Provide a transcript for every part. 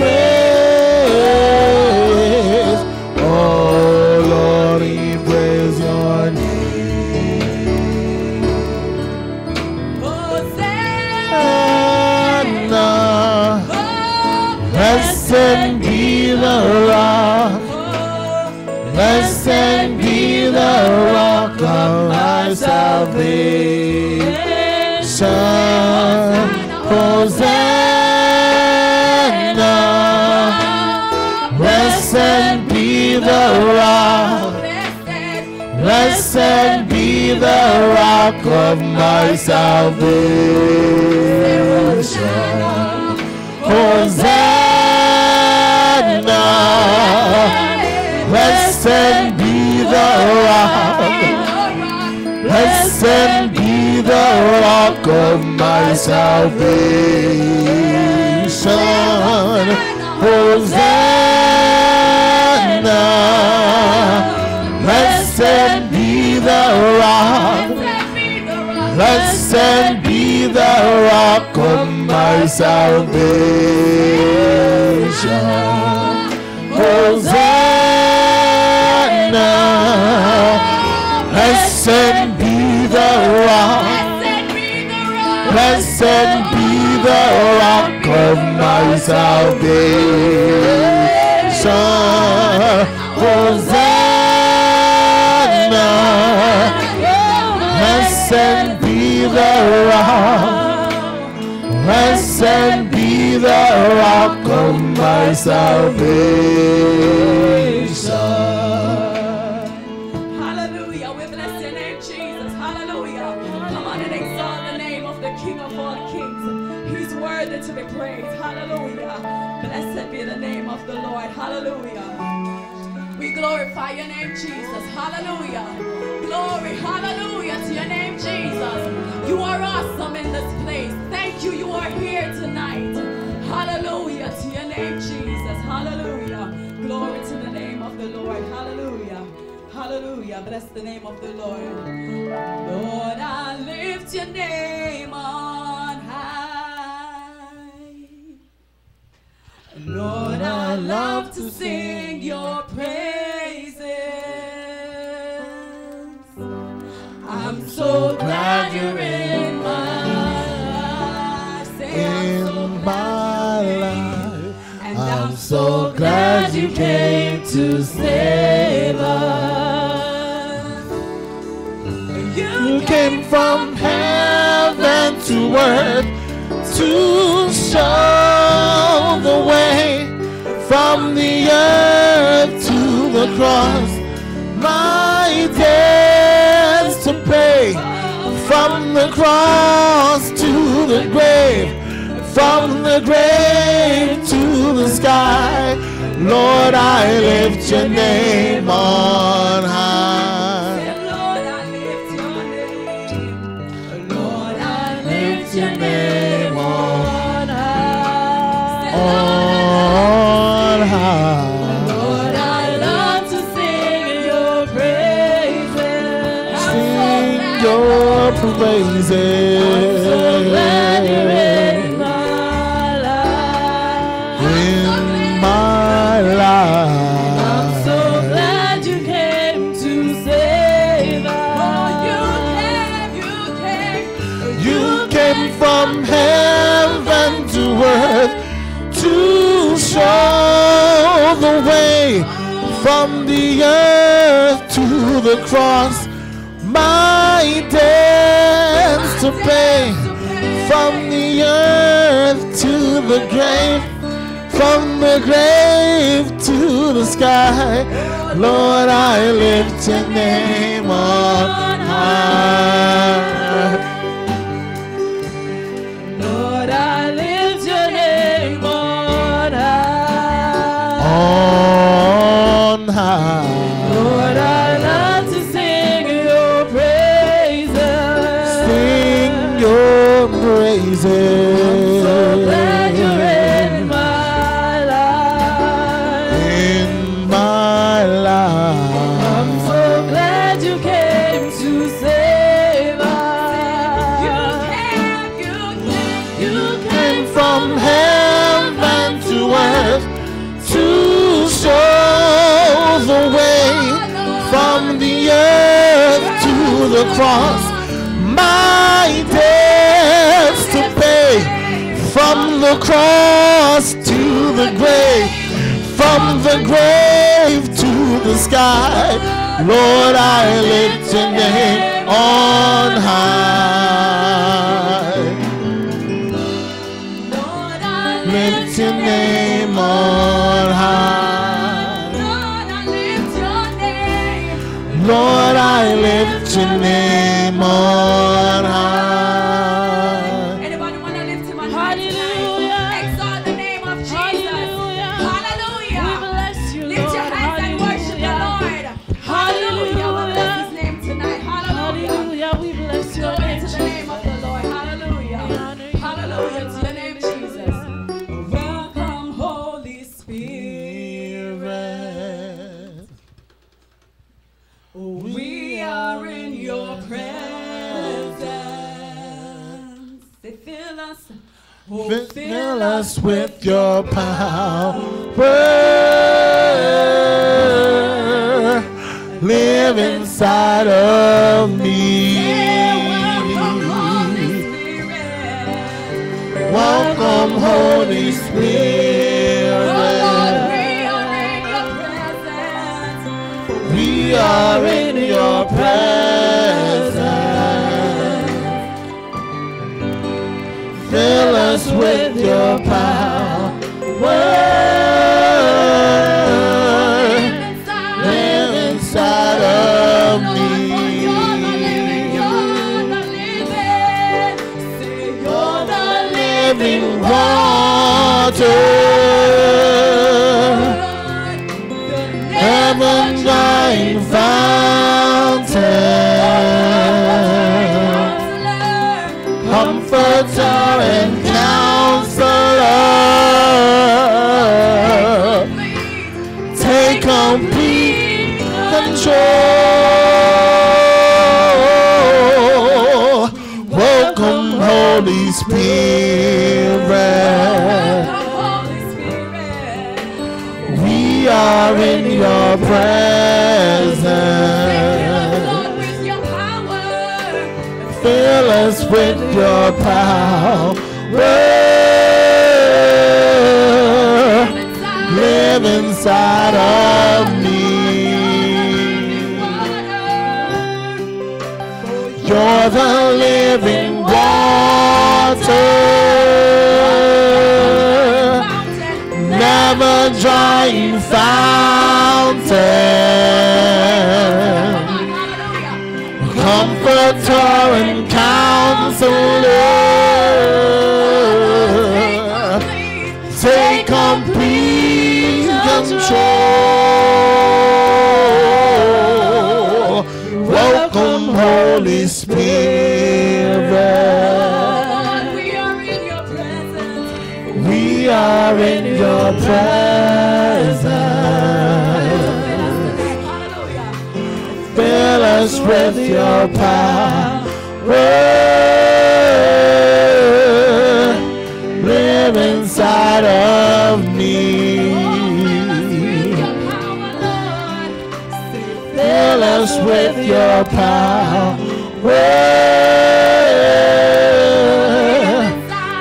praise. The rock of my salvation. Hosanna. Blessed be the rock. Blessed be the rock of my salvation. Hosanna. Blessed the rock. Blessed be the rock of my salvation. Hosanna. Blessed be the rock. Blessed be the rock of my salvation. Blessed be the rock. Blessed be the rock of my salvation. Hallelujah. Bless the name of the Lord. Lord, I lift your name on high. Lord, I love to sing your praises. I'm so glad you're in my life. Say I'm so In my life, And I'm so glad you came to save us. You came from heaven to earth to show the way from the earth to the cross. My debts to pay from the cross to the grave, from the grave to the sky. Lord, I lift your name on high. Praises. From the earth to the cross. My debts to pay from the earth to the grave, from the grave to the sky. Lord, I lift your name on high. Lord, I lift your name on high. on high. The my debts to pay. From the cross to the grave, from the grave to the sky. Lord, I lift your name on high. Lift your name your name on high. Fill us with your power. Live inside of me. Welcome, Holy Spirit. we are in your presence. We are in with your power. Live inside of me. You're the living water. With your power. Live inside of me. You're the living water. Never drying fountain. Comforter and Take complete control. Welcome, Holy Spirit. We are in your presence. We are in your presence. Fill us with your power. Inside of me. Fill us with your power.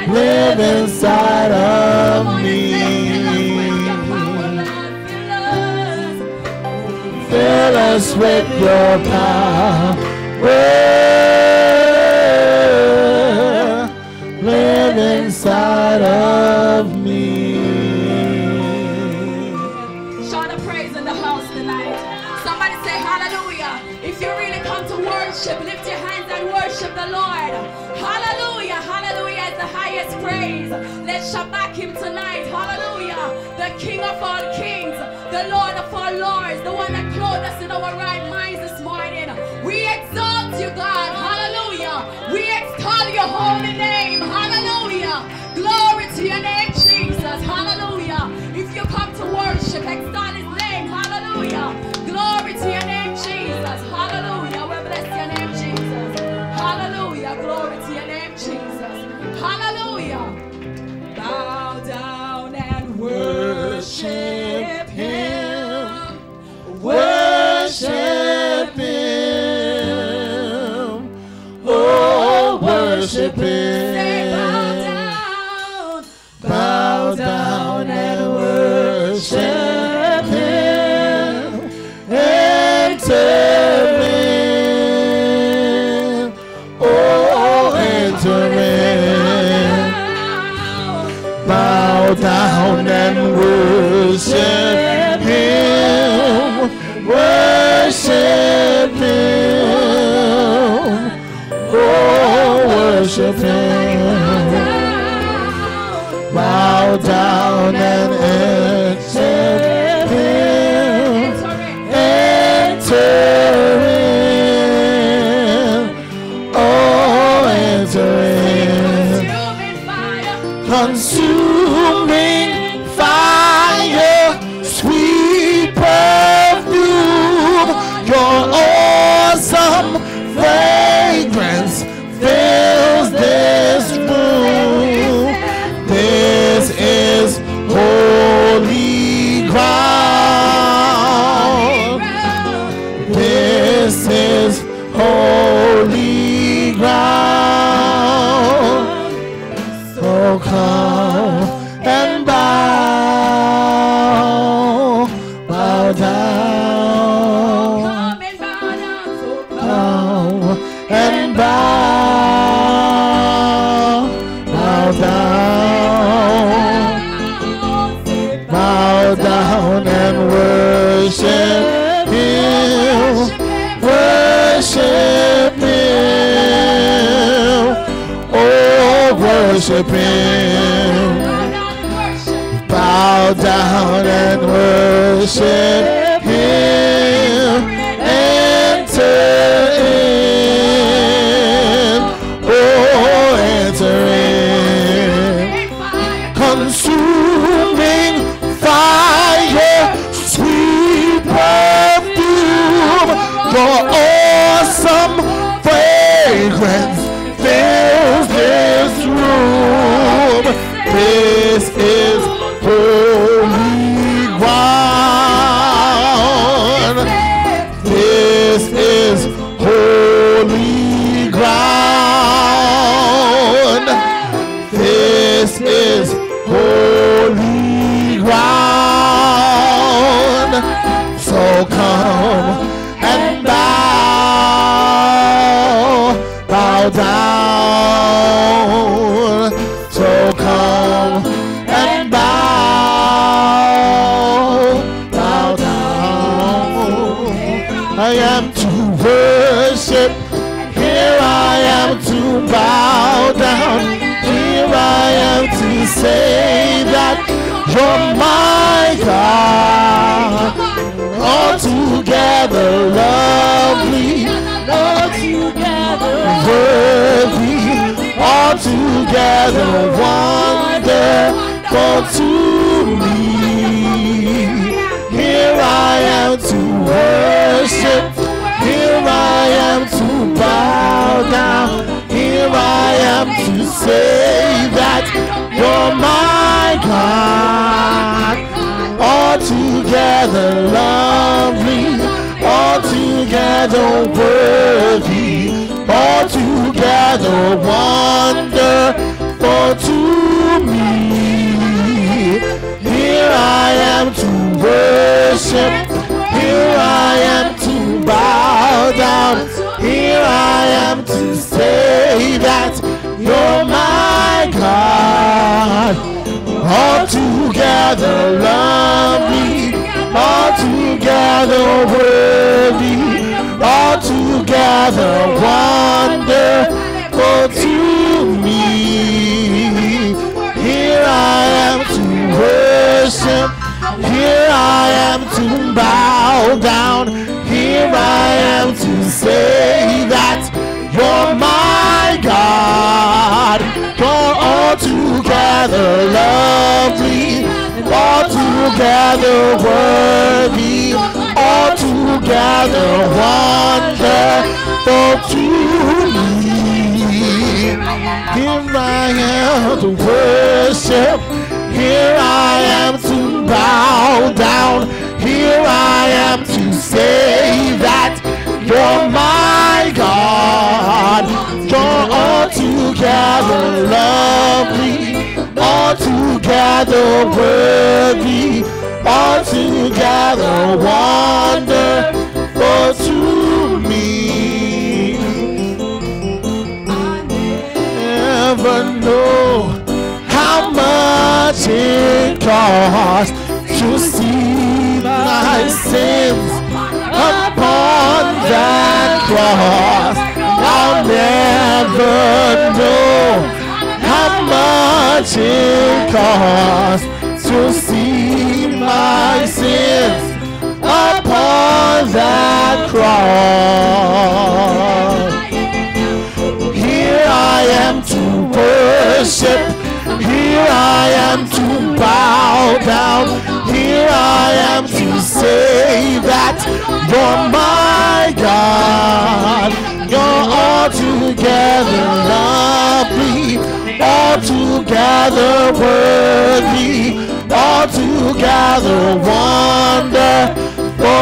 Live inside of me. Fill us with your power. Live inside The King of all kings, the Lord of all lords, the one that clothed us in our right minds this morning. We exalt you, God. Hallelujah. We extol your holy name. Hallelujah. Glory to your name, Jesus. Hallelujah. If you come to worship, extol worship worship Him.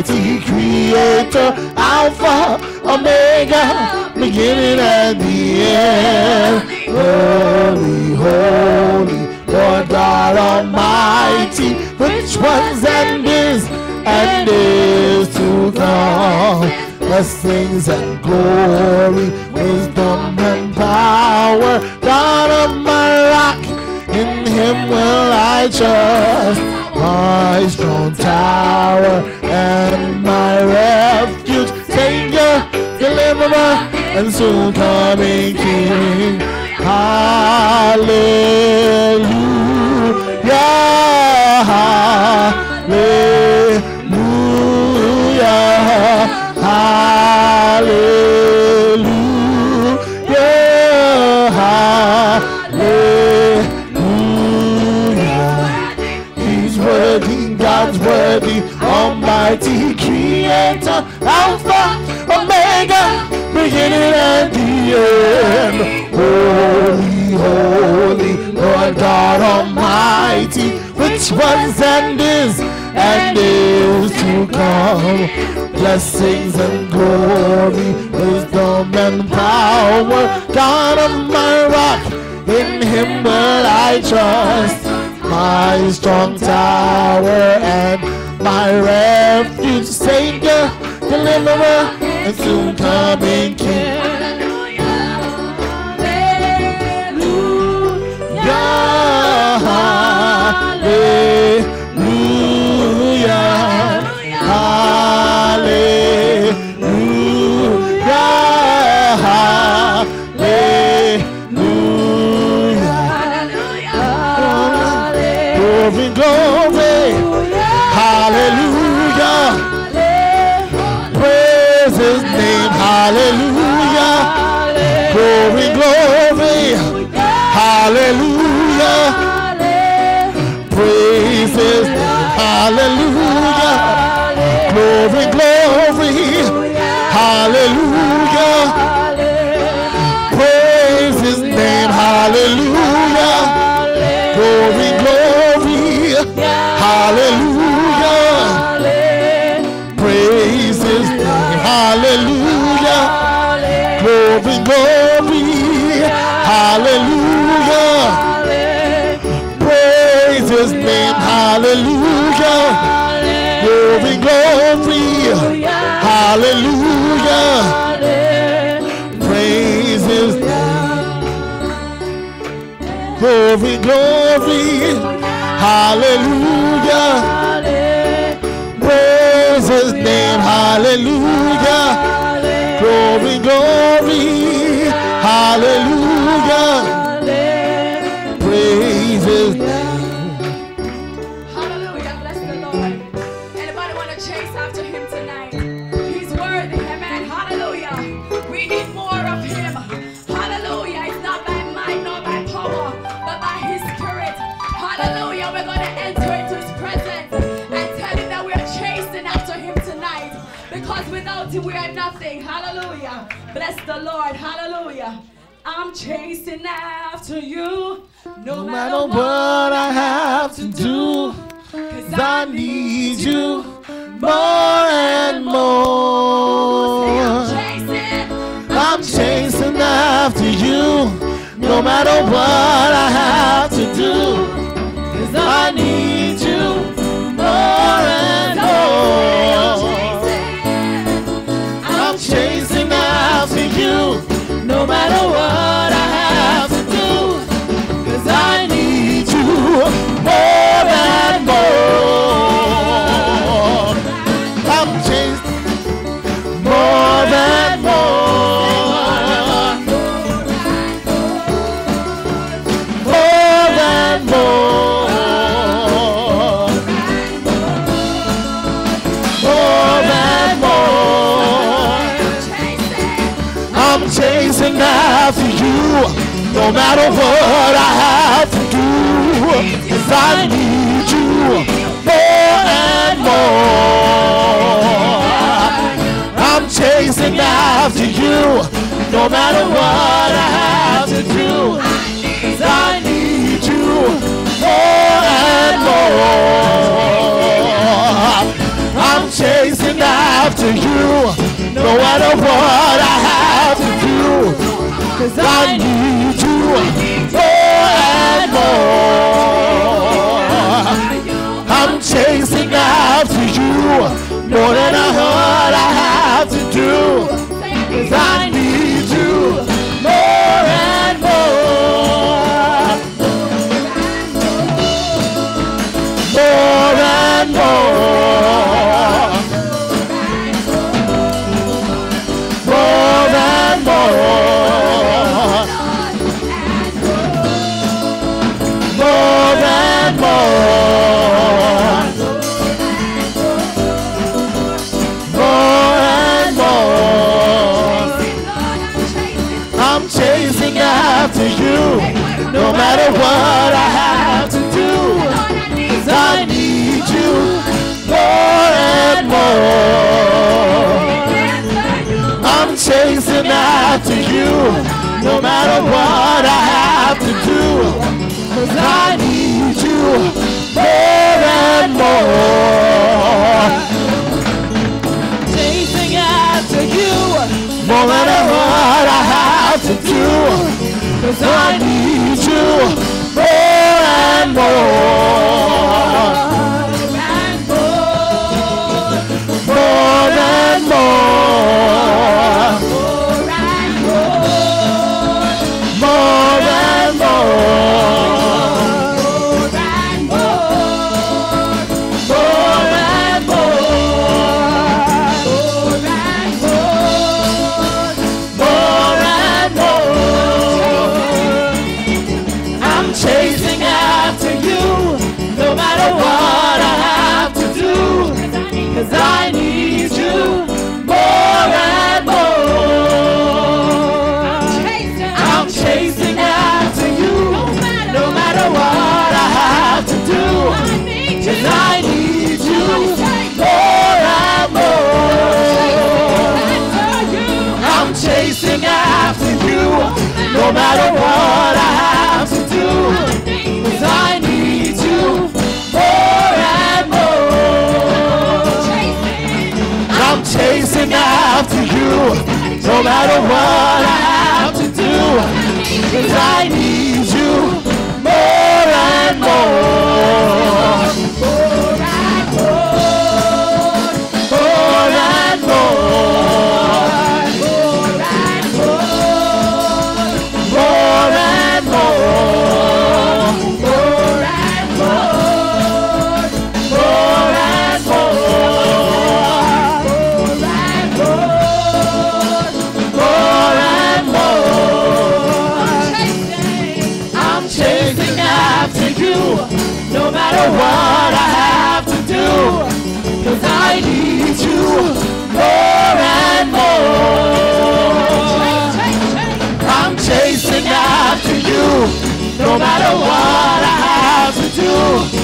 Almighty Creator, Alpha, Omega, beginning and the end. Holy, holy, Lord God Almighty, which was and is and is to come. Blessings and glory, wisdom and power, God of my rock, in Him will I trust. My strong tower and my refuge, Savior, deliverer, and soon coming King. Hallelujah. Hallelujah. Almighty Creator, Alpha, Omega, beginning and the end. Holy, holy, Lord God Almighty, which was and is and is to come. Blessings and glory, wisdom and power, God of my rock, in Him will I trust my strong tower and my refuge, Savior, deliverer, and soon coming King. Glory, glory. Hallelujah. Praise his name. Hallelujah. Glory, glory. Hallelujah. Nothing. Hallelujah. Bless the Lord. Hallelujah. I'm chasing after you. No, No matter what I have to do, Cause I need you more and more. I'm chasing. I'm chasing after you, no matter what I have to do. Cause I need no matter what no matter what I have to do. Cause I need you more and more. I'm chasing after you, no matter what I have to do. Cause I need you more and more. I'm chasing after you, no matter what I have to do. Cause I need you more and more. I'm chasing after you, more than I what I have to do. Cause I more. I'm chasing after you, no matter what I have to do. Cause I need you more and more. Chasing after you, no matter what I have to do. Cause I need you more and more. More. No matter what I have to do. Cause I need you more and more. I'm chasing after you, no matter what I have to do. Cause I need no matter what I have to do.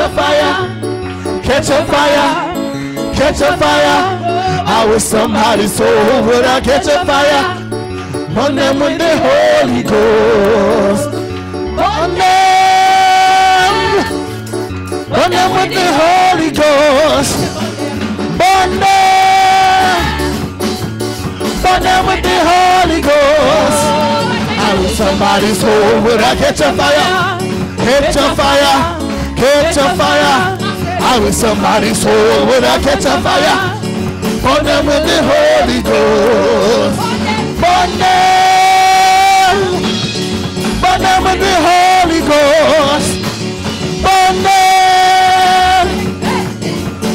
A fire? Catch a fire? Catch a fire? I wish somebody's soul would I catch a fire? Burn them with the Holy Ghost. Burn them. Burn them with the Holy Ghost. Burn them. Burn them with the Holy Ghost. I wish somebody's soul would I catch a fire? Catch a fire, catch a fire. I wish somebody's soul would I catch a fire? Burn them with the Holy Ghost. Burn them. Burn them with the Holy Ghost. Burn them.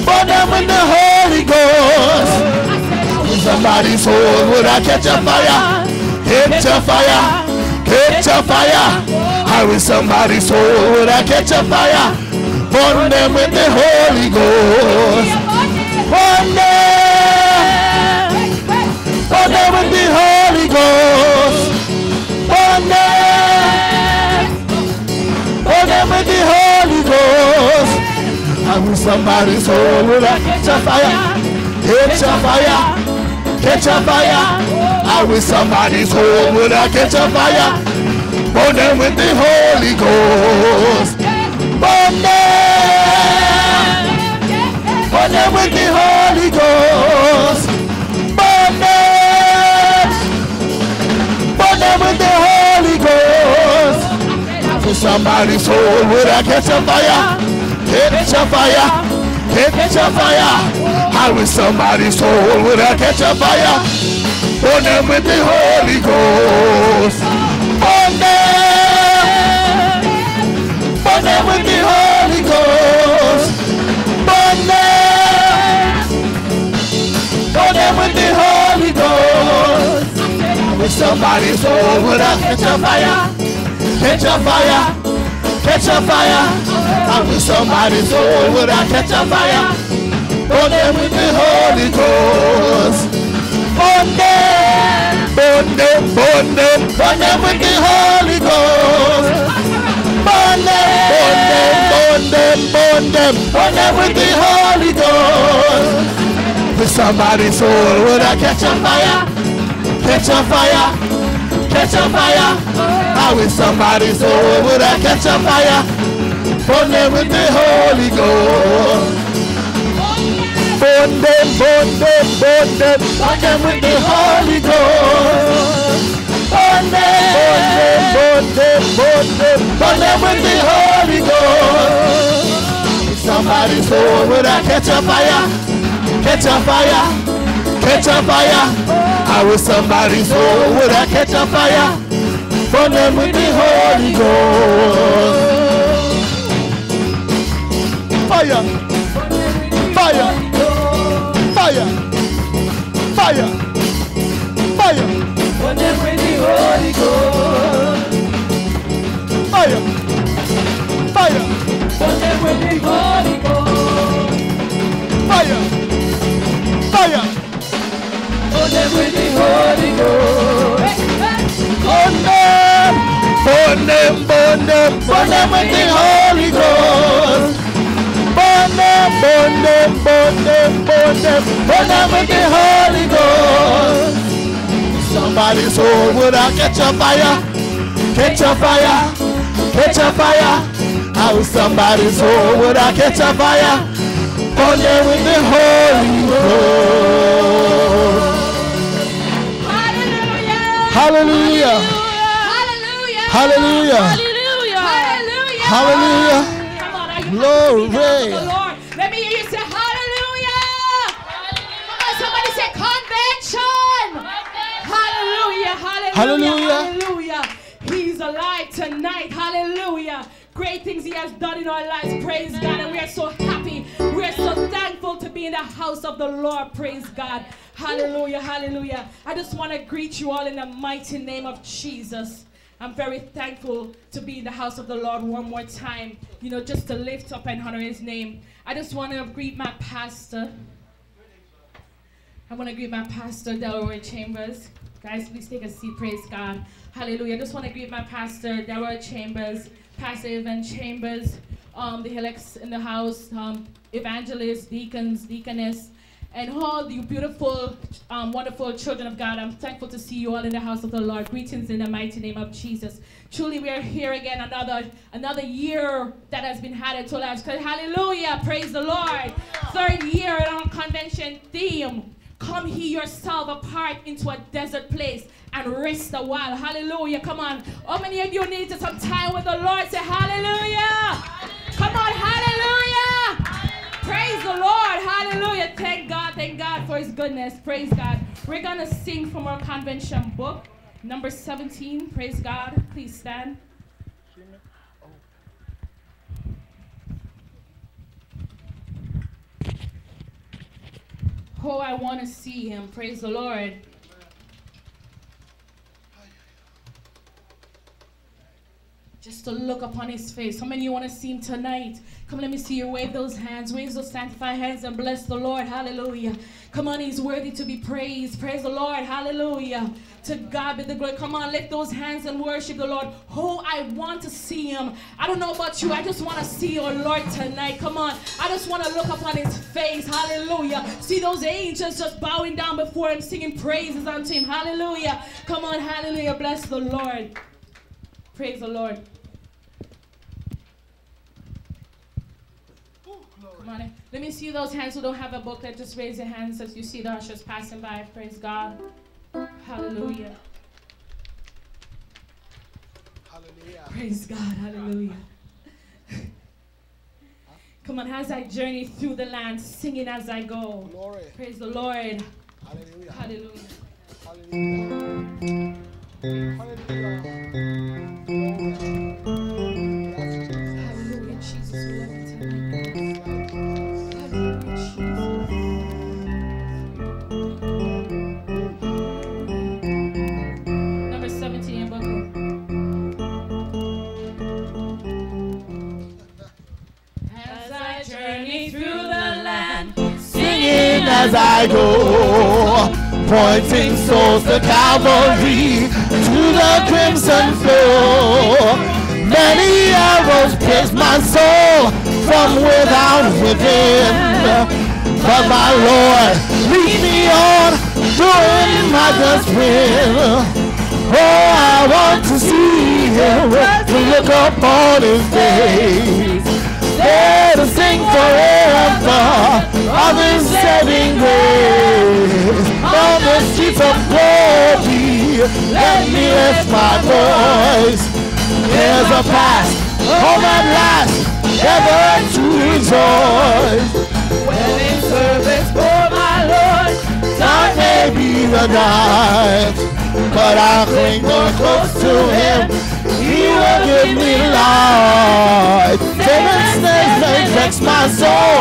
Burn them with the Holy Ghost. Somebody's soul would I catch a fire? Catch a fire, catch a fire. I wish somebody's soul would I catch a fire? Burn them with the Holy Ghost. Burn them, burn them with the Holy Ghost. Burn them, burn them with the Holy Ghost. I wish somebody's soul would I catch a fire? Catch a fire, catch a fire. I wish somebody's soul would I catch a fire? Burn them with the Holy Ghost. Burn them, burn them with the Holy Ghost. Burn them, burn them with the Holy Ghost. For somebody's soul would I catch a fire? Catch a fire, catch a fire. I wish somebody's soul would I catch a fire? Burn them with the Holy Ghost. I wish somebody's would I catch a fire? Catch a fire, catch a fire. I wish somebody's would I catch a fire? Burn them with the Holy Ghost. Burn them, burn them, burn them, burn them with the Holy Ghost. Burn them, burn them, burn them, burn them, burn them with the Holy Ghost. With somebody's soul would I catch a fire? Catch a fire, catch a fire. I wish somebody's soul would I catch a fire? Burn them with the Holy Ghost. Burn them, burn them, burn them, burn them with the Holy Ghost. Burn them, burn them, burn them, burn them, burn them with the Holy Ghost. Somebody's soul would I catch a fire? Catch a fire, catch a fire. I wish somebody's soul would I catch a fire? Burn them with the Holy Ghost. Fire, Them, burn them, burn them with the Holy Ghost. With the Holy. Somebody's soul oh, would I catch a fire, catch a fire, catch a fire. Wish somebody's soul oh, would I catch a fire, them with the Holy Ghost. Hallelujah. Hallelujah. Hallelujah. Hallelujah. Hallelujah. Hallelujah. Come on, are you Glory. happy to give the Lord? Let me hear you say hallelujah. Come on, somebody say convention. Hallelujah. Hallelujah. Hallelujah. He's alive tonight. Hallelujah. Great things he has done in our lives. Praise God. And we are so happy. We are so thankful to be in the the house of the Lord. Praise God. Hallelujah, hallelujah. I just want to greet you all in the mighty name of Jesus. I'm very thankful to be in the house of the Lord one more time, you know, just to lift up and honor his name. I just want to greet my pastor. I want to greet my pastor, Delroy Chambers. Guys, please take a seat. Praise God. Hallelujah. I just want to greet my pastor, Delroy Chambers, Pastor Evan Chambers, um, the elects in the house, um, evangelists, deacons, deaconess, and all you beautiful, um, wonderful children of God. I'm thankful to see you all in the house of the Lord. Greetings in the mighty name of Jesus. Truly, we are here again, another another year that has been added to lives. Hallelujah, praise the Lord. Third year in our convention theme. Come here yourself apart into a desert place and rest a while. Hallelujah. Come on. How many of you need some time with the Lord? Say hallelujah. Come on, hallelujah. Praise the Lord. Hallelujah. Thank God. Thank God for his goodness. Praise God. We're going to sing from our convention book, number 17. Praise God. Please stand. Oh, I want to see him. Praise the Lord. Just to look upon his face. How many you want to see him tonight? Come, let me see you wave those hands, wave those sanctified hands, and bless the Lord. Hallelujah. Come on, he's worthy to be praised. Praise the Lord. Hallelujah. To God be the glory. Come on, lift those hands and worship the Lord. Oh, I want to see him. I don't know about you. I just want to see your Lord tonight. Come on. I just want to look upon his face. Hallelujah. See those angels just bowing down before him, singing praises unto him. Hallelujah. Come on. Hallelujah. Bless the Lord. Praise the Lord. Come on. Let me see those hands who don't have a booklet. Just raise your hands as you see the ushers passing by. Praise God. Hallelujah. Hallelujah. Praise God. Hallelujah. Come on, as I journey through the land, singing as I go. Glory. Praise the Lord. Hallelujah. Hallelujah. Hallelujah. Hallelujah. Glory. Journey through the land, singing as I go, pointing souls to Calvary, to the crimson flow. Many arrows pierce my soul from without within. But my Lord, lead me on, doing my just will. Oh, I want to see him, to look upon his face. There to sing forever of his saving grace. On the streets of glory, let me lift my voice. There's a past, home at last, ever to rejoice. When in service for my Lord, dark may be the night, but I'll cling more close to Him. Will give me light. Seven snares may vex my soul,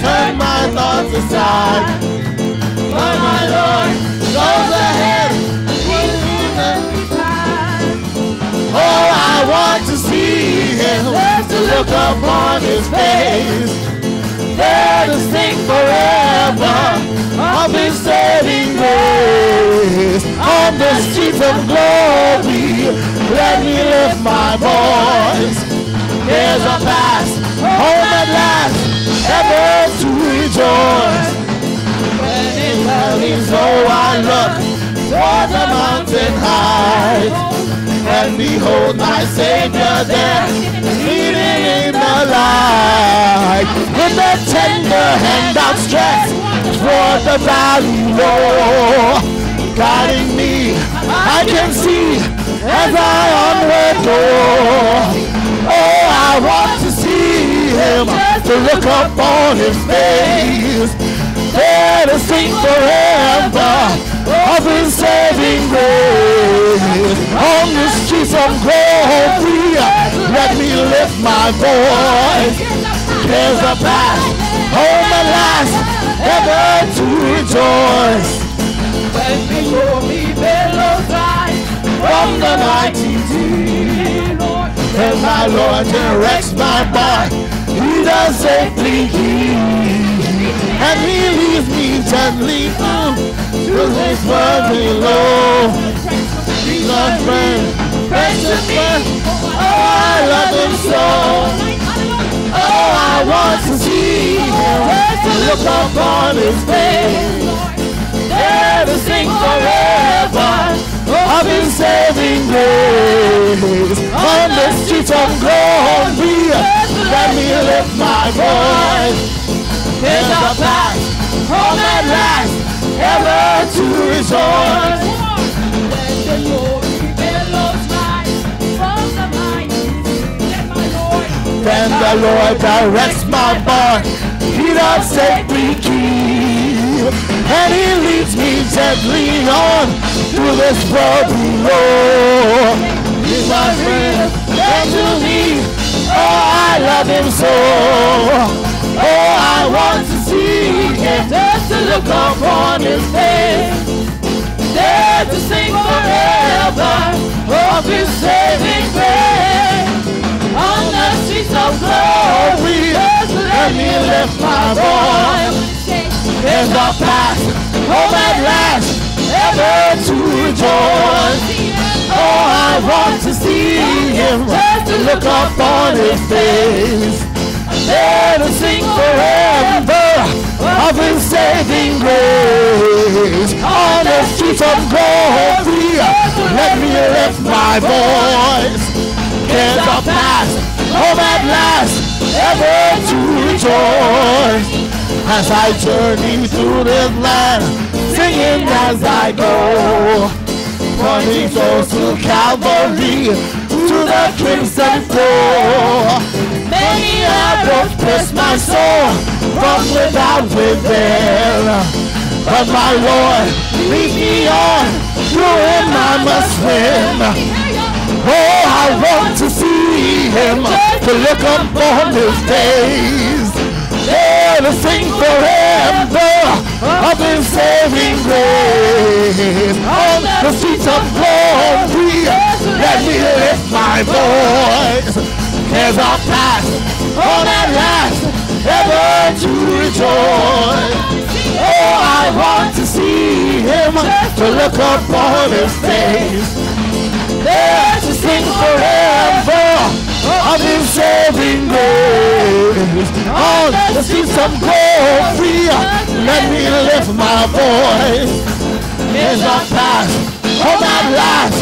turn my thoughts aside. But my Lord goes ahead, Oh, I want to see Him, to look upon His face there to sing forever of His saving grace. On the streets of glory, let me lift my voice. There's a past, home at last, ever to rejoice. When it valleys, so oh, I look toward the mountain heights. And behold my Savior there, leading in the light. With a tender hand outstretched toward the valley low. Guiding me, I can see as I onward go. Oh, I want to see him, to look upon his face. There to sing forever of his saving grace. On the streets of glory, let me lift my voice. There's a past, home oh, at last, ever to rejoice. When before me billows rise From the mighty deep, and my Lord directs my path. He does safely keep, and He leads me gently on to His word below. Jesus, friend, precious friend, oh I love Him so. Oh, I want to see Him, to look upon His face. There to sing forever of His saving grace. On the streets of glory, let me lift my voice. There's a path, home at last, ever to rejoice. when the glory billows rise from the sea, my Lord Then the Lord directs my path. He does safely keep, and He leads me gently on through this world below. He's my friend, and to me, oh I love Him so. Oh, I want to see Him, just to look upon His face. There to sing forever of His saving grace on the streets of glory. Let me lift my voice. There's a path home at last, ever to rejoice. Oh, I want to see Him, just to look upon His face. There to sing forever of His saving grace. On the streets of glory, let me lift my voice. A path home at last, ever to rejoice. As I journey through this land, singing as I go. Pointing souls to Calvary, to the crimson floor. Many arrows pierce my soul, from without within. But my Lord, lead me on, through him I must win. Oh, I want to see him, to look upon his face. There to sing forever of his saving grace. On the streets of glory, let me lift my voice. There's a past, on at last, ever to rejoice. Oh, I want to see him, to look upon his face there to sing forever of his saving grace. Oh, on the streets of glory, let me lift my voice. There's a path home at last,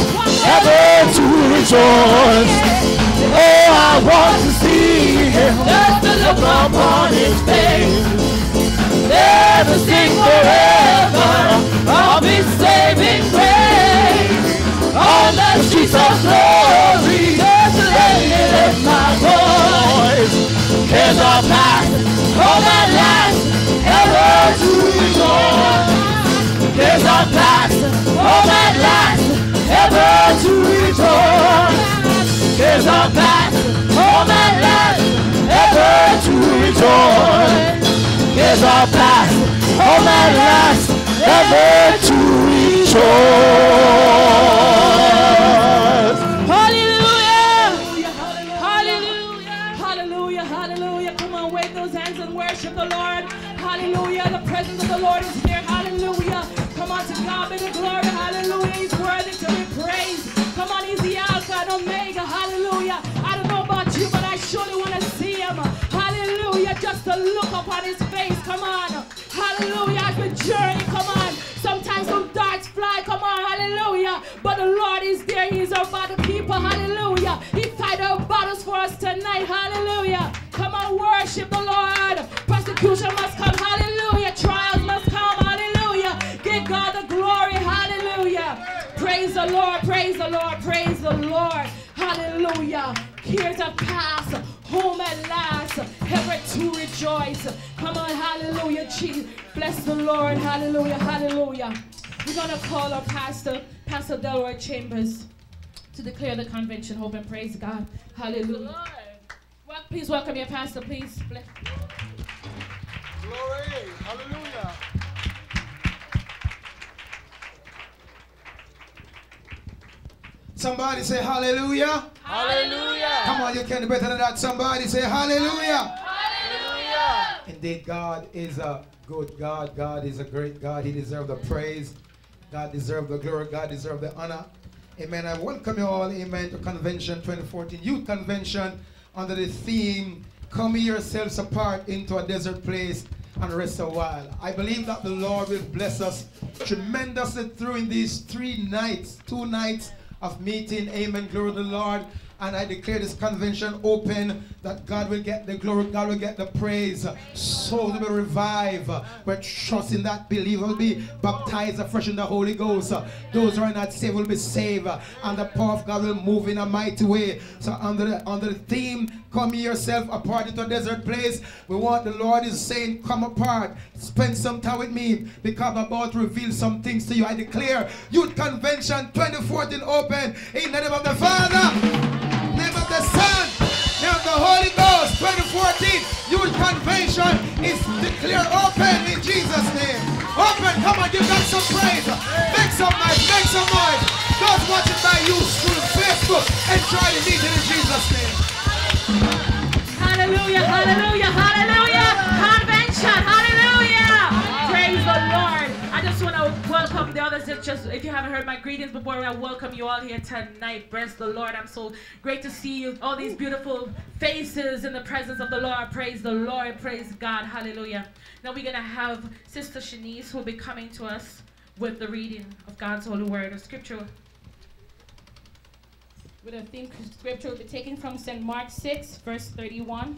ever to rejoice. Oh, I want to see him, just to look upon his face. To sing forever of his saving grace on the streets of glory. Just let me lift my voice. There's a path home at last, ever to rejoice. There's a path home at last, ever to rejoice. There's a path home at last, ever to rejoice. There's a path home at last, ever to rejoice. Journey, come on. Sometimes some darts fly. Come on. Hallelujah. But the Lord is there. He's our battle people. Hallelujah. He fight our battles for us tonight. Hallelujah. Come on, worship the Lord. Persecution must come. Hallelujah. Trials must come. Hallelujah. Give God the glory. Hallelujah. Praise the Lord. Praise the Lord. Praise the Lord. Hallelujah. Here's a pass. Home at last. Ever to rejoice. Come on. Hallelujah. Jesus. Bless the Lord. Hallelujah. Hallelujah. We're going to call our pastor, Pastor Delroy Chambers, to declare the convention. Hope and praise God. Hallelujah. Well, please welcome your pastor, please. Bless- Glory, hallelujah. Somebody say hallelujah. Hallelujah. Come on, you can do better than that. Somebody say hallelujah. Hallelujah. Indeed, God is a good God. God is a great God. He deserves the praise. God deserves the glory. God deserves the honor. Amen. I welcome you all, amen, to Convention 2014 Youth Convention under the theme, Come yourselves apart into a desert place and rest a while. I believe that the Lord will bless us tremendously through in these three nights, two nights of meeting. Amen. Glory to the Lord. And I declare this convention open that God will get the glory, God will get the praise. Souls will revive. We're trusting that believer will be baptized afresh in the Holy Ghost. Those who are not saved will be saved. And the power of God will move in a mighty way. So under the, under the theme, come yourself apart into a desert place. We want the Lord is saying, come apart. Spend some time with me because I'm about to reveal some things to you. I declare Youth Convention 2014 open in the name of the Father name of the Son, name of the Holy Ghost. 2014 Youth Convention is declared open in Jesus' name. Open, come on, give God some praise. Make some noise, make some noise. Those watching by you through Facebook, enjoy the meeting in Jesus' name. Hallelujah, hallelujah, hallelujah. Convention, hallelujah. Praise the Lord. I just want to welcome the others. That just if you haven't heard my greetings before, I welcome you all here tonight. Bless the Lord. I'm so great to see you. All these beautiful faces in the presence of the Lord. Praise the Lord. Praise God. Hallelujah. Now we're gonna have Sister Shanice who will be coming to us with the reading of God's holy word of scripture. With a theme scripture will be taken from St. Mark 6, verse 31,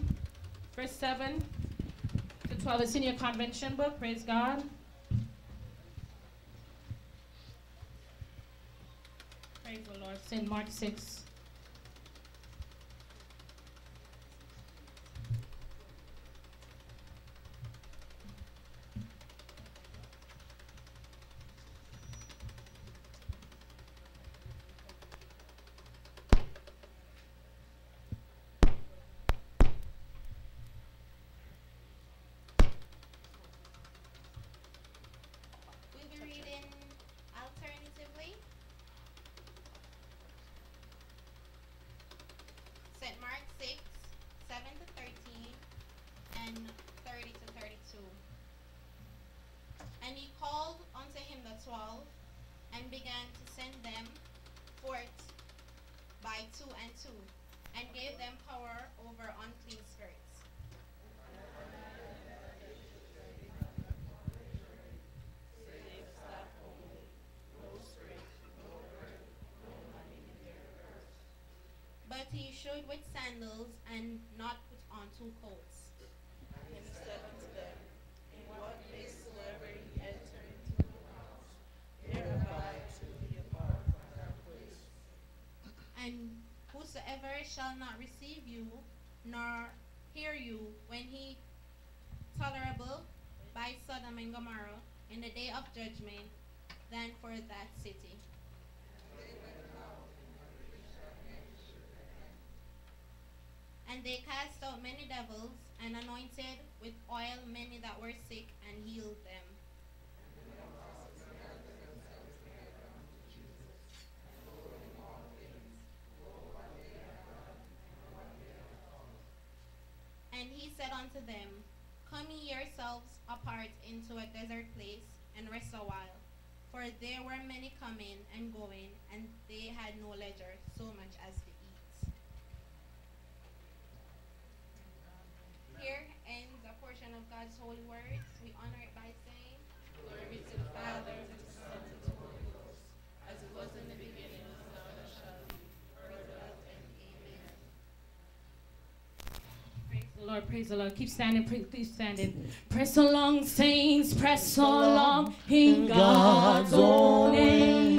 verse 7 to 12. It's in your convention book. Praise God. Praise the Lord. St. Mark 6. We'll be reading alternatively. St. Mark 6, 7 to 13, and 30 to 32. And he called unto him the twelve, and began to send them forth by two and two, and gave them power over unclean spirits. But he showed with sandals and not put on two coats. And he said unto them, In what place soever ye enter into the house, there abide till ye depart from that place. And whosoever shall not receive you, nor hear you when he tolerable by Sodom and Gomorrah in the day of judgment, than for that city. They cast out many devils, and anointed with oil many that were sick, and healed them. And he said unto them, Come ye yourselves apart into a desert place, and rest a while. For there were many coming and going, and they had no leisure so much as to eat. Here ends a portion of God's holy words. We honor it by saying, Glory be to the Father, and to the Son, and to the Holy Ghost, as it was in the beginning, is now, and shall be, world without end. Amen. Praise the Lord, praise the Lord. Keep standing, please, please standing. Press along, saints, press along in God's own name.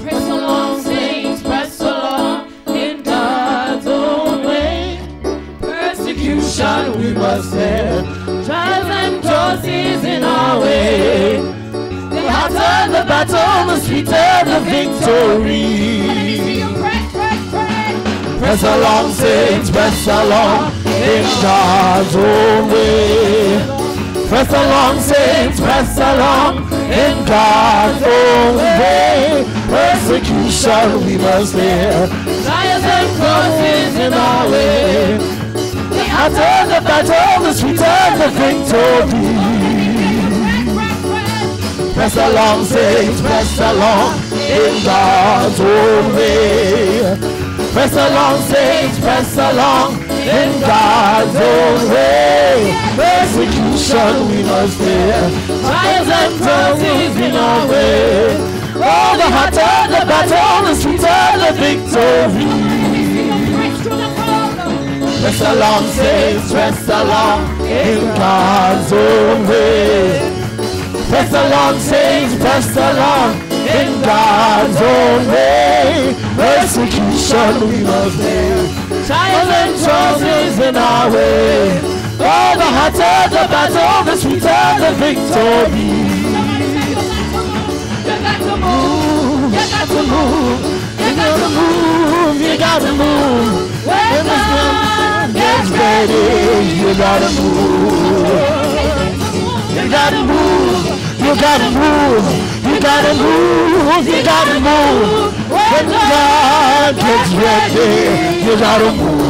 Press along, saints, press along in God's own way. Persecution we must have, trials crosses in our way. The hotter the battle, the sweeter the victory. Press, along, saints, press along in God's own way. Press along, saints, press along in God's own way. Persecution we must bear. Trials and crosses in our way. After the battle, the sweet and the victory. Press along, saints, press along in God's own way. Press along, saints, press along in God's own way. Persecution we must bear, trials and crosses in our way. Oh, the hotter the battle, the sweeter the victory. Press along, saints, press along in God's own way. Press along, saints, press along in God's own way. Persecution we must bear, trials and troubles in our way. Oh, the hotter the battle, the sweeter the victory. You got to move. You got to move. You gotta move, you gotta move. When the sun gets ready, you gotta move. You gotta move, you gotta move, you gotta move, you gotta move. When sun gets ready, you gotta move.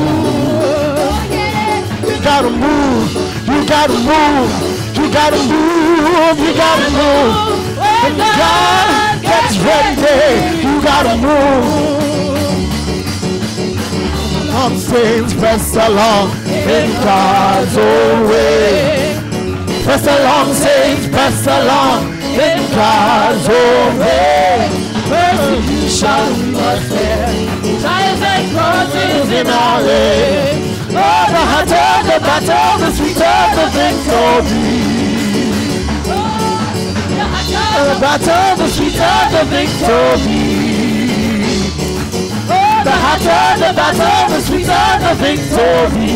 You gotta move, you gotta move, you gotta move, you gotta move. When sun gets ready, you gotta move. Come saints, press along in God's own way. Press along, saints, press along in God's own way. Persecution must bear, trials and crosses in our way. Oh, the hotter the battle, the sweeter the victory. Oh, the battle, the sweeter the victory. The hotter the battle, the sweeter the victory.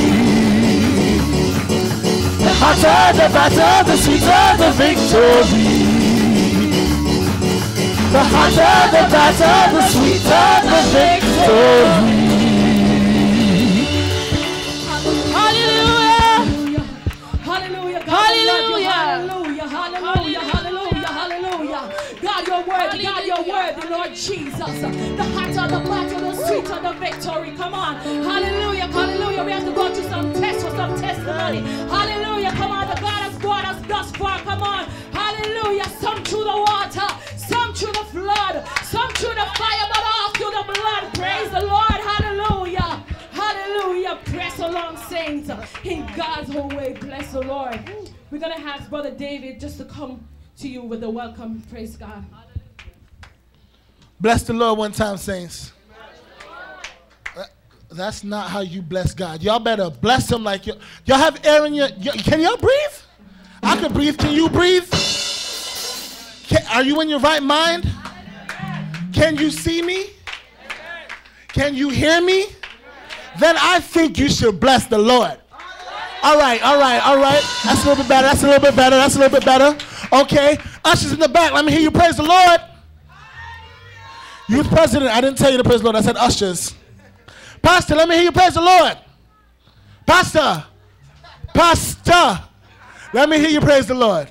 The hotter the battle, the sweeter the victory. The hotter the battle, the sweeter the victory. Hallelujah. Hallelujah. God, Hallelujah. Hallelujah. Hallelujah. Hallelujah. Hallelujah. God, you're worthy. God, you're worthy, Lord Jesus. The hotter the battle, the sweeter the victory. Come on. Hallelujah. Hallelujah. We have to go through some tests for some testimony. Hallelujah. Come on. The God has brought us thus far. Come on. Hallelujah. Some through the water, some through the flood, some through the fire, but all through the blood. Praise the Lord. Hallelujah. Hallelujah. Press along, saints. In God's whole way. Bless the Lord. We're going to ask Brother David just to come to you with a welcome. Praise God. Bless the Lord one time, saints. That's not how you bless God. Y'all better bless him like you. Y'all have air in your. can y'all breathe? I can breathe. Can you breathe? Can, are you in your right mind? Can you see me? Can you hear me? Then I think you should bless the Lord. All right, all right, all right. That's a little bit better. That's a little bit better. That's a little bit better. Okay. Ushers in the back. Let me hear you praise the Lord. Youth president, I didn't tell you to praise the Lord. I said ushers. Pastor, let me hear you praise the Lord. Pastor. Pastor. Let me hear you praise the Lord.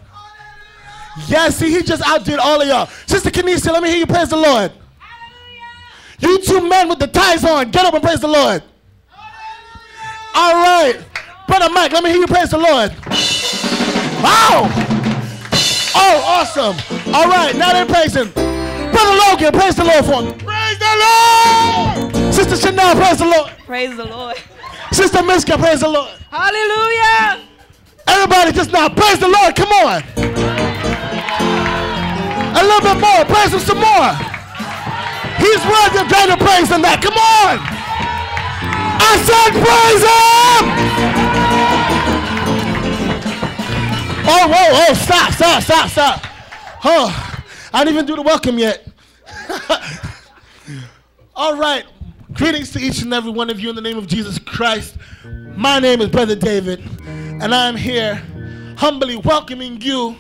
Yes, see, he just outdid all of y'all. Sister Kenesha, let me hear you praise the Lord. Hallelujah. You two men with the ties on, get up and praise the Lord. All right. Brother Mike, let me hear you praise the Lord. Wow. Oh, awesome. All right, now they're praising. Brother Logan, praise the Lord for me. Praise the Lord. Sister Chanel, praise the Lord. Praise the Lord. Sister Miska, praise the Lord. Hallelujah. Everybody just now, praise the Lord. Come on. A little bit more. Praise him some more. He's worthy of greater praise than that. Come on. I said praise him. Oh, whoa, oh, stop, stop, stop, stop. Oh, I didn't even do the welcome yet. All right. Greetings to each and every one of you in the name of Jesus Christ. My name is Brother David, and I'm here humbly welcoming you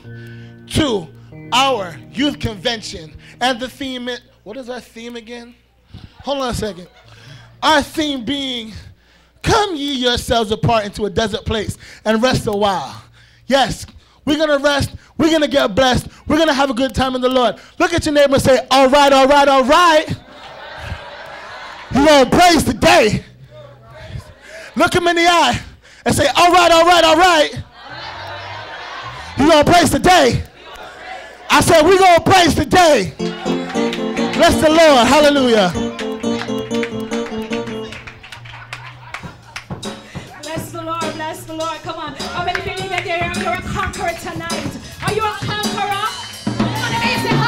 to our youth convention. And the theme, what is our theme again? Hold on a second. Our theme being, Come ye yourselves apart into a desert place and rest a while. Yes, we're gonna rest, we're gonna get blessed, We're going to have a good time in the Lord. Look at your neighbor and say, All right, all right, all right. You're going to praise today. Look him in the eye and say, All right, all right, all right. You're going to praise today. I said, We're going to praise today. Bless the Lord. Hallelujah. Bless the Lord, bless the Lord. Come on. How many believe that you're, a conqueror tonight? Are you a conqueror? Come on, let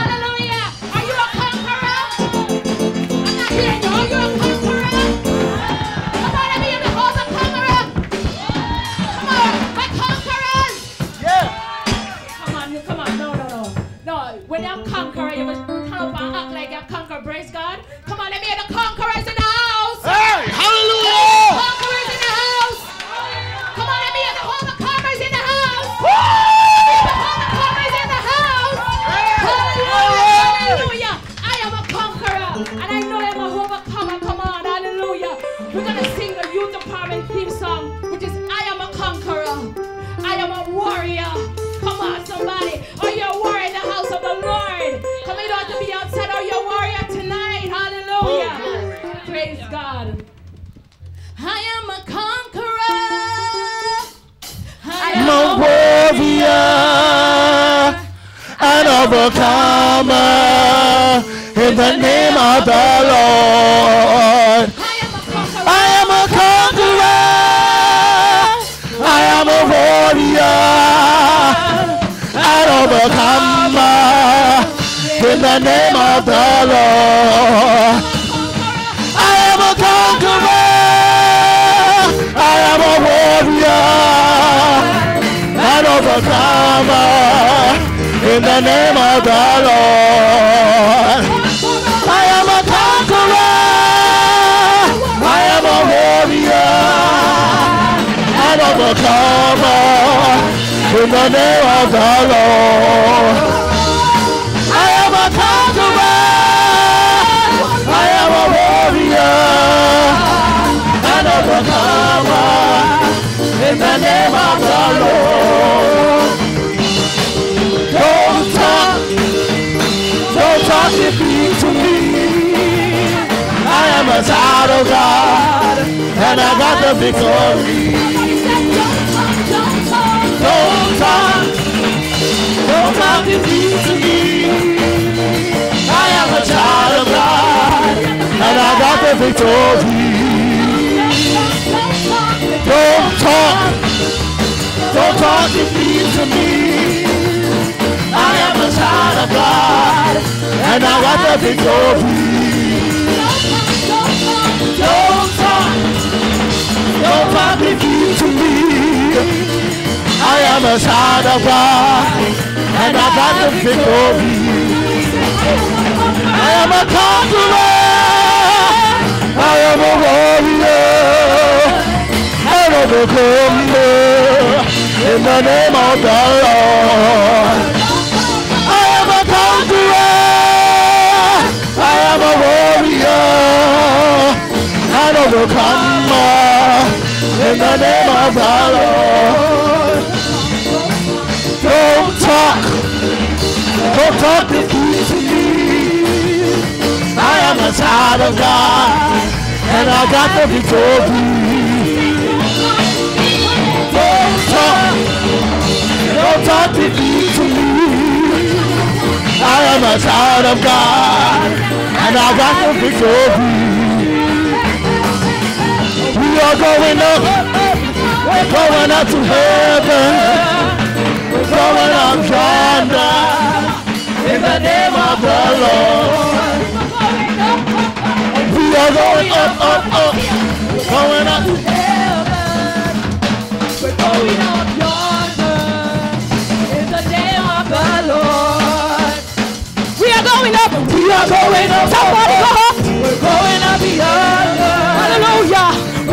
when you're conqueror, you must turn up and act like you're conqueror. Praise God. Overcomer in the name of the Lord. I am a conqueror. I am a warrior, an overcomer uh, in the name of the Lord. I am a conqueror. I am a warrior, an overcomer uh, in the name of the Lord. I am a conqueror. I am a warrior, an overcomer in the name of the Lord. I am a conqueror. I am a warrior, in the name of don't talk defeat to me. I am a child of God, and I got the victory. Don't talk, don't talk defeat to me. I am a child of God, and I got the victory. Don't talk, don't talk defeat to me. Child of God, and I got the victory. Don't talk, don't talk defeat to me. I am a child of God, and I got the victory. I am a conqueror. I am a warrior. And overcomer in the name of the Lord. And overcomer in the name of the Lord. Don't talk. Don't talk defeat to me. I am a child of God, and I got the victory. Don't talk, don't talk defeat to me. I am a child of God, and I got the victory. Are going up, we're going up to heaven, we're going up yonder in the name of the Lord. We are going up, up, up, we're going up to heaven. We're going up yonder in the name of the Lord. We are going up. We are going up. Somebody go up. We're going up yonder.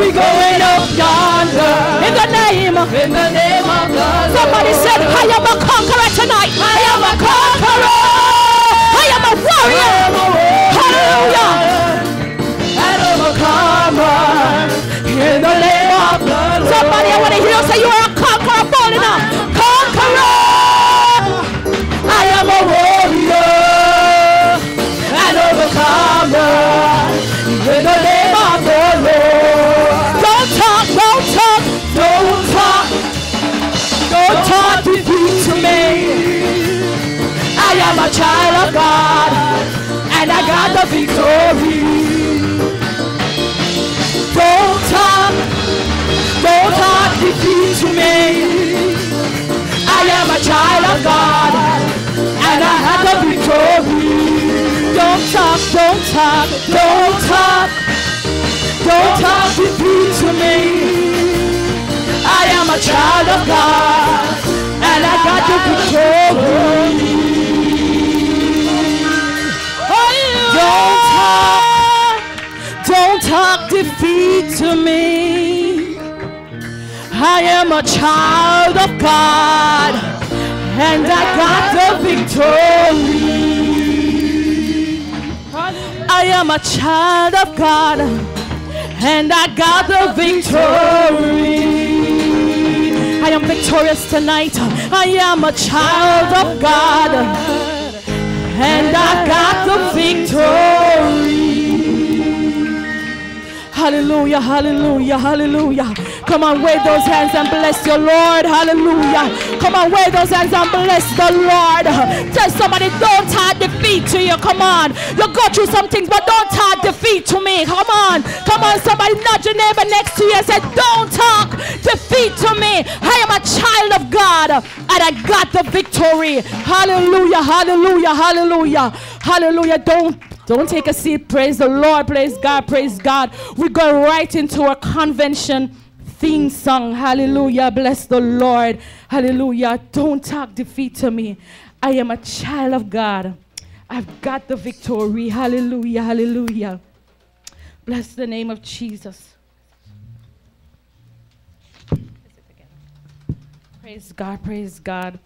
We're going up yonder in the name. In the name of the Lord. Somebody said, I am a conqueror tonight. I am a conqueror. I am a warrior. Hallelujah. And overcomer in the name of the Lord. Somebody, I want to hear you say you are a conqueror. Born enough. A child of God, and I got the victory. Don't talk, don't talk defeat to me. I am a child of God, and I have the victory. Don't talk, don't talk, don't talk, don't talk defeat to me. I am a child of God, and I got the victory. Don't talk, defeat to me. I am a child of God, and I got the victory. I am a child of God, and I got the victory. I am victorious tonight. I am a child of God, and I got the victory. Hallelujah, hallelujah, hallelujah. Come on, wave those hands and bless your Lord. Hallelujah. Come on, wave those hands and bless the Lord. Tell somebody, don't tie defeat to you. Come on. You go through some things, but don't tie defeat to me. Come on. Come on, somebody nudge your neighbor next to you and say, don't talk defeat to me. I am a child of God and I got the victory. Hallelujah, hallelujah, hallelujah, hallelujah. Don't don't take a seat. Praise the Lord. Praise God. Praise God. We go right into our convention theme song. Hallelujah. Bless the Lord. Hallelujah. Don't talk defeat to me. I am a child of God. I've got the victory. Hallelujah. Hallelujah. Bless the name of Jesus. Praise God. Praise God. Praise God.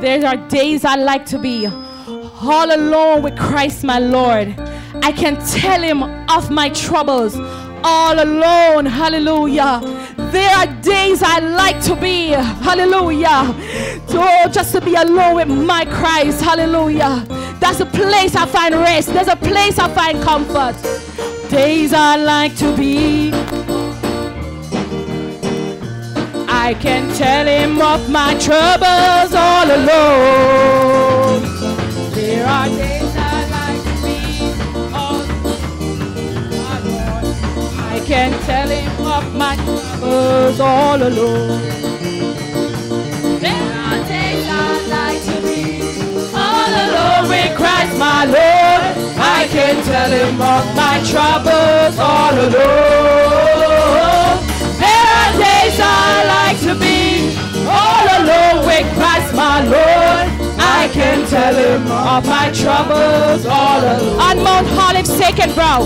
There are days I like to be all alone with Christ my Lord. I can tell him of my troubles all alone. Hallelujah. There are days I like to be. Hallelujah. Oh, just to be alone with my Christ. Hallelujah. That's a place I find rest. There's a place I find comfort. Days I like to be. I can tell him of my troubles all alone. There are days I like to be all alone. I can tell him of my troubles all alone. There are days I like to be all alone with Christ my Lord. I can tell him of my troubles all alone. I like to be all alone with Christ my Lord. I can tell him of my troubles all alone. On Mount Olive's sacred brow,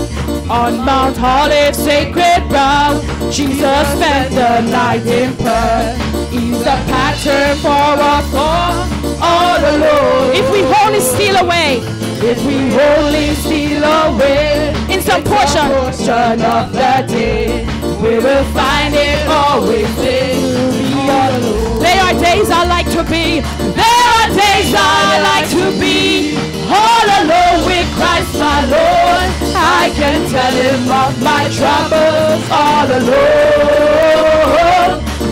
on Mount Olive's sacred brow, Jesus spent the night in prayer. He's the pattern for us all, all alone. If we only steal away, if we only steal away in some portion, portion of the day, we will find it always will be all alone. There are days I like to be, there are days I like to be all alone with Christ my Lord. I can tell him of my troubles all alone.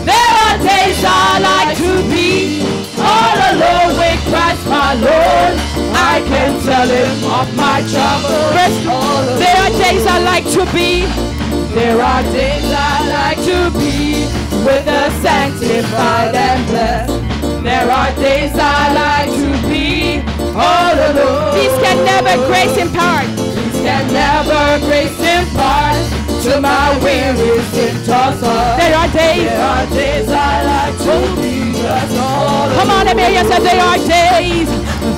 There are days I like to be all alone with Christ my Lord. I can tell him of my troubles all alone. There are days I like to be. There are days I like to be with the sanctified and blessed. There are days I like to be all alone. These can never grace impart. These can never grace impart to my weary tossed heart. There are days. There are days I like to oh. be just all alone. Come on, let me hear you say there are days.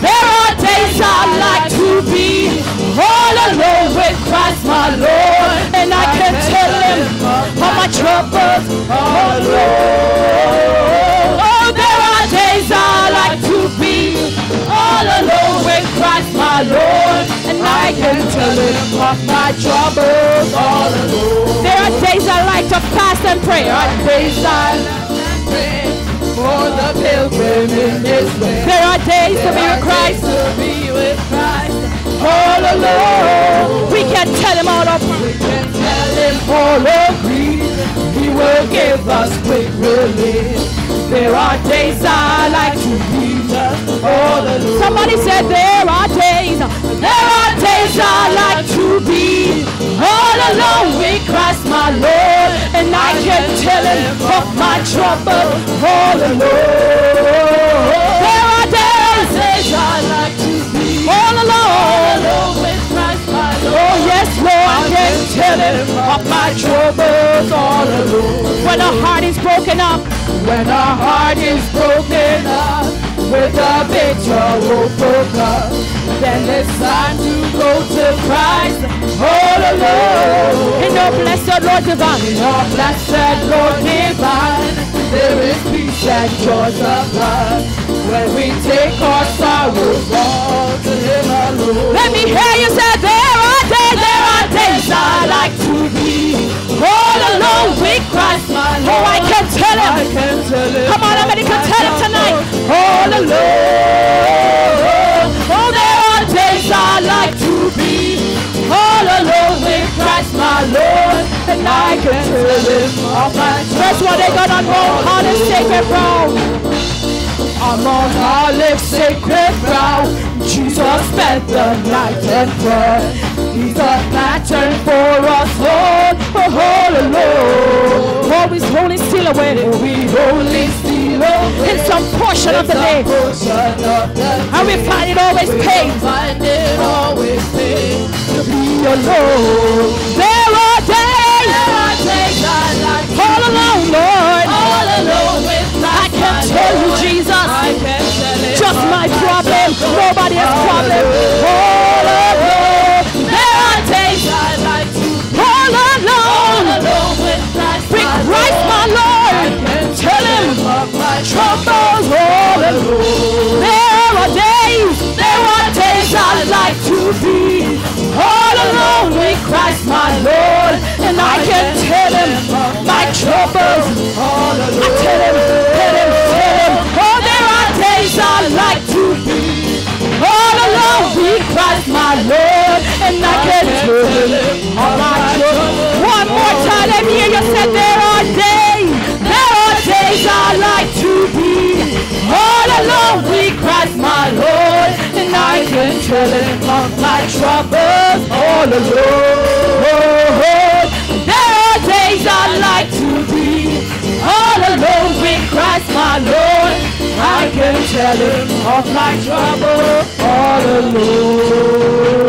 There are days I like to be all alone with Christ my Lord. And I can tell him all my troubles all alone. Oh, there are days I like to be all alone with Christ my Lord. And I can tell him of my troubles all alone. There are days I like to fast and pray. There are days I like for the pilgrim in this way. There are days to be with Christ. To be with Christ all alone. We can tell him all of We can tell him all agree. He will give us quick relief. There are days I like to be just all alone. Somebody said there are days, there are days I like to be all alone with Christ my Lord, and I can tell him of my trouble all alone. There are days I like all alone with Christ my Lord. Oh yes, Lord, I can tell him of my troubles all alone. When a heart is broken up, when a heart is broken up with a bitter hope for God, then it's time to go to Christ all alone. In your blessed Lord divine, in your blessed Lord divine, there is peace and joy sublime. When we take our sorrows all to Him alone. Let me hear you say, there are days, there are days I like to be all alone with Christ, my Lord. Oh, I can tell him. I can tell him. Come on, everybody can tell him tonight. All alone. Oh, there are days I like to be all alone with Christ, my Lord. And I can tell him of my That's what they got on Mount Holly Sacred Ground. I'm on Olive Sacred Ground. Jesus spent the night in prayer. He's a pattern for us all, all alone. Always holy still away. We holy still away. In some portion of the day. And we find it always pain. Find it always pain to be alone. There are days. There are days I like all alone, Lord. Tell you, Jesus. I can tell it. Just my problem. Nobody else's problem. All alone. There are days I like to all alone. With Christ, my Lord. Tell him troubles all alone. There are days. Days like to be all alone with Christ, my Lord. And I can tell him my troubles. I tell him, tell him, tell him. Oh, there are days I'd like to be all alone with Christ, my Lord. And I can tell him all my troubles. One more time, let me hear you say there be all alone with Christ, my Lord. And I can tell him of my troubles all alone. There are days I like to be all alone with Christ, my Lord. I can tell him of my trouble all alone.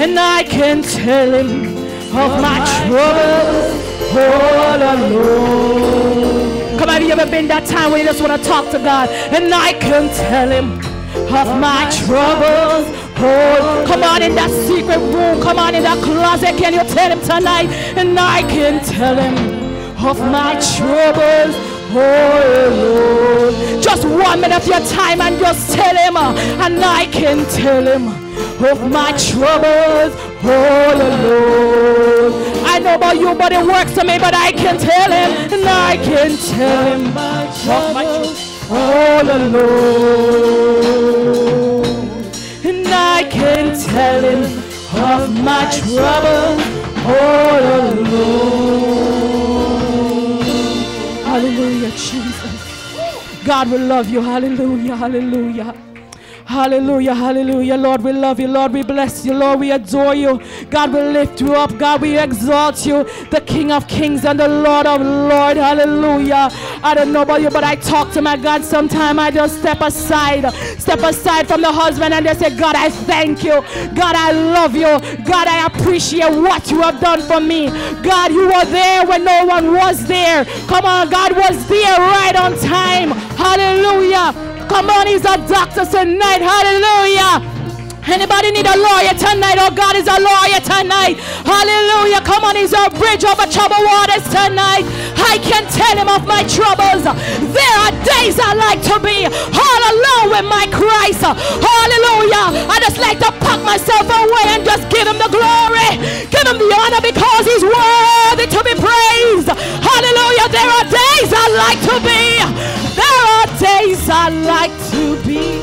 And I can tell him of my troubles all alone. Have you ever been that time when you just want to talk to God? And I can tell him of my troubles. Oh, come on in that secret room. Come on in that closet. Can you tell him tonight? And I can tell him of my troubles. Oh Lord. Just one minute of your time and just tell him. And I can tell him of my troubles. Oh Lord. I know about you, but it works to me. But I can tell him. And I can tell him of my troubles. Oh, all alone. And I can tell him of my trouble all oh, alone. Hallelujah, Jesus. God will love you. Hallelujah, hallelujah. Hallelujah, hallelujah. Lord, we love you. Lord, we bless you. Lord, we adore you. God, we lift you up. God, we exalt you, the King of kings and the Lord of lords. Hallelujah. I don't know about you, but I talk to my God sometime. I just step aside, step aside from the husband and just say, God, I thank you. God, I love you. God, I appreciate what you have done for me. God, you were there when no one was there. Come on, God was there right on time. Hallelujah. Come on, he's a doctor tonight. Hallelujah. Anybody need a lawyer tonight? Oh, God is a lawyer tonight. Hallelujah. Come on, he's a bridge over troubled waters tonight. I can tell him of my troubles. There are days I like to be all alone with my Christ. Hallelujah. I just like to pack myself away and just give him the glory. Give him the honor because he's worthy to be praised. Hallelujah. There are days I like to be. Days I like to be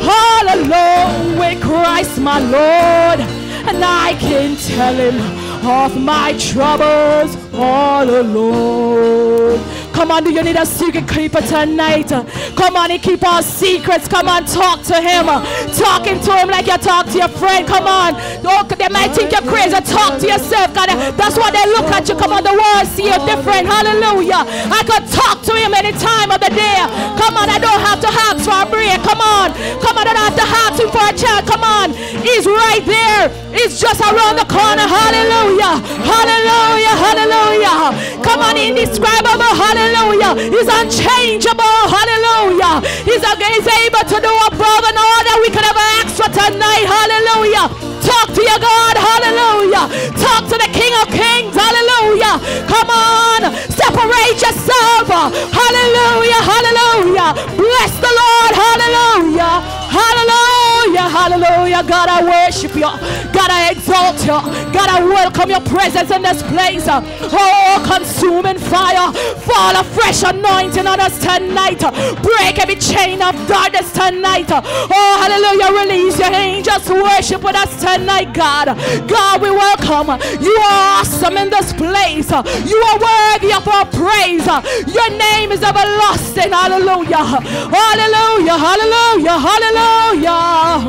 all alone with Christ, my Lord. And I can tell him of my troubles all alone. Come on, do you need a secret keeper tonight? Come on and keep our secrets. Come on, talk to him. Talking to him like you talk to your friend. Come on. Oh, they might think you're crazy. Talk to yourself. God, that's why they look at you. Come on, the world see you different. Hallelujah. I could talk to him any time of the day. Come on, I don't have to ask for a break. Come on. Come on, I don't have to ask him for a child. Come on. He's right there. He's just around the corner. Hallelujah. Hallelujah. Hallelujah. Come on, indescribable. Hallelujah. He's unchangeable. Hallelujah. He's, he's able to do above and all that we could ever ask for tonight. Hallelujah. Talk to your God. Hallelujah. Talk to the King of Kings. Hallelujah. Come on. Separate yourself. Hallelujah. Hallelujah. Bless the Lord. Hallelujah. Hallelujah. Hallelujah. God, I worship you. God, I exalt you. God, I welcome your presence in this place. Oh, consuming fire. Fall a fresh anointing on us tonight. Break every chain of darkness tonight. Oh, hallelujah. Release your angels worship with us tonight, God. God, we welcome. You are awesome in this place. You are worthy of our praise. Your name is everlasting. Hallelujah. Hallelujah. Hallelujah. Hallelujah.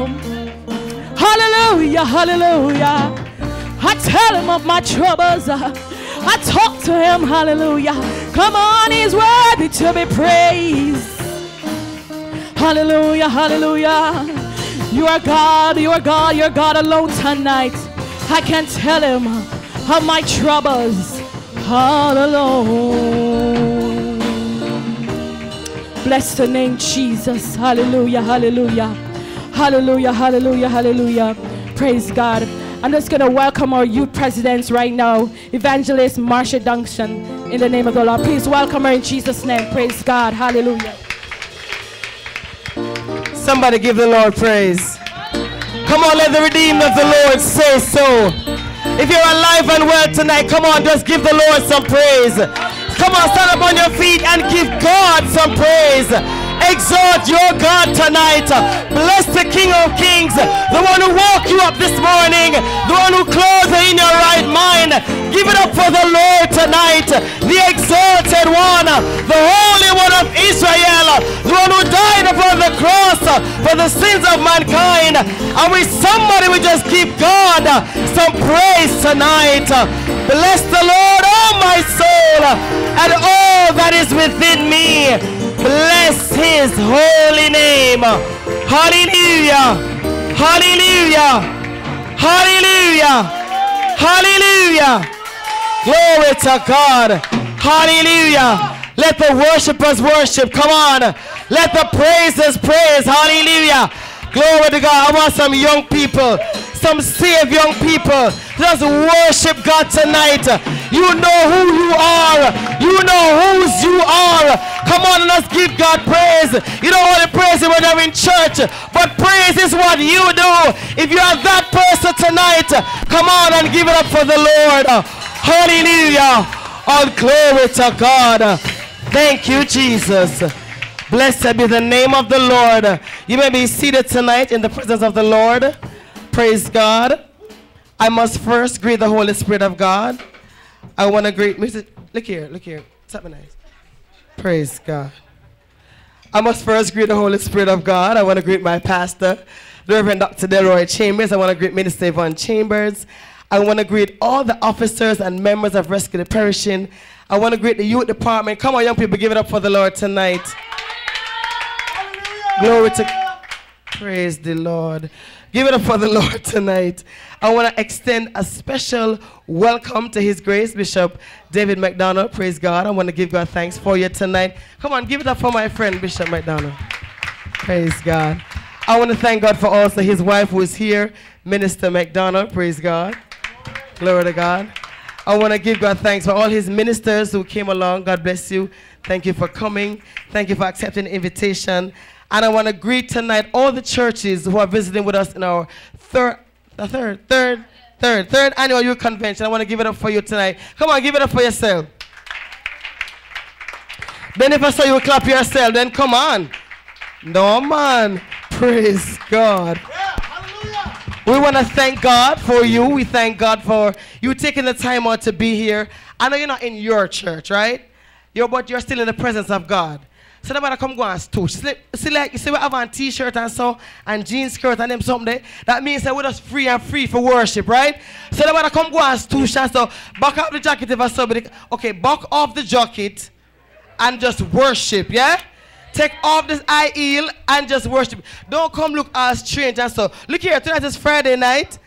Hallelujah. Hallelujah. I tell him of my troubles. I talk to him. Hallelujah. Come on, he's worthy to be praised. Hallelujah. Hallelujah. You are God, you are God, you're God alone tonight. I can tell him of my troubles all alone. Bless the name Jesus. Hallelujah, hallelujah. Hallelujah, hallelujah, hallelujah. Praise God. I'm just going to welcome our youth presidents right now, Evangelist Marsha Duncan, in the name of the Lord. Please welcome her in Jesus' name. Praise God. Hallelujah. Somebody give the Lord praise. Come on, let the redeemed of the Lord say so. If you're alive and well tonight, come on, just give the Lord some praise. Come on, stand up on your feet and give God some praise. Exalt your God tonight. Bless the King of Kings, the one who woke you up this morning, the one who clothed in your right mind. Give it up for the Lord tonight, the exalted one, the Holy One of Israel, the one who died upon the cross for the sins of mankind. And we somebody will just give God some praise tonight. Bless the Lord, oh my soul, and all that is within me. Bless his holy name. Hallelujah. Hallelujah. Hallelujah. Hallelujah. Glory to God. Hallelujah. Let the worshipers worship. Come on. Let the praises praise. Hallelujah. Glory to God. I want some young people, some saved young people. Just worship God tonight. You know who you are. You know whose you are. Come on let's give God praise. You don't want to praise Him when you're in church, but praise is what you do. If you are that person tonight, come on and give it up for the Lord. Hallelujah. All glory to God. Thank you, Jesus. Blessed be the name of the Lord. You may be seated tonight in the presence of the Lord. Praise God. I must first greet the Holy Spirit of God. I want to greet Mr. Look here, look here. Something nice. Praise God. I must first greet the Holy Spirit of God. I want to greet my pastor, the Reverend Dr. Delroy Chambers. I want to greet Minister Yvonne Chambers. I want to greet all the officers and members of Rescue the Perishing. I want to greet the youth department. Come on, young people, give it up for the Lord tonight. Glory to Praise the Lord. Give it up for the Lord tonight. I want to extend a special welcome to His Grace, Bishop David McDonald. Praise God. I want to give God thanks for you tonight. Come on, give it up for my friend, Bishop McDonald. Praise God. I want to thank God for also his wife who is here, Minister McDonald. Praise God. Glory to God. I want to give God thanks for all his ministers who came along. God bless you. Thank you for coming. Thank you for accepting the invitation. And I want to greet tonight all the churches who are visiting with us in our third, the third, third, third, third annual youth convention. I want to give it up for you tonight. Come on, give it up for yourself. Then if I saw you clap yourself, then come on. No man. Praise God. We want to thank God for you. We thank God for you taking the time out to be here. I know you're not in your church, right? You're, but you're still in the presence of God. So nobody come go and stoosh. See, see like you see we have on t-shirt and so and jeans skirt and them something there. That means that we're just free and free for worship, right? So nobody come go and stoosh and so back up the jacket if I saw okay, back off the jacket and just worship, yeah? Take off this eye heel and just worship. Don't come look as strange and so. Look here, tonight is Friday night.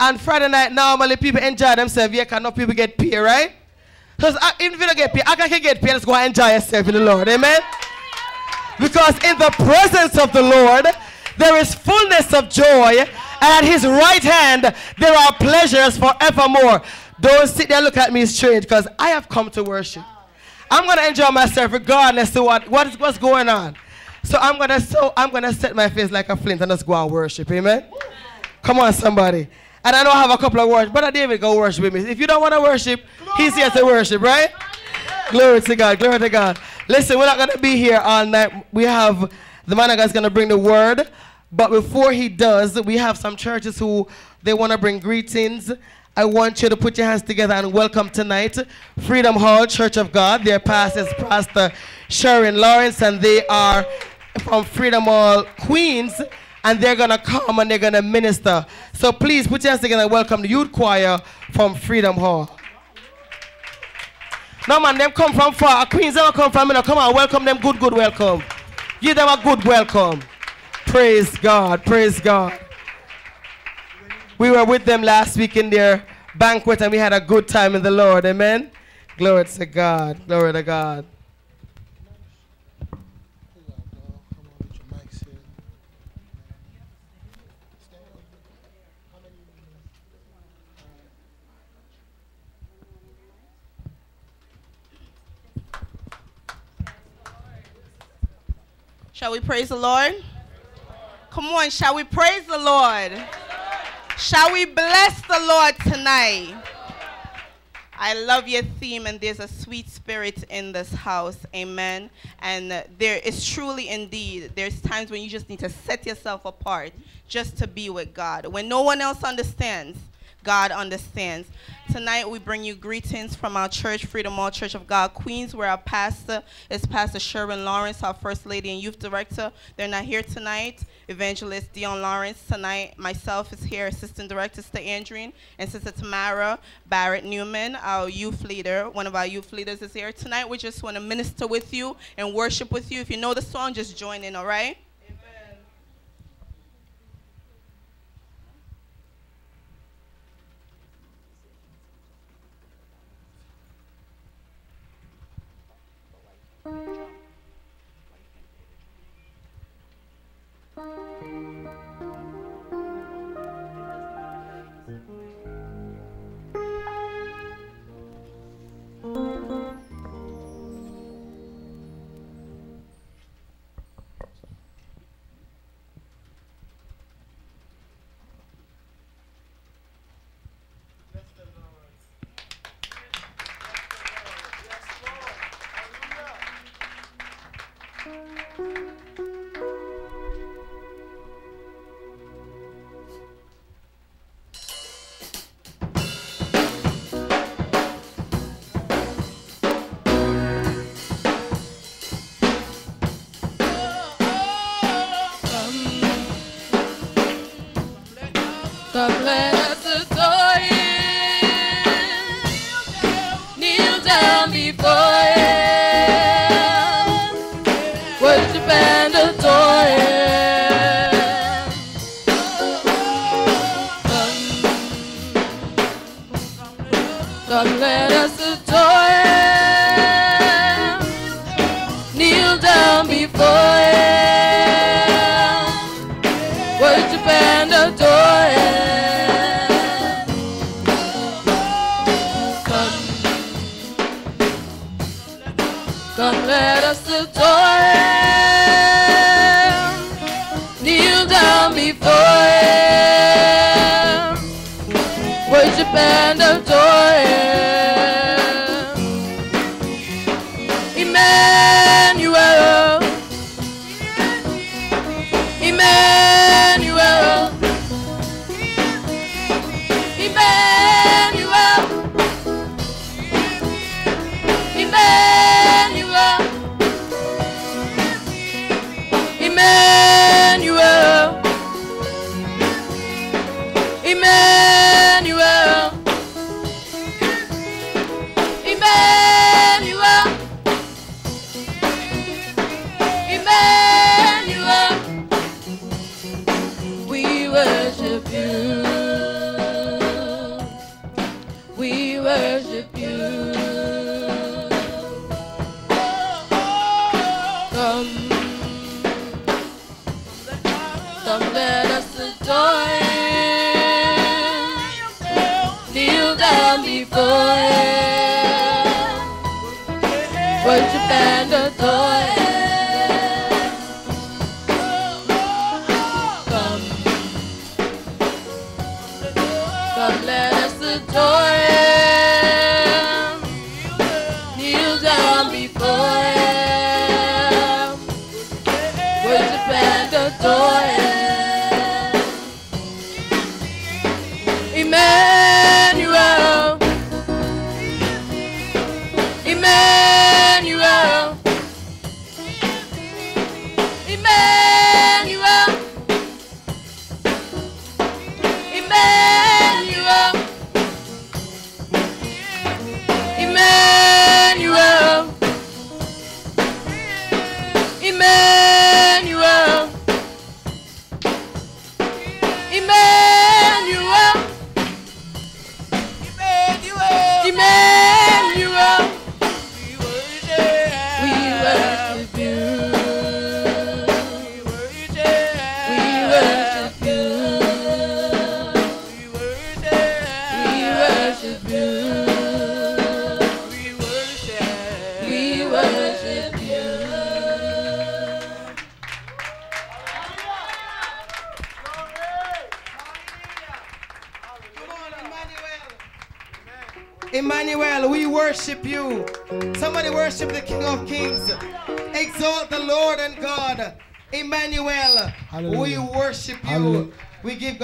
And Friday night normally people enjoy themselves. Yeah, cannot people get paid, right? Because uh, even if you don't get paid, I can get paid. Let's go and enjoy yourself in the Lord. Amen. Because in the presence of the Lord, there is fullness of joy, and at his right hand, there are pleasures forevermore. Don't sit there look at me strange, because I have come to worship. I'm going to enjoy myself regardless of what, what is, what's going on. So I'm going to so I'm gonna set my face like a flint and just go and worship. Amen? Come on, somebody. And I know I have a couple of words. Brother David, go worship with me. If you don't want to worship, he's here to worship, right? Glory to God. Glory to God. Listen, we're not going to be here all night. We have the man of going to bring the word. But before he does, we have some churches who they want to bring greetings. I want you to put your hands together and welcome tonight Freedom Hall Church of God. Their pastor is Pastor Sharon Lawrence, and they are from Freedom Hall, Queens, and they're going to come and they're going to minister. So please put your hands together and welcome the youth choir from Freedom Hall. No man, them come from far. Queens never come from, know, come on, welcome them good, good welcome. Give them a good welcome. Praise God, praise God. We were with them last week in their banquet and we had a good time in the Lord. Amen. Glory to God. Glory to God. Shall we praise the Lord? Come on, shall we praise the Lord? Shall we bless the Lord tonight? I love your theme, and there's a sweet spirit in this house. Amen. And there is truly indeed, there's times when you just need to set yourself apart just to be with God. When no one else understands, God understands. Tonight we bring you greetings from our church, Freedom Hall Church of God, Queens, where our pastor is Pastor Sherwin Lawrence, our first lady and youth director. They're not here tonight. Evangelist Dion Lawrence tonight. Myself is here, Assistant Director Sister Andreen, and Sister Tamara Barrett Newman, our youth leader. One of our youth leaders is here tonight. We just want to minister with you and worship with you. If you know the song, just join in, all right? Thank you.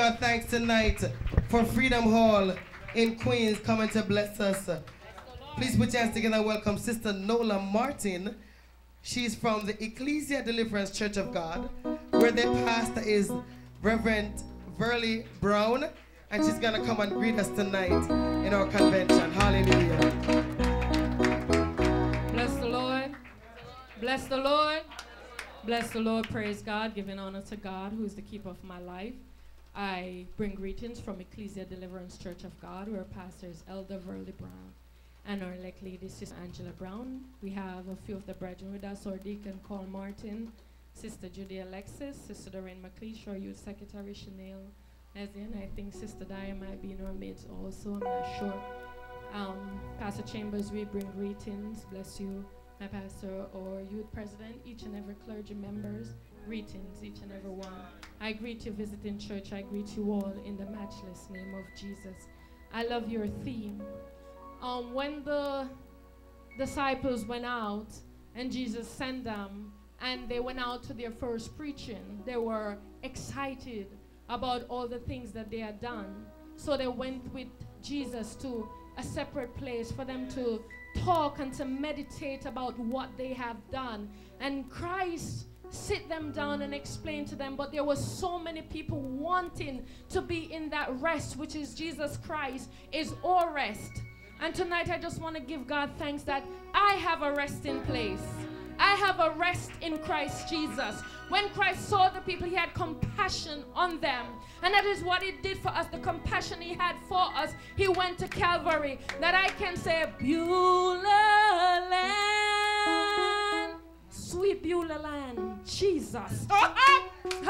God thanks tonight for Freedom Hall in Queens coming to bless us. Please put your hands together and welcome Sister Nola Martin. She's from the Ecclesia Deliverance Church of God, where their pastor is Reverend Verley Brown, and she's gonna come and greet us tonight in our convention. Hallelujah. Bless the Lord. Bless the Lord. Bless the Lord. Praise God. Giving honor to God, who is the keeper of my life. I bring greetings from Ecclesia Deliverance Church of God, where pastor is Elder Verley Brown and our elect lady, Sister Angela Brown. We have a few of the brethren with us, our deacon Carl Martin, Sister Judy Alexis, Sister Doreen McLeish, our youth secretary Chanel Leslie, I think Sister Diane might be in our midst also, I'm not sure. Um, Pastor Chambers, we bring greetings. Bless you, my pastor or youth president, each and every clergy members. Greetings, each and every one. I greet you, visiting church. I greet you all in the matchless name of Jesus. I love your theme. Um, when the disciples went out and Jesus sent them, and they went out to their first preaching, they were excited about all the things that they had done. So they went with Jesus to a separate place for them to talk and to meditate about what they have done. And Christ sit them down and explain to them, but there were so many people wanting to be in that rest, which is Jesus Christ, is all rest. And tonight I just want to give God thanks that I have a resting place. I have a rest in Christ Jesus. When Christ saw the people, he had compassion on them. And that is what he did for us, the compassion he had for us. He went to Calvary. That I can say, Beulah land, sweet Beulah land, Jesus.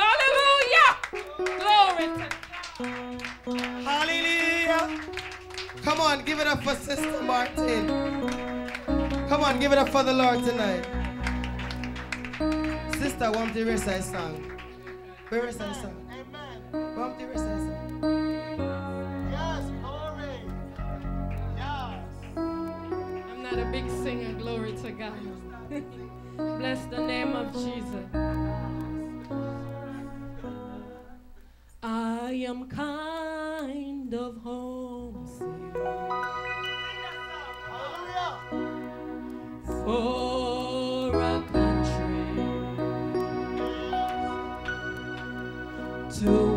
Hallelujah! Glory to Hallelujah. Come on, give it up for Sister Martin. Come on, give it up for the Lord tonight. Sister, want to recite song? We recite song. Amen. Want to recite song? Yes, glory. Yes. I'm not a big singer, glory to God. Bless the name of Jesus. I am kind of homesick for a country to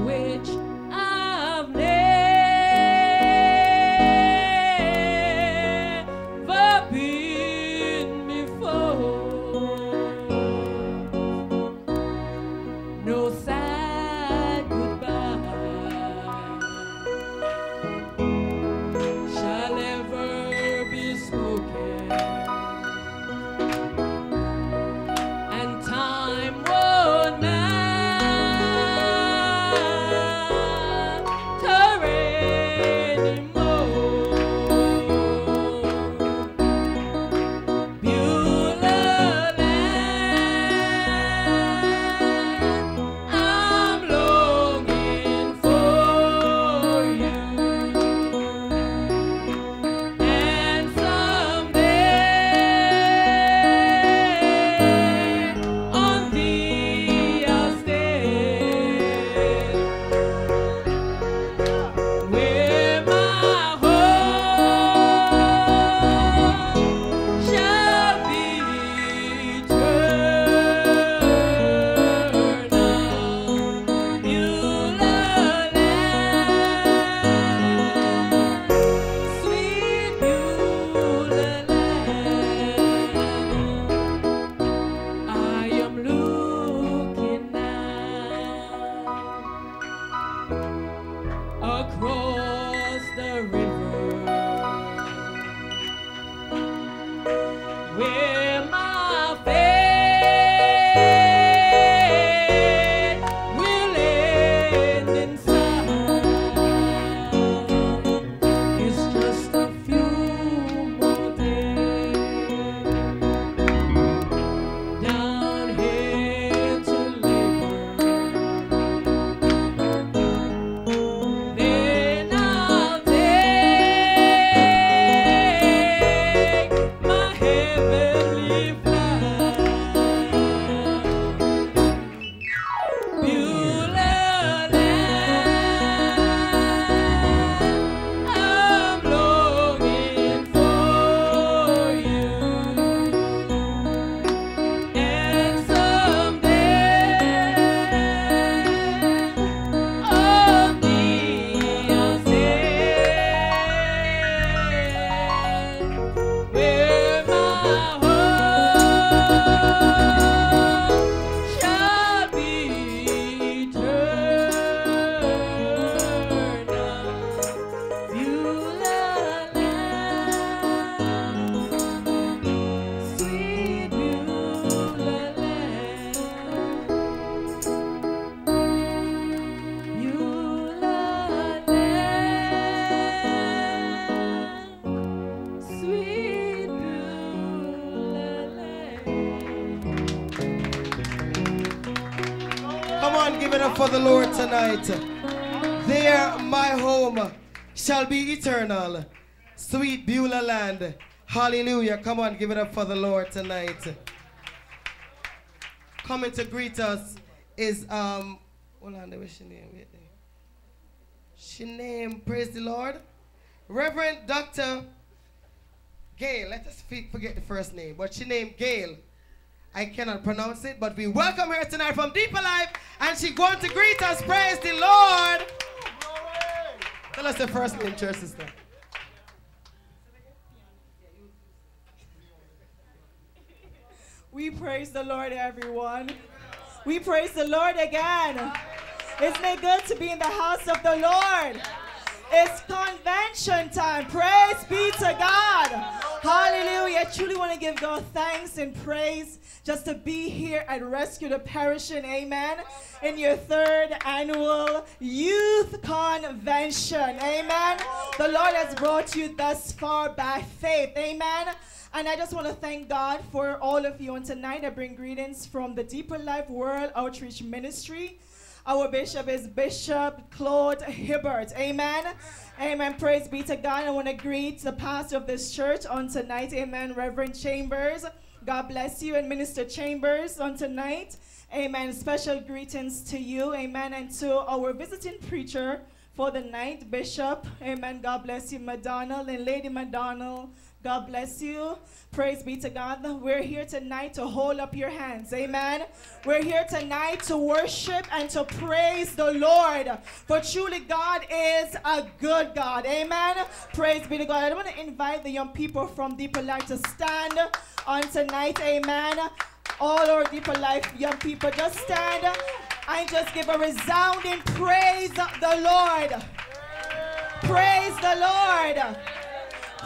on, give it up for the Lord tonight. There, my home shall be eternal. Sweet Beulah land. Hallelujah. Come on, give it up for the Lord tonight. Coming to greet us is, um, hold on, what's she name? Wait there. She name, praise the Lord. Reverend Dr. Gail. Let us forget the first name, but she named Gail. I cannot pronounce it, but we welcome her tonight from Deeper Life, and she going to greet us. Praise the Lord. Tell us the first name, church sister. We praise the Lord, everyone. We praise the Lord again. Isn't it good to be in the house of the Lord? It's convention time. Praise be to God. Hallelujah. I truly want to give God thanks and praise just to be here at Rescue the Perishing. Amen. In your third annual youth convention. Amen. The Lord has brought you thus far by faith. Amen. And I just want to thank God for all of you. And tonight I bring greetings from the Deeper Life World Outreach Ministry. Our bishop is Bishop Claude Hibbert. Amen. Amen. Praise be to God. I want to greet the pastor of this church on tonight. Amen. Reverend Chambers. God bless you. And Minister Chambers on tonight. Amen. Special greetings to you. Amen. And to our visiting preacher for the night, Bishop. Amen. God bless you, McDonald and Lady McDonald. God bless you. Praise be to God. We're here tonight to hold up your hands. Amen. We're here tonight to worship and to praise the Lord. For truly, God is a good God. Amen. Praise be to God. I want to invite the young people from Deeper Life to stand on tonight. Amen. All our Deeper Life young people, just stand and just give a resounding praise the Lord. Praise the Lord.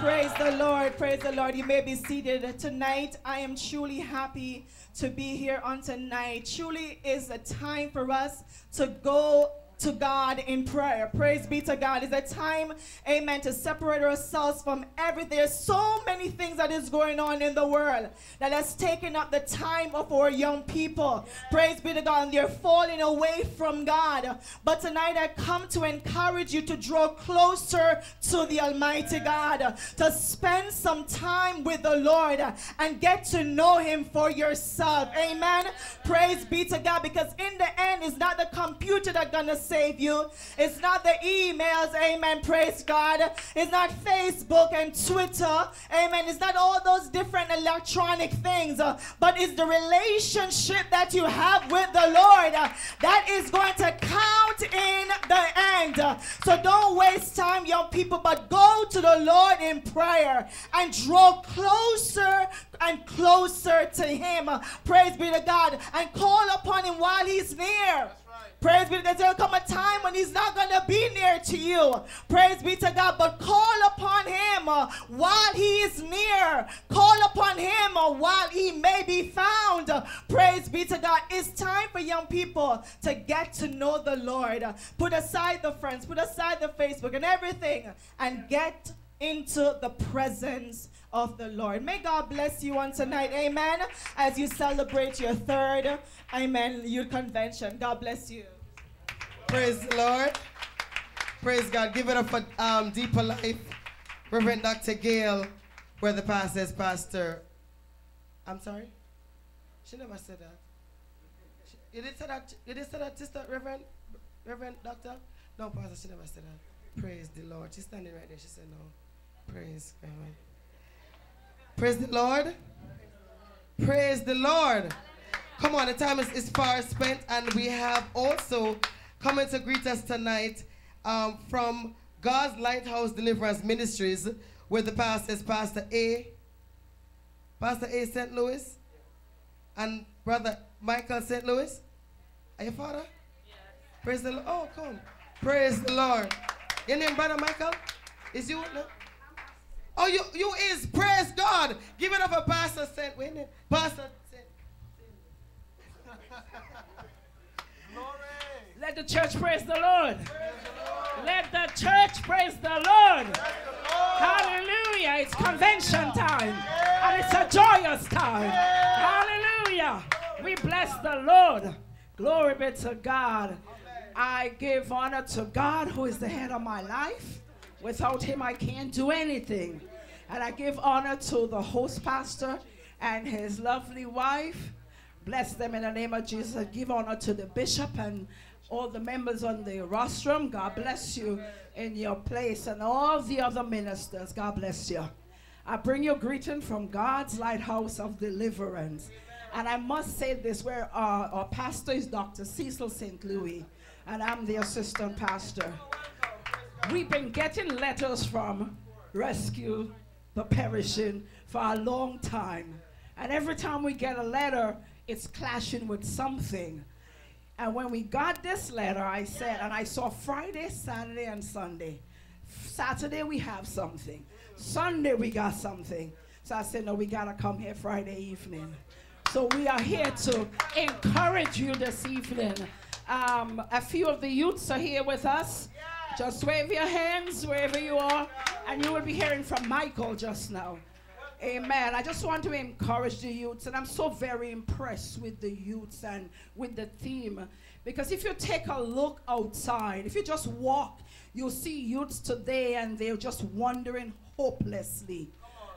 Praise the Lord. Praise the Lord. You may be seated tonight. I am truly happy to be here on tonight. Truly is a time for us to go to God in prayer. Praise be to God. It's a time, amen, to separate ourselves from everything. There's so many things that is going on in the world that has taken up the time of our young people. Praise be to God. And they're falling away from God. But tonight I come to encourage you to draw closer to the Almighty God, to spend some time with the Lord and get to know Him for yourself. Amen. Praise be to God. Because in the end, it's not the computer that's gonna save you. It's not the emails, amen, praise God. It's not Facebook and Twitter, amen. It's not all those different electronic things, uh, but it's the relationship that you have with the Lord uh, that is going to count in the end. Uh, so don't waste time, young people, but go to the Lord in prayer and draw closer and closer to Him. Praise be to God. And call upon Him while He's near. Praise be to God. There'll come a time when He's not going to be near to you. Praise be to God. But call upon Him uh, while He is near. Call upon Him uh, while he may be found. Praise be to God. It's time for young people to get to know the Lord. Put aside the friends, put aside the Facebook and everything, and get into the presence of the Lord. May God bless you on tonight, amen, as you celebrate your third, amen, youth convention. God bless you. Praise the Lord. Praise God. Give it up for um, Deeper Life. Reverend Dr. Gail, where the pastor says, Pastor. I'm sorry? She never said that. She, you did say that, you did say that, Sister Reverend, Reverend Doctor? No, Pastor, she never said that. Praise the Lord. She's standing right there. She said no. Praise God. Praise the Lord. Praise the Lord. Come on, the time is, is far spent, and we have also coming to greet us tonight um, from God's Lighthouse Deliverance Ministries, where the pastor is Pastor A. Pastor A. St. Louis, and Brother Michael St. Louis. Are you father? Yes. Praise the Lord. Oh, come. Praise the Lord. Your name, Brother Michael? Is you? No? Oh, you you is. Praise God. Give it up for Pastor St. Wait Pastor St. Let the church praise the Lord. Let the church praise the Lord. Hallelujah. It's convention time. And it's a joyous time. Hallelujah. We bless the Lord. Glory be to God. I give honor to God who is the head of my life. Without him, I can't do anything. And I give honor to the host pastor and his lovely wife. Bless them in the name of Jesus. I give honor to the bishop and all the members on the rostrum. God bless you in your place and all the other ministers. God bless you. I bring you greeting from God's Lighthouse of Deliverance. And I must say this, where our, our pastor is Dr. Cecil St. Louis, and I'm the assistant pastor. We've been getting letters from Rescue the Perishing for a long time. And every time we get a letter, it's clashing with something. And when we got this letter, I said, and I saw Friday, Saturday, and Sunday. Saturday, we have something. Sunday, we got something. So I said, no, we got to come here Friday evening. So we are here to encourage you this evening. Um, a few of the youths are here with us. Just wave your hands wherever you are, and you will be hearing from Michael just now. Amen. I just want to encourage the youths, and I'm so very impressed with the youths and with the theme. Because if you take a look outside, if you just walk, you'll see youths today and they're just wandering hopelessly.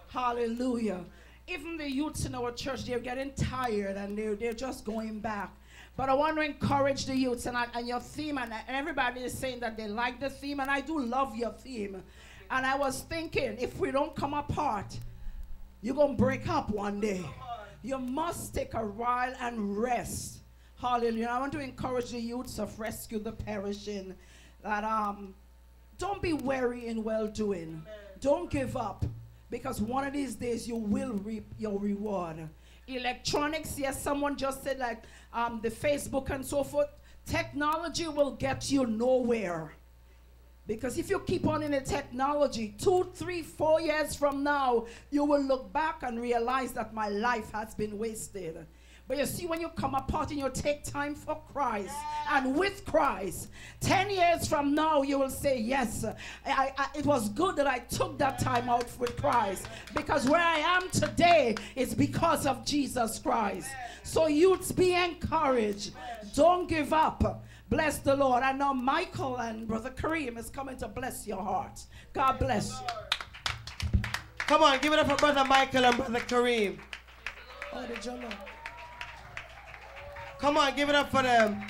Hallelujah. Even the youths in our church, they're getting tired and they're, they're just going back. But I want to encourage the youths and, and your theme, and everybody is saying that they like the theme, and I do love your theme. And I was thinking, if we don't come apart, you're going to break up one day. You must take a while and rest. Hallelujah. I want to encourage the youths of Rescue the Perishing that um, don't be weary in well doing. Don't give up because one of these days you will reap your reward. Electronics, yes, someone just said like um, the Facebook and so forth. Technology will get you nowhere. Because if you keep on in the technology, two, three, four years from now, you will look back and realize that my life has been wasted. But you see, when you come apart and you take time for Christ and with Christ, 10 years from now, you will say, Yes, I, I, it was good that I took that time out with Christ. Because where I am today is because of Jesus Christ. So, youths, be encouraged. Don't give up. Bless the Lord. I know Michael and Brother Kareem is coming to bless your heart. God bless you. Come on, give it up for Brother Michael and Brother Kareem. Oh. Come on, give it up for them.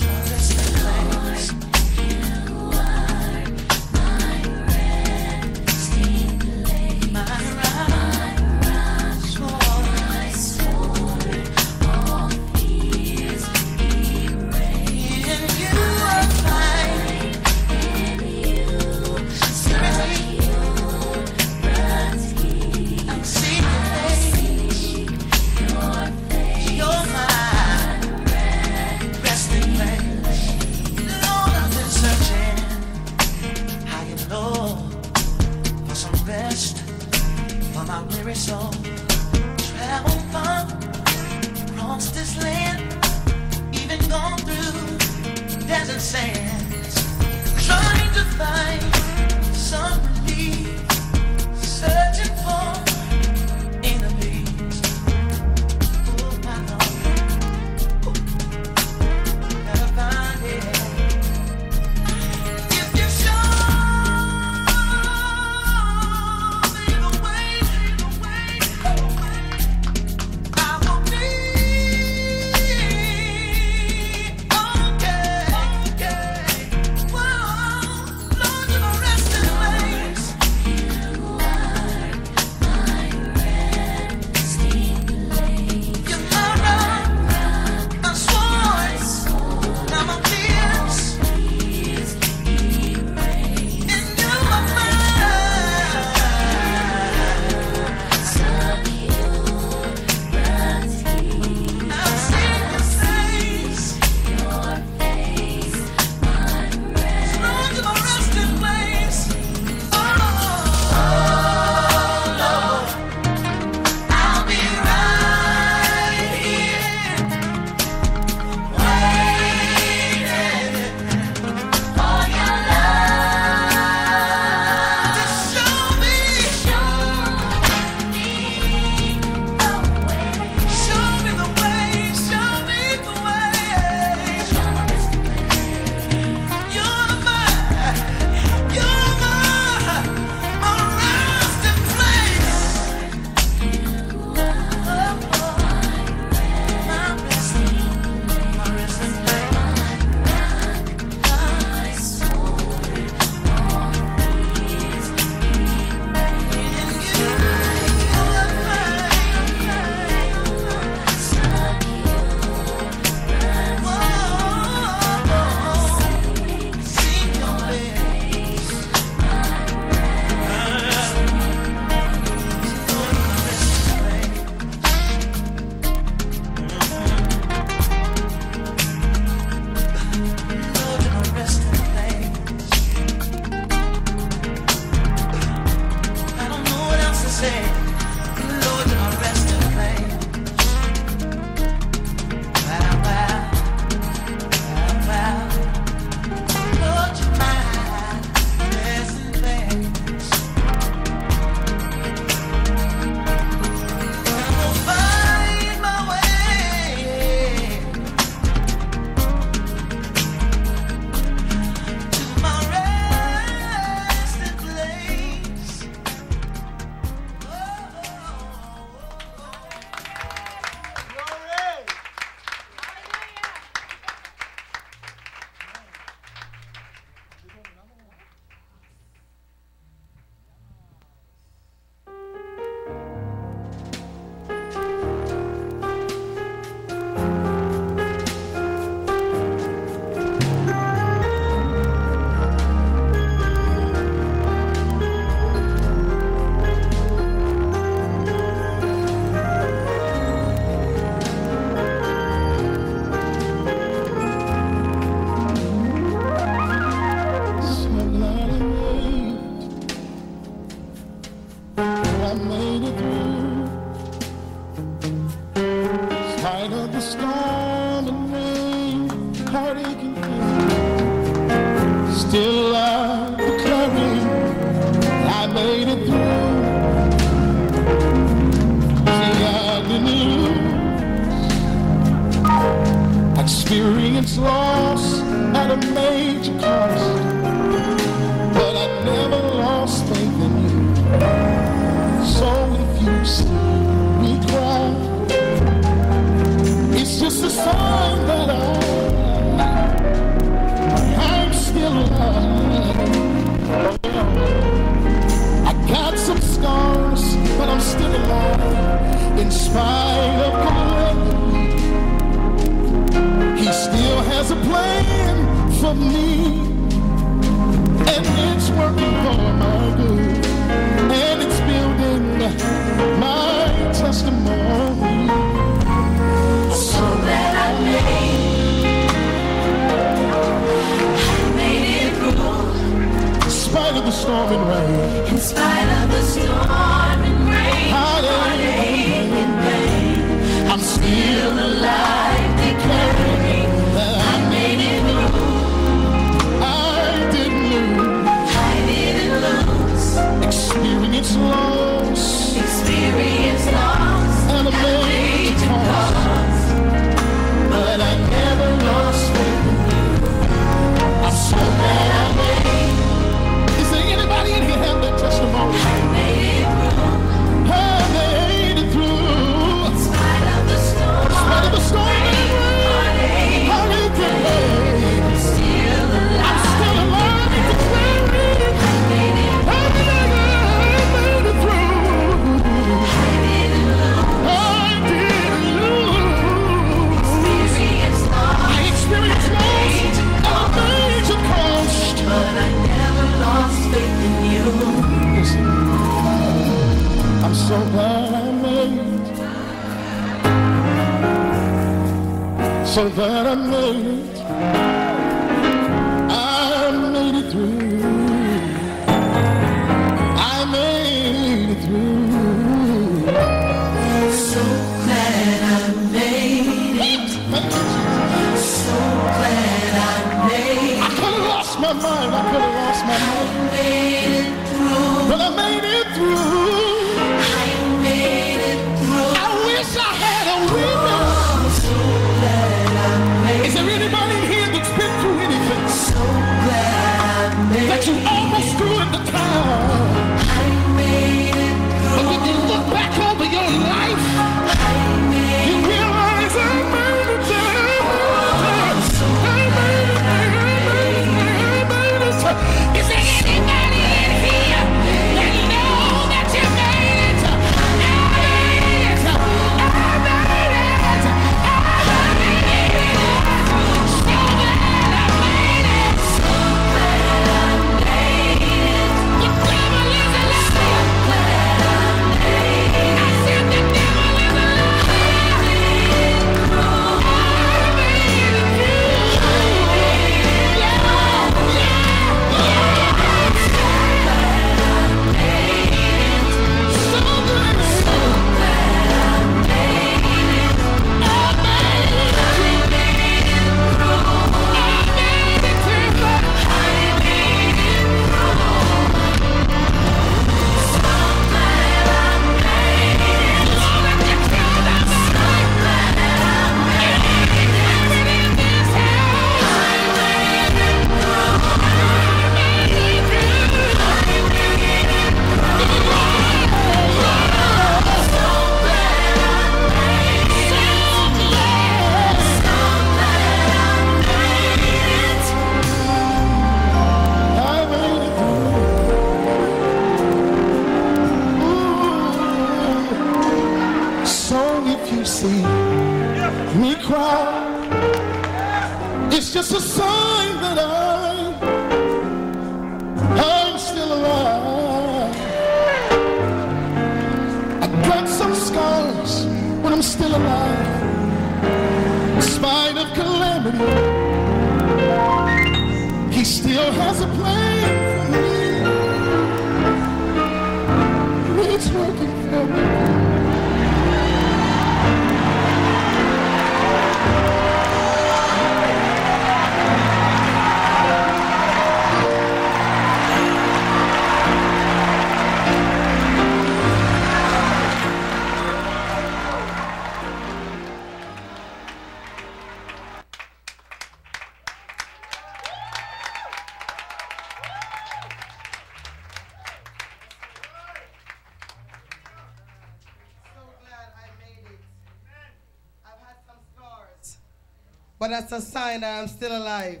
That's a sign that I'm still alive.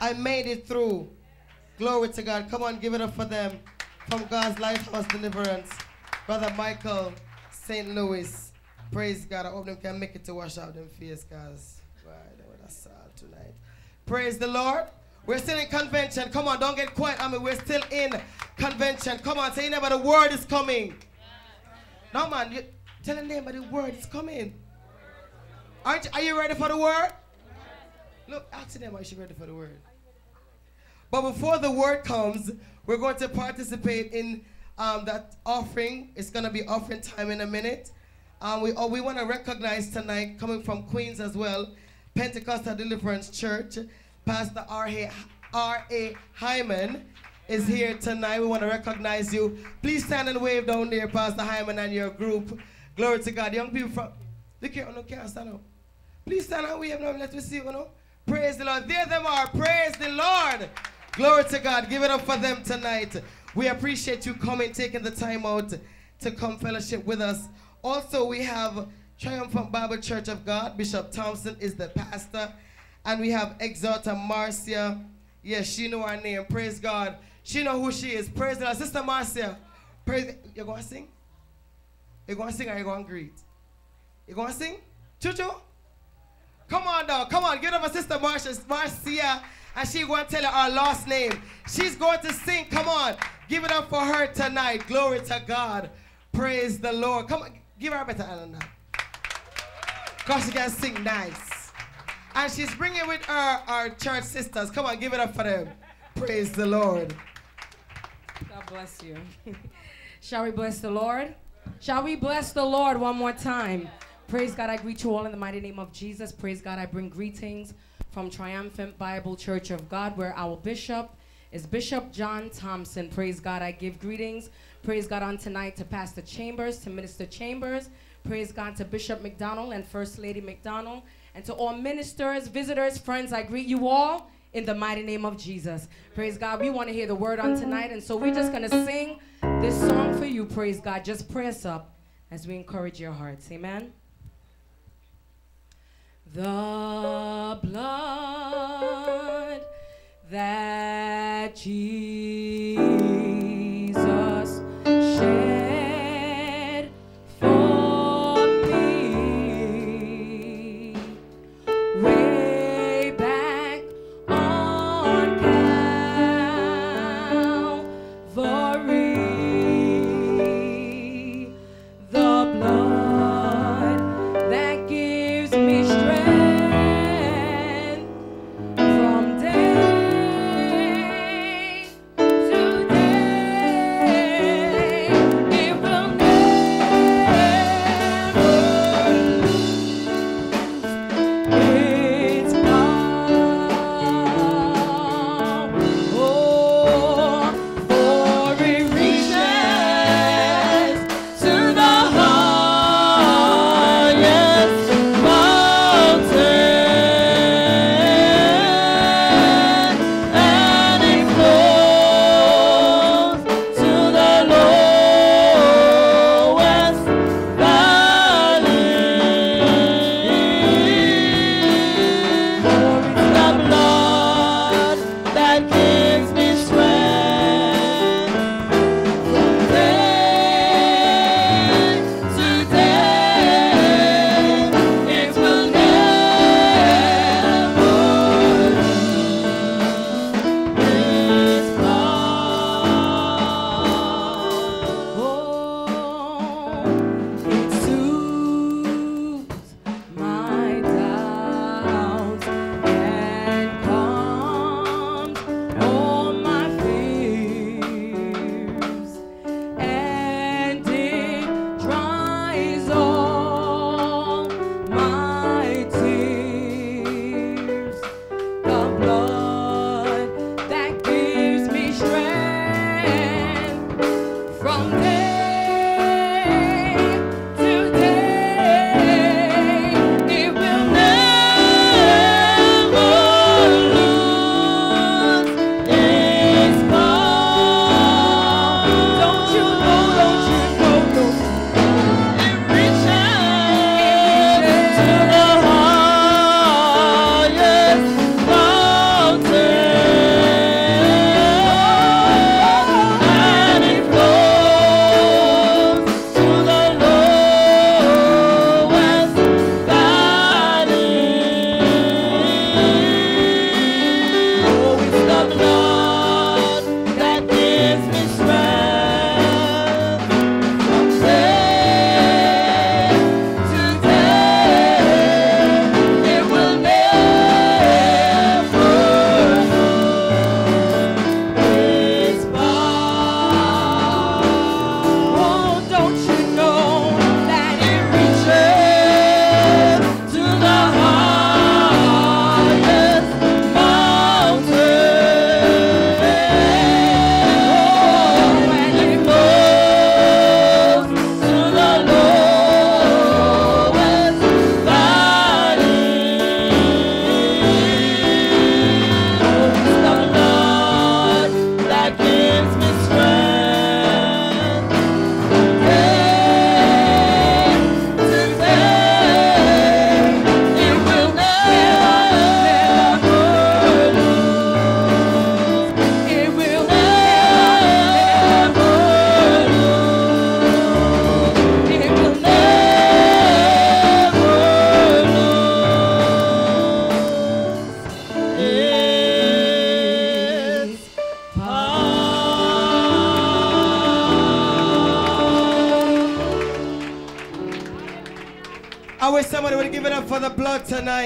I made it through. Glory to God. Come on, give it up for them. From God's Lighthouse Deliverance, Brother Michael St. Louis. Praise God. I hope them can make it to wash out them face, guys. Right, were sad tonight. Praise the Lord. We're still in convention. Come on, don't get quiet. I mean, we're still in convention. Come on, say never the word is coming. No, man, you tell neighbor the word is coming. Aren't are you ready for the word? Look, ask them, are you ready for the word? But before the word comes, we're going to participate in um, that offering. It's going to be offering time in a minute. Um, we oh, we want to recognize tonight, coming from Queens as well, Pentecostal Deliverance Church, Pastor R.A. Hyman. is here tonight. We want to recognize you. Please stand and wave down there, Pastor Hyman and your group. Glory to God. Young people from, look here, no can't stand up. Please stand and wave now. Let me see you know. Praise the Lord. There them are. Praise the Lord. Glory to God. Give it up for them tonight. We appreciate you coming, taking the time out to come fellowship with us. Also, we have Triumphant Bible Church of God. Bishop Thompson is the pastor. And we have Exalta Marcia. Yes, she know her name. Praise God. She know who she is. Praise the Lord. Sister Marcia. Praise. You're going to sing? You're going to sing or you're going to greet? You're going to sing? Chuchu? Come on, dog. Come on. Give up for Sister Marcia, Marcia. And she going to tell you our last name. She's going to sing. Come on. Give it up for her tonight. Glory to God. Praise the Lord. Come on. Give her a better hand that. Because she can sing nice. And she's bringing with her our church sisters. Come on. Give it up for them. Praise the Lord. God bless you. Shall we bless the Lord? Shall we bless the Lord one more time? Praise God, I greet you all in the mighty name of Jesus. Praise God, I bring greetings from Triumphant Bible Church of God, where our bishop is Bishop John Thompson. Praise God, I give greetings. Praise God on tonight to Pastor Chambers, to Minister Chambers. Praise God to Bishop McDonald and First Lady McDonald. And to all ministers, visitors, friends, I greet you all in the mighty name of Jesus. Praise God. We want to hear the word on tonight. And so we're just going to sing this song for you. Praise God. Just pray us up as we encourage your hearts. Amen. The blood that Jesus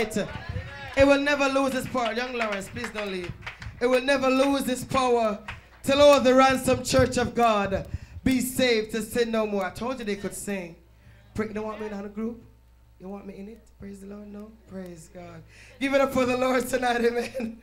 tonight. It will never lose its power. Young Lawrence, please don't leave. It will never lose its power till all the ransomed church of God be saved to sin no more. I told you they could sing. Pray, you don't want me in the group? You want me in it? Praise the Lord? No? Praise God. Give it up for the Lord tonight, amen.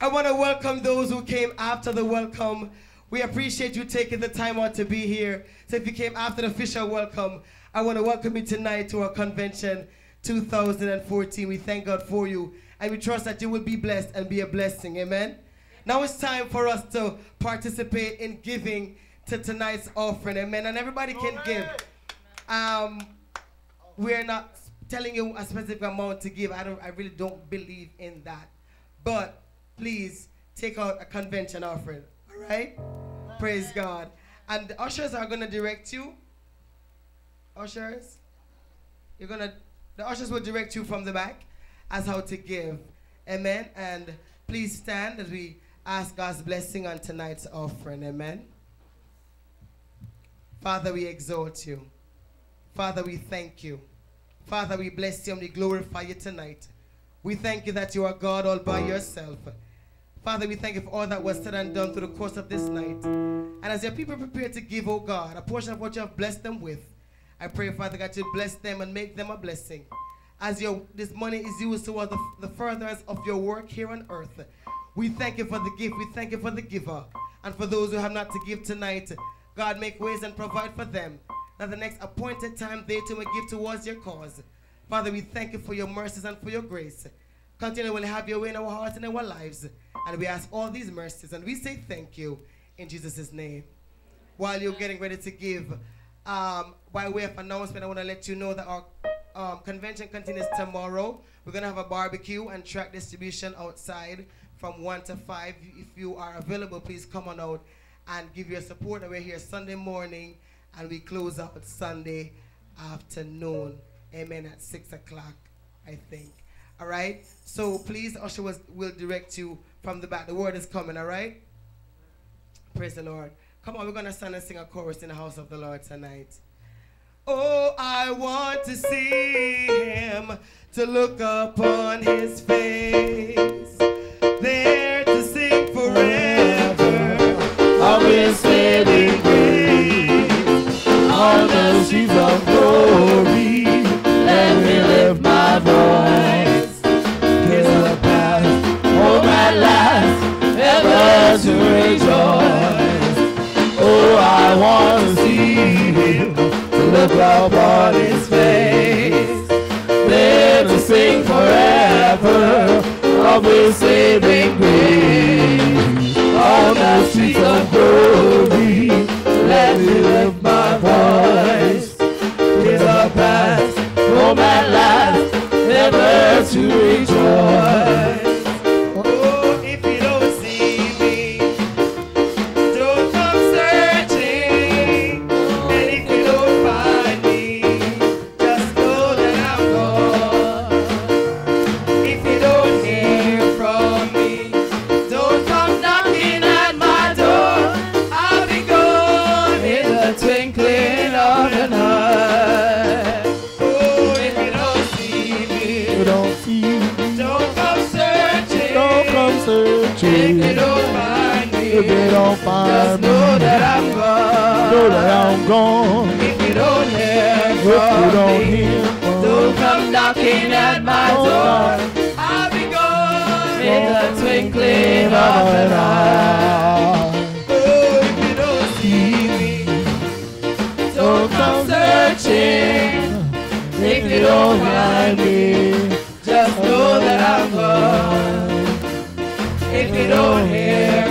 I want to welcome those who came after the welcome. We appreciate you taking the time out to be here. So if you came after the official welcome, I want to welcome you tonight to our convention 2014. We thank God for you. And we trust that you will be blessed and be a blessing. Amen. Now it's time for us to participate in giving to tonight's offering. Amen. And everybody can give. Um, we're not telling you a specific amount to give. I don't I really don't believe in that. But please take out a convention offering. All right? Praise God. And the ushers are going to direct you. Ushers, you're going to the ushers will direct you from the back as how to give. Amen. And please stand as we ask God's blessing on tonight's offering. Amen. Father, we exalt you. Father, we thank you. Father, we bless you and we glorify you tonight. We thank you that you are God all by yourself. Father, we thank you for all that was said and done through the course of this night. And as your people prepare to give, oh God, a portion of what you have blessed them with, I pray, Father God, to bless them and make them a blessing. As your this money is used towards the, the furtherance of your work here on earth. We thank you for the gift. We thank you for the giver. And for those who have not to give tonight, God, make ways and provide for them. That the next appointed time they too may give towards your cause. Father, we thank you for your mercies and for your grace. Continue to have your way in our hearts and our lives. And we ask all these mercies and we say thank you in Jesus' name. While you're getting ready to give, um, by way of announcement, I want to let you know that our um, convention continues tomorrow. We're going to have a barbecue and track distribution outside from 1 to 5. If you are available, please come on out and give your support. And we're here Sunday morning and we close out Sunday afternoon. Amen. At 6 o'clock, I think. All right? So please, Usher will direct you from the back. The word is coming, all right? Praise the Lord. Come on, we're going to stand and sing a chorus in the house of the Lord tonight. Oh, I want to see him, to look upon his face, there to sing forever of his saving grace. On the streets of glory, let me lift my voice. There's a path, oh my life, ever to rejoice. I want to see him, to look upon his face. There to sing forever of his saving grace. On the streets of glory, let me lift my voice. There's a path for my life, ever to rejoice. Knocking at my Oh, door. I'll be gone in the twinkling of an eye. Oh, if you don't see me, don't come searching. If you don't find me, just know that I'm gone. If you don't hear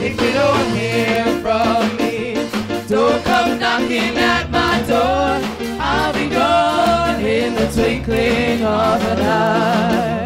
If you don't hear from me, don't come knocking at my door. I'll be gone in the twinkling of an eye.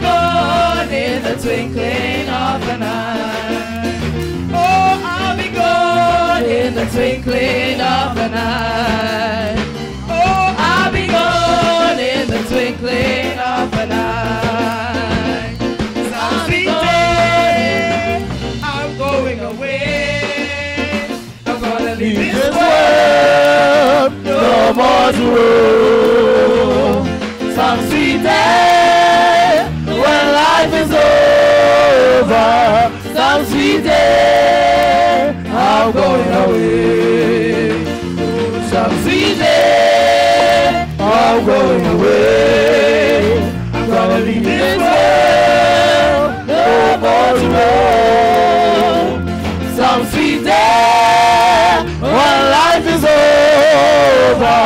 Gone in the twinkling of an eye. Oh, I'll be gone in the twinkling of an eye. Oh, I'll be gone in the twinkling of an eye. Some sweet day, I'm going away. I'm gonna leave this world, no more to day I'm going away. Some day I'm going away. I'm gonna leave this world, no more to roam. Some day when life is over.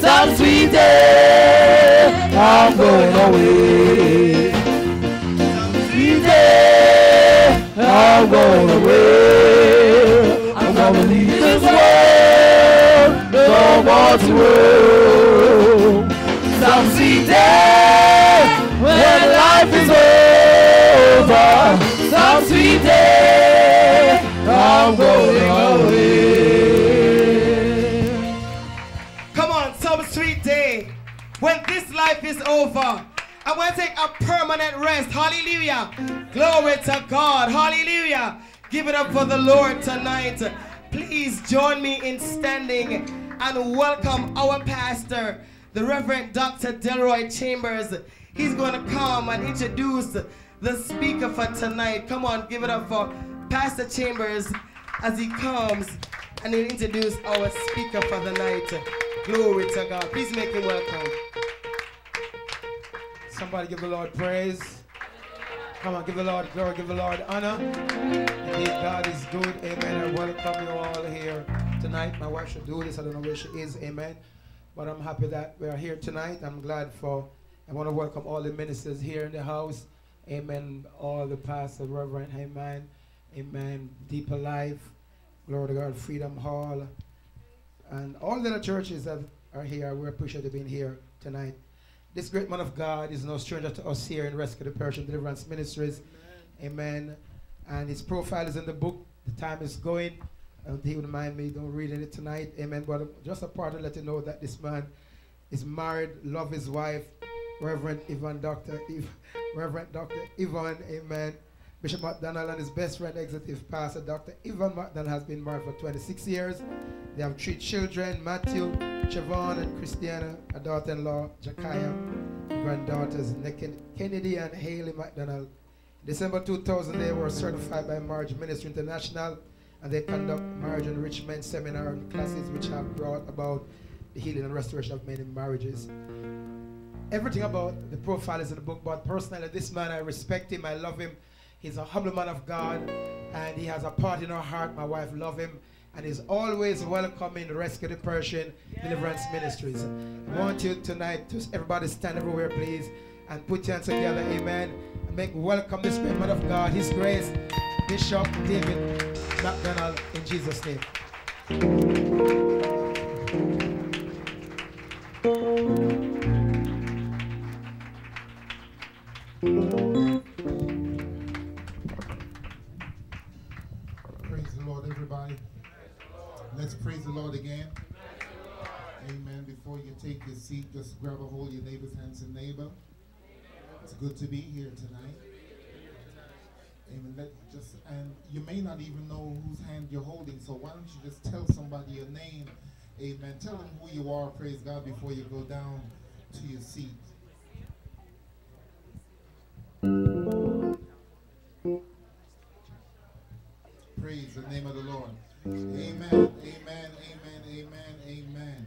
Some sweet day I'm going away. I'm going away. I'm gonna leave this world, no more to roam. Some sweet day when life is over. Some sweet day I'm going away. Come on, some sweet day. When this life is over, I'm going to take a permanent rest. Hallelujah. Glory to God. Hallelujah. Give it up for the Lord tonight. Please join me in standing and welcome our pastor, the Reverend Dr. Delroy Chambers. He's going to come and introduce the speaker for tonight. Come on, give it up for Pastor Chambers as he comes and he'll introduce our speaker for the night. Glory to God. Please make him welcome. Somebody give the Lord praise. Come on, give the Lord glory, give the Lord honor. Indeed, God is good. Amen. I welcome you all here tonight. My wife should do this. I don't know where she is. Amen. But I'm happy that we are here tonight. I'm glad for, I want to welcome all the ministers here in the house. Amen. All the pastors, Reverend. Amen. Amen. Deeper Life. Glory to God. Freedom Hall. And all the other churches that are here, we appreciate you being here tonight. This great man of God is no stranger to us here in Rescue the Perishing Deliverance Ministries. Amen. And his profile is in the book. The time is going. And he would mind me, don't read it tonight. Amen. But just a part to let you know that this man is married, love his wife, Reverend Ivan Dr. Ev- Reverend Dr. Ivan. Amen. Bishop McDonald and his best friend, executive pastor, Dr. Ivan McDonald, has been married for 26 years. They have three children, Matthew, Siobhan, and Christiana, a daughter-in-law, Jakaya, granddaughters, Nek- Kennedy and Haley McDonald. In December 2000, they were certified by Marriage Ministry International, and they conduct marriage enrichment seminar and classes which have brought about the healing and restoration of many marriages. Everything about the profile is in the book, but personally, this man, I respect him, I love him. He's a humble man of God, and he has a part in our heart. My wife love him, and he's always welcoming Rescue the Perishing Deliverance Ministries. I want you tonight to everybody stand everywhere, please, and put your hands together, amen. And make welcome this great man of God, His Grace, Bishop David McDonald, in Jesus' name. Praise Let's praise the Lord again. Amen. Before you take your seat, just grab a hold of your neighbor's hands and neighbor. It's good to be here tonight. Amen. Let just and you may not even know whose hand you're holding, so why don't you just tell somebody your name? Amen. Tell them who you are, praise God, before you go down to your seat. Praise the name of the Lord. Amen. Amen. Amen. Amen. Amen.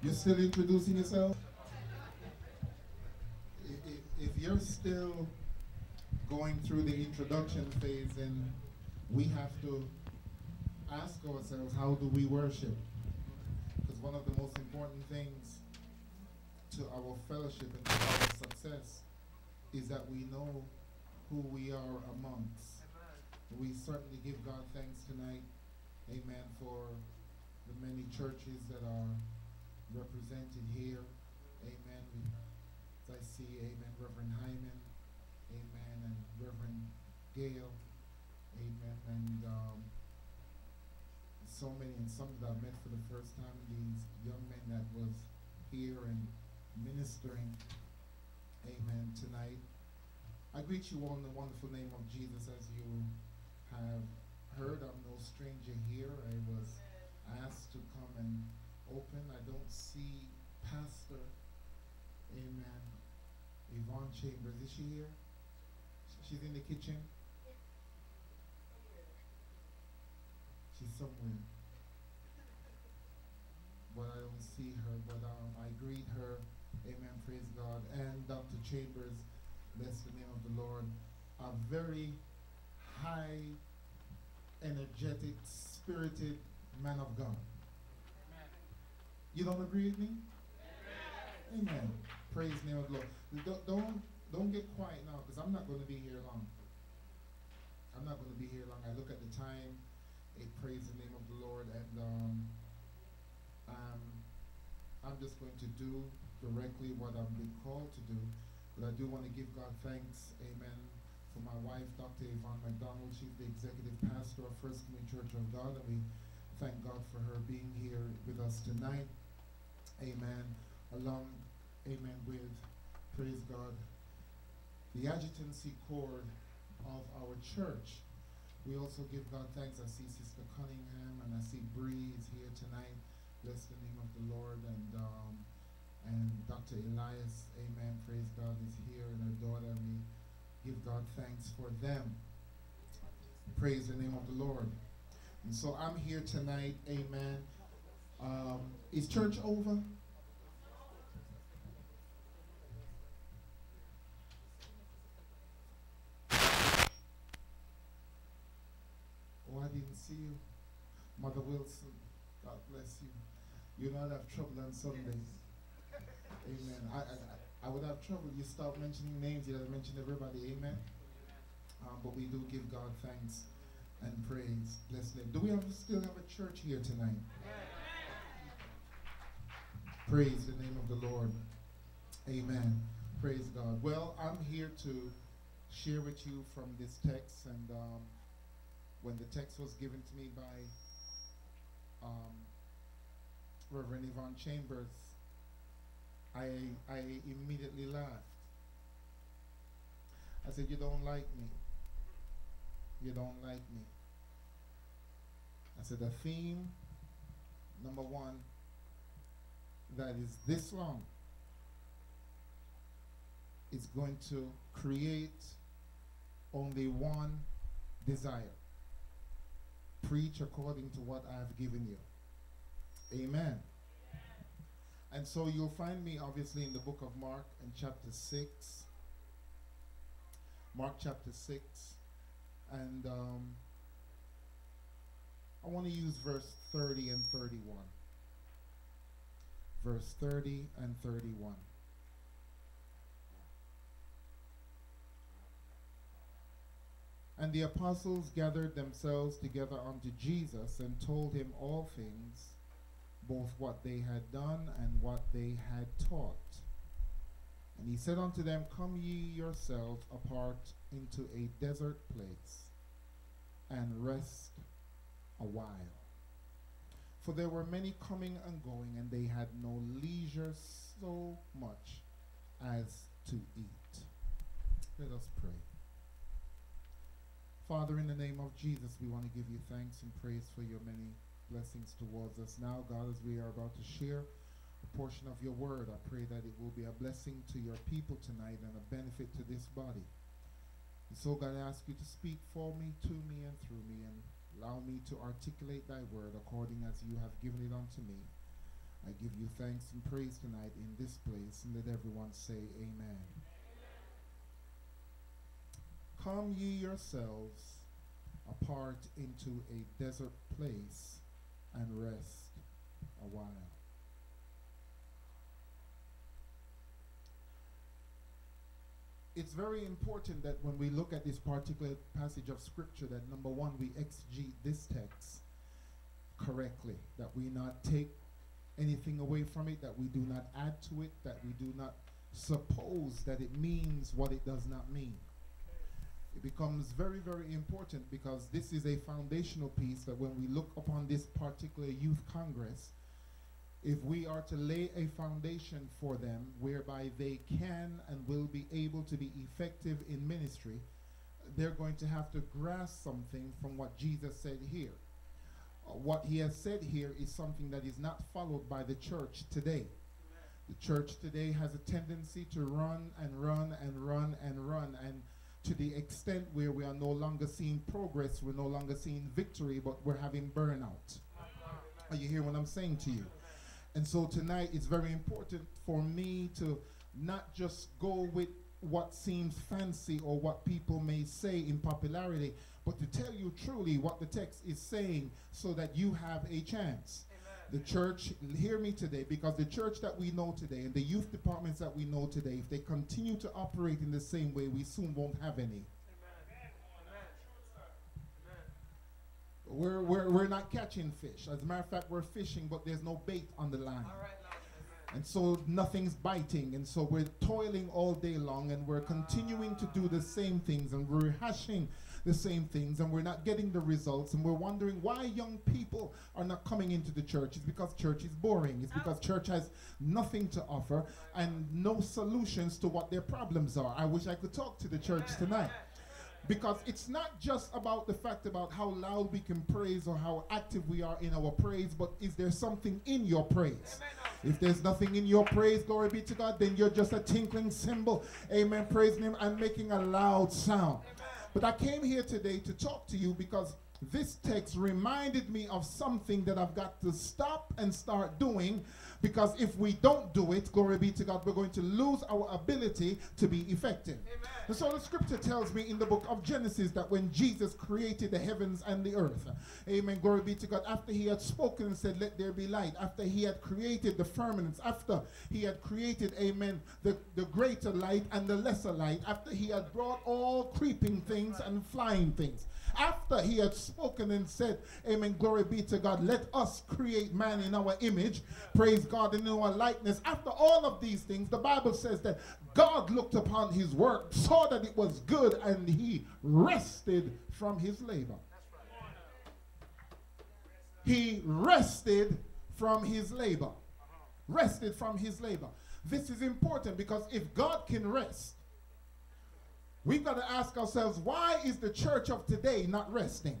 You're still introducing yourself? If you're still going through the introduction phase, then we have to ask ourselves, how do we worship? Because one of the most important things to our fellowship and to our success is that we know who we are amongst. We certainly give God thanks tonight, amen, for the many churches that are represented here. Amen. As I see, amen, Reverend Hyman, amen, and Reverend Gale, amen, and um, so many, and some that I met for the first time, these young men that was here and ministering, amen, tonight. I greet you all in the wonderful name of Jesus as you have heard. I'm no stranger here. I was asked to come and open. I don't see Pastor, amen, Yvonne Chambers. Is she here? She's in the kitchen? She's somewhere. But I don't see her. But um, I greet her. Amen. Praise God. And Dr. Chambers, the Lord. A very high, energetic, spirited man of God. You don't agree with me? Amen. Praise the name of the Lord. Don't, don't, don't get quiet now because I'm not going to be here long. I'm not going to be here long. I look at the time. It praise the name of the Lord, and um, um, I'm just going to do directly what I've been called to do. But I do want to give God thanks, Amen, for my wife, Dr. Yvonne McDonald. She's the executive pastor of First Community Church of God, and we thank God for her being here with us tonight. Amen. Along, Amen, with praise God, the adjutancy cord of our church. We also give God thanks. I see Sister Cunningham and I see Bree is here tonight. Bless the name of the Lord. And um, Dr. Elias, amen, praise God, is here and her daughter. We give God thanks for them. Praise the name of the Lord. And so I'm here tonight, amen. Um, is church over? Oh, I didn't see you. Mother Wilson, God bless you. You not have trouble on Sundays. Amen. I, I, I would have trouble. You stop mentioning names, you have to mention everybody. Amen. Um, but we do give God thanks and praise. Bless name. Do we have, still have a church here tonight? Praise the name of the Lord. Amen. Praise God. Well, I'm here to share with you from this text, and um, when the text was given to me by um, Reverend Yvonne Chambers, I I immediately laughed. I said, "You don't like me. You don't like me." I said, "The theme, number one, that is this long, is going to create only one desire. Preach according to what I have given you. Amen." And so you'll find me obviously in the book of Mark in chapter 6. Mark chapter 6. And um, I want to use verse 30 and 31. Verse 30 and 31. And the apostles gathered themselves together unto Jesus and told him all things both what they had done and what they had taught. And he said unto them, Come ye yourselves apart into a desert place and rest a while. For there were many coming and going, and they had no leisure so much as to eat. Let us pray. Father, in the name of Jesus, we want to give you thanks and praise for your many blessings towards us now, God, as we are about to share a portion of your word. I pray that it will be a blessing to your people tonight and a benefit to this body. And so, God, I ask you to speak for me, to me, and through me, and allow me to articulate thy word according as you have given it unto me. I give you thanks and praise tonight in this place, and let everyone say, Amen. Come ye yourselves apart into a desert place and rest a while. it's very important that when we look at this particular passage of scripture, that number one, we exegete this text correctly, that we not take anything away from it, that we do not add to it, that we do not suppose that it means what it does not mean. It becomes very, very important because this is a foundational piece that when we look upon this particular youth congress, if we are to lay a foundation for them whereby they can and will be able to be effective in ministry, they're going to have to grasp something from what Jesus said here. Uh, what he has said here is something that is not followed by the church today. The church today has a tendency to run and run and run and run, and to the extent where we are no longer seeing progress, we're no longer seeing victory, but we're having burnout. Are you hearing what I'm saying to you? And so tonight it's very important for me to not just go with what seems fancy or what people may say in popularity, but to tell you truly what the text is saying so that you have a chance. The church, hear me today, because the church that we know today and the youth departments that we know today, if they continue to operate in the same way, we soon won't have any. We're, we're, we're not catching fish. As a matter of fact, we're fishing, but there's no bait on the line. And so nothing's biting. And so we're toiling all day long and we're continuing to do the same things and we're rehashing the same things and we're not getting the results and we're wondering why young people are not coming into the church. It's because church is boring. It's because oh. church has nothing to offer and no solutions to what their problems are. I wish I could talk to the church tonight because it's not just about the fact about how loud we can praise or how active we are in our praise but is there something in your praise if there's nothing in your praise glory be to god then you're just a tinkling cymbal amen praise him and making a loud sound but i came here today to talk to you because this text reminded me of something that i've got to stop and start doing because if we don't do it, glory be to God, we're going to lose our ability to be effective. And so the scripture tells me in the book of Genesis that when Jesus created the heavens and the earth, amen, glory be to God, after he had spoken and said, Let there be light, after he had created the firmaments, after he had created, amen, the, the greater light and the lesser light, after he had brought all creeping things and flying things, after he had spoken and said, Amen, glory be to God, let us create man in our image, praise God, in our likeness. After all of these things, the Bible says that God looked upon his work, saw that it was good, and he rested from his labor. He rested from his labor. Rested from his labor. This is important because if God can rest, We've got to ask ourselves, why is the church of today not resting?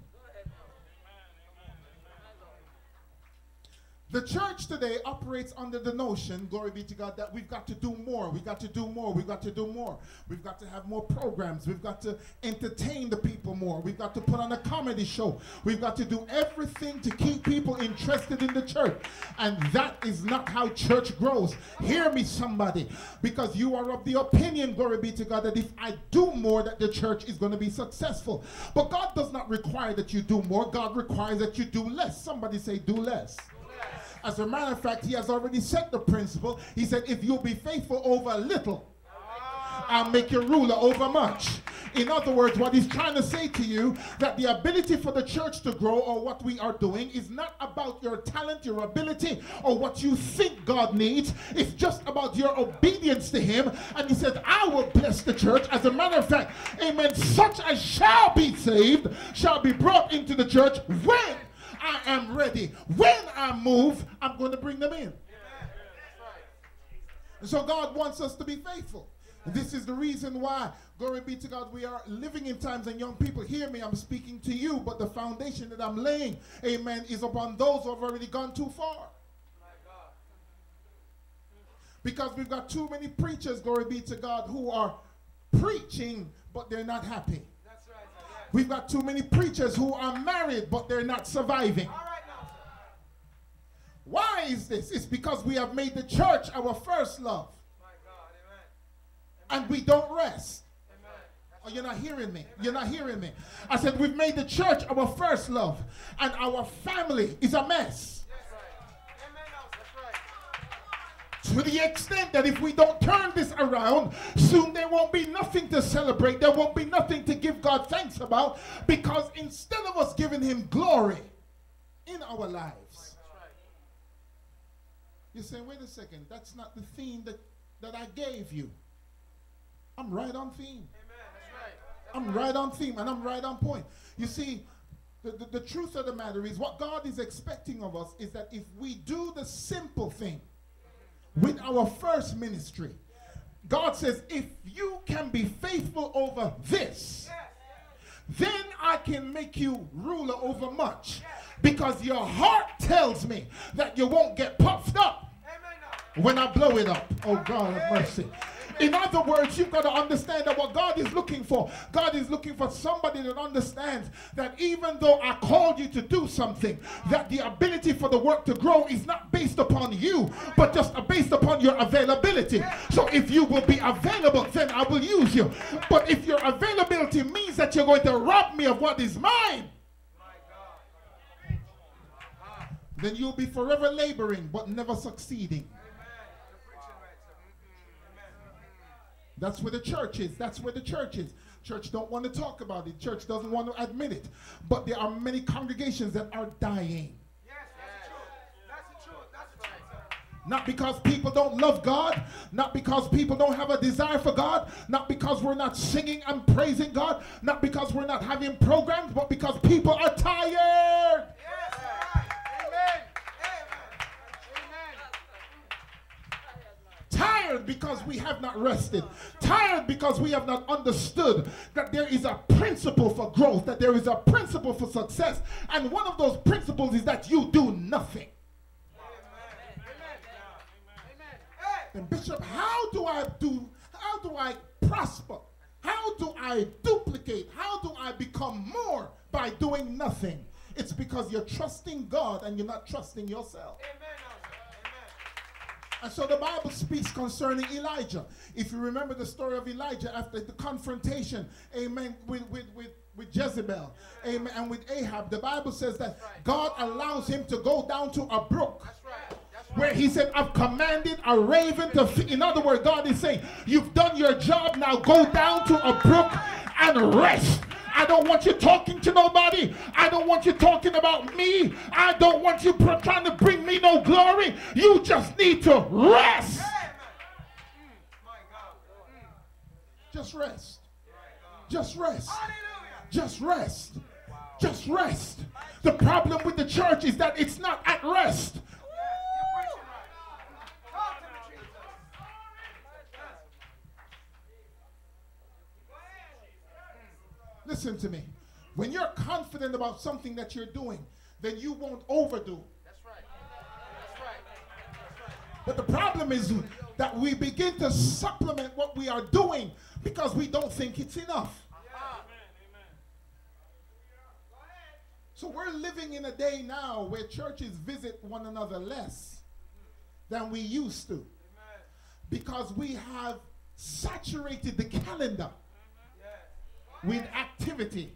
The church today operates under the notion, glory be to God, that we've got to do more. We've got to do more. We've got to do more. We've got to have more programs. We've got to entertain the people more. We've got to put on a comedy show. We've got to do everything to keep people interested in the church. And that is not how church grows. Hear me, somebody, because you are of the opinion, glory be to God, that if I do more, that the church is going to be successful. But God does not require that you do more. God requires that you do less. Somebody say, do less. As a matter of fact, he has already set the principle. He said, if you'll be faithful over a little, I'll make you ruler over much. In other words, what he's trying to say to you that the ability for the church to grow or what we are doing is not about your talent, your ability, or what you think God needs. It's just about your obedience to him. And he says, I will bless the church. As a matter of fact, amen, such as shall be saved shall be brought into the church when I am ready. When I move, I'm going to bring them in. And so God wants us to be faithful. This is the reason why, glory be to God, we are living in times and young people, hear me, I'm speaking to you, but the foundation that I'm laying, amen, is upon those who have already gone too far. Because we've got too many preachers, glory be to God, who are preaching, but they're not happy. We've got too many preachers who are married, but they're not surviving. Why is this? It's because we have made the church our first love. And we don't rest. Oh, you're not hearing me. You're not hearing me. I said, we've made the church our first love, and our family is a mess. To the extent that if we don't turn this around, soon there won't be nothing to celebrate. There won't be nothing to give God thanks about because instead of us giving Him glory in our lives, you say, wait a second, that's not the theme that, that I gave you. I'm right on theme. I'm right on theme and I'm right on point. You see, the, the, the truth of the matter is what God is expecting of us is that if we do the simple thing with our first ministry, God says, if you can be faithful over this, then I can make you ruler over much. Because your heart tells me that you won't get puffed up when I blow it up. Oh God have mercy. In other words, you've got to understand that what God is looking for, God is looking for somebody that understands that even though I called you to do something, that the ability for the work to grow is not based upon you, but just based upon your availability. So if you will be available, then I will use you. But if your availability means that you're going to rob me of what is mine, then you'll be forever laboring but never succeeding. That's where the church is. That's where the church is. Church don't want to talk about it. Church doesn't want to admit it. But there are many congregations that are dying. Not because people don't love God, not because people don't have a desire for God, not because we're not singing and praising God, not because we're not having programs, but because people are tired. Tired because we have not rested. Tired because we have not understood that there is a principle for growth, that there is a principle for success. And one of those principles is that you do nothing. Then Bishop, how do I do, how do I prosper? How do I duplicate? How do I become more by doing nothing? It's because you're trusting God and you're not trusting yourself. And so the Bible speaks concerning Elijah. If you remember the story of Elijah after the confrontation, amen, with, with, with, with Jezebel, amen, and with Ahab, the Bible says that God allows him to go down to a brook where he said, I've commanded a raven to feed. In other words, God is saying, You've done your job, now go down to a brook and rest. I don't want you talking to nobody. I don't want you talking about me. I don't want you trying to bring me no glory. You just need to rest. Just rest. Just rest. Just rest. Just rest. The problem with the church is that it's not at rest. Listen to me. When you're confident about something that you're doing, then you won't overdo. That's right. That's right. That's right. But the problem is that we begin to supplement what we are doing because we don't think it's enough. So we're living in a day now where churches visit one another less than we used to because we have saturated the calendar with activity.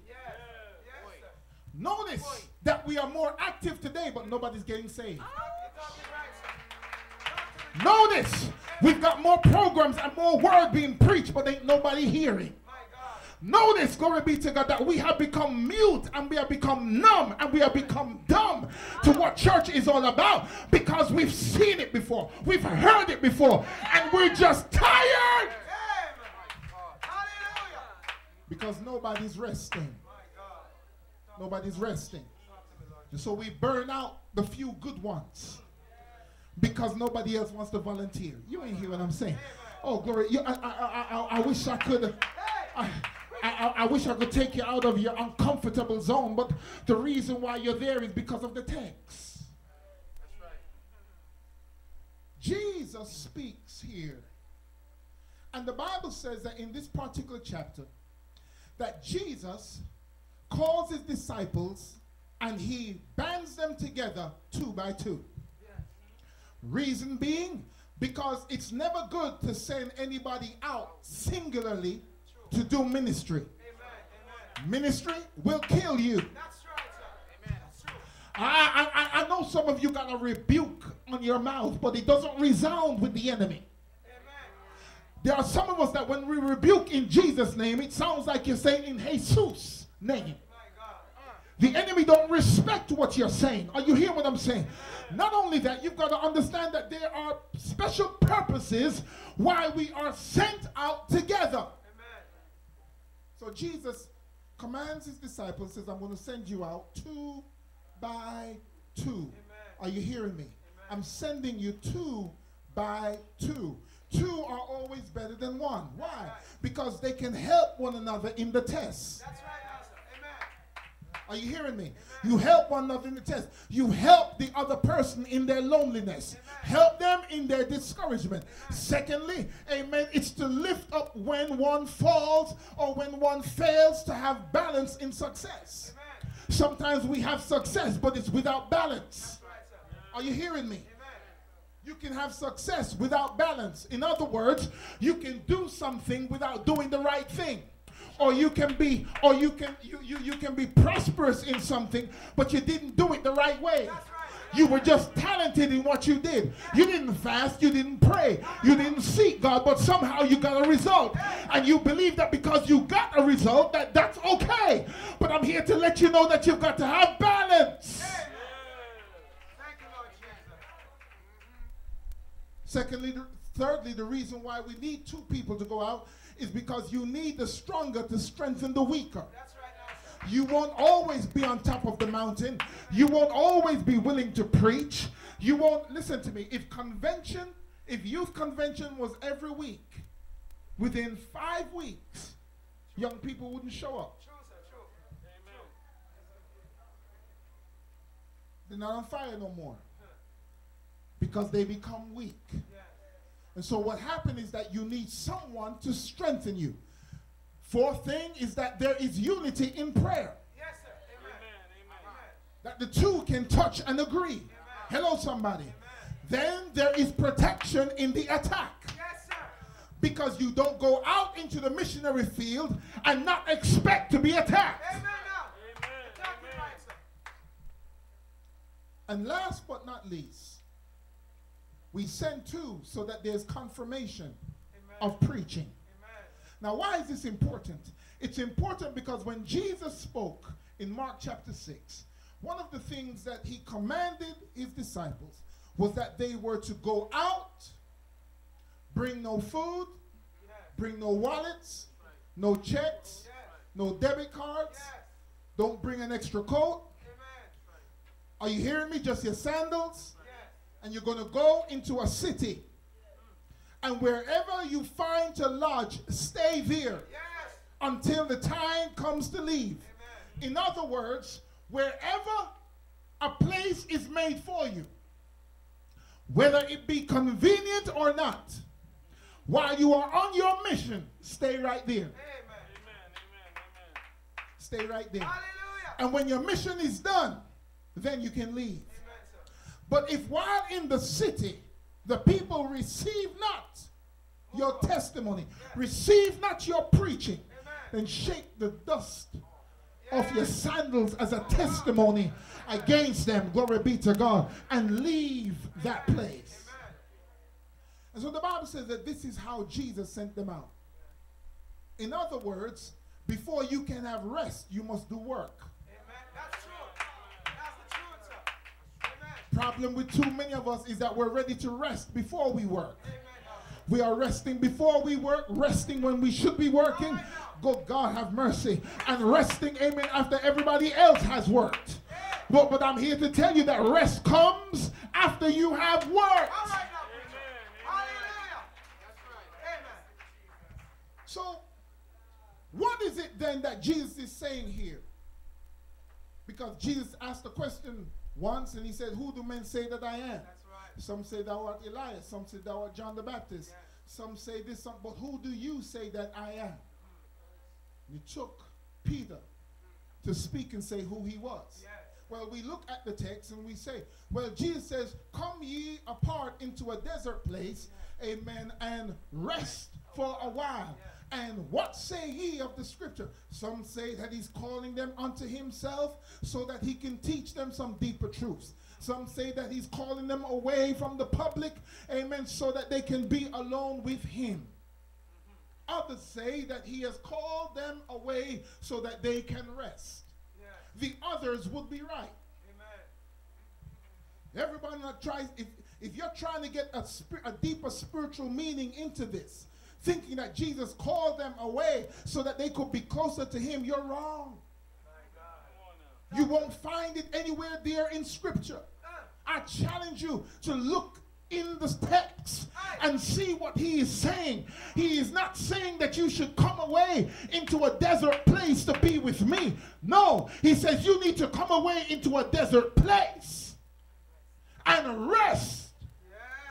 Notice that we are more active today, but nobody's getting saved. Ah. Notice we've got more programs and more word being preached, but ain't nobody hearing. Notice, glory be to God, that we have become mute and we have become numb and we have become dumb to what church is all about because we've seen it before, we've heard it before, and we're just tired because nobody's resting. Nobody's resting. So we burn out the few good ones because nobody else wants to volunteer. You ain't hear what I'm saying. Oh, glory. You, I, I, I, I, wish I could. I, I, I wish I could take you out of your uncomfortable zone, but the reason why you're there is because of the text. That's right. Jesus speaks here. And the Bible says that in this particular chapter, that Jesus calls his disciples and he bands them together two by two. Reason being, because it's never good to send anybody out singularly to do ministry. Ministry will kill you. I, I, I know some of you got a rebuke on your mouth, but it doesn't resound with the enemy. There are some of us that when we rebuke in Jesus' name, it sounds like you're saying in Jesus' name. The enemy don't respect what you're saying. Are you hearing what I'm saying? Not only that, you've got to understand that there are special purposes why we are sent out together. So Jesus commands his disciples, says, I'm going to send you out two by two. Are you hearing me? I'm sending you two by two. Two are always better than one. Why? Because they can help one another in the test. That's right, Pastor. Amen. Are you hearing me? You help one another in the test. You help the other person in their loneliness. Help them in their discouragement. Secondly, amen, it's to lift up when one falls or when one fails to have balance in success. Sometimes we have success, but it's without balance. Are you hearing me? You can have success without balance. In other words, you can do something without doing the right thing. Or you can be or you can you, you, you can be prosperous in something but you didn't do it the right way. You were just talented in what you did. You didn't fast you didn't pray you didn't seek god but somehow you got a result. And you believe that because you got a result that that's okay. But i'm here to let you know that you've got to have balance secondly the- thirdly the reason why we need two people to go out is because you need the stronger to strengthen the weaker. Right, You won't always be on top of the mountain. You won't always be willing to preach. You won't, listen to me, if convention, if youth convention was every week, within five weeks, young people wouldn't show up. They're not on fire no more because they become weak. And so what happened is that you need someone to strengthen you. Fourth thing is that there is unity in prayer. Yes, sir. Amen. That the two can touch and agree. Hello, somebody. Then there is protection in the attack. Because you don't go out into the missionary field and not expect to be attacked. And last but not least, we send two so that there's confirmation of preaching. Now, why is this important? It's important because when Jesus spoke in Mark chapter 6, one of the things that he commanded his disciples was that they were to go out, bring no food, bring no wallets, no checks, no debit cards, don't bring an extra coat. Are you hearing me? Just your sandals and you're going to go into a city. And wherever you find to lodge, stay there until the time comes to leave. In other words, wherever a place is made for you, whether it be convenient or not, while you are on your mission, stay right there. Stay right there. And when your mission is done, then you can leave. But if while in the city the people receive not your testimony, receive not your preaching, then shake the dust off your sandals as a testimony against them, glory be to God, and leave that place. And so the Bible says that this is how Jesus sent them out. In other words, before you can have rest, you must do work. Problem with too many of us is that we're ready to rest before we work. We are resting before we work, resting when we should be working. Good God have mercy. And resting, amen, after everybody else has worked. But, but I'm here to tell you that rest comes after you have worked. So, what is it then that Jesus is saying here? Because Jesus asked the question once and he said, Who do men say that I am? Right. Some say thou art Elias, some say thou art John the Baptist, some say this, some, but who do you say that I am? And it took Peter to speak and say who he was. Well, we look at the text and we say, well, Jesus says, Come ye apart into a desert place, amen, and rest for a while. And what say ye of the scripture? Some say that he's calling them unto himself so that he can teach them some deeper truths. Some say that he's calling them away from the public, amen, so that they can be alone with him. Others say that he has called them away so that they can rest. The others would be right. Amen. Everybody that tries, if, if you're trying to get a, a deeper spiritual meaning into this, thinking that Jesus called them away so that they could be closer to him, you're wrong. You won't find it anywhere there in scripture. I challenge you to look in the text and see what he is saying. He is not saying that you should come away into a desert place to be with me. No, he says you need to come away into a desert place and rest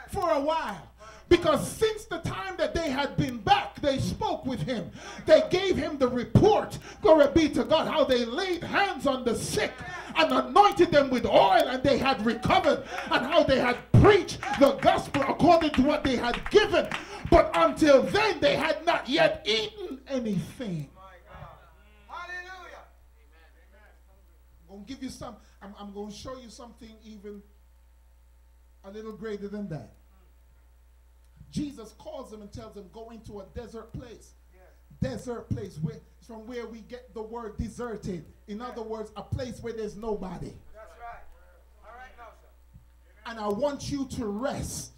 for a while. Because since the time that they had been back, they spoke with him. They gave him the report, glory be to God, how they laid hands on the sick and anointed them with oil and they had recovered, and how they had preached the gospel according to what they had given. But until then, they had not yet eaten anything. I'm going to give you some, I'm, I'm going to show you something even a little greater than that. Jesus calls them and tells them, go into a desert place. Desert place, where, from where we get the word deserted. In other words, a place where there's nobody. That's right. All right, And I want you to rest.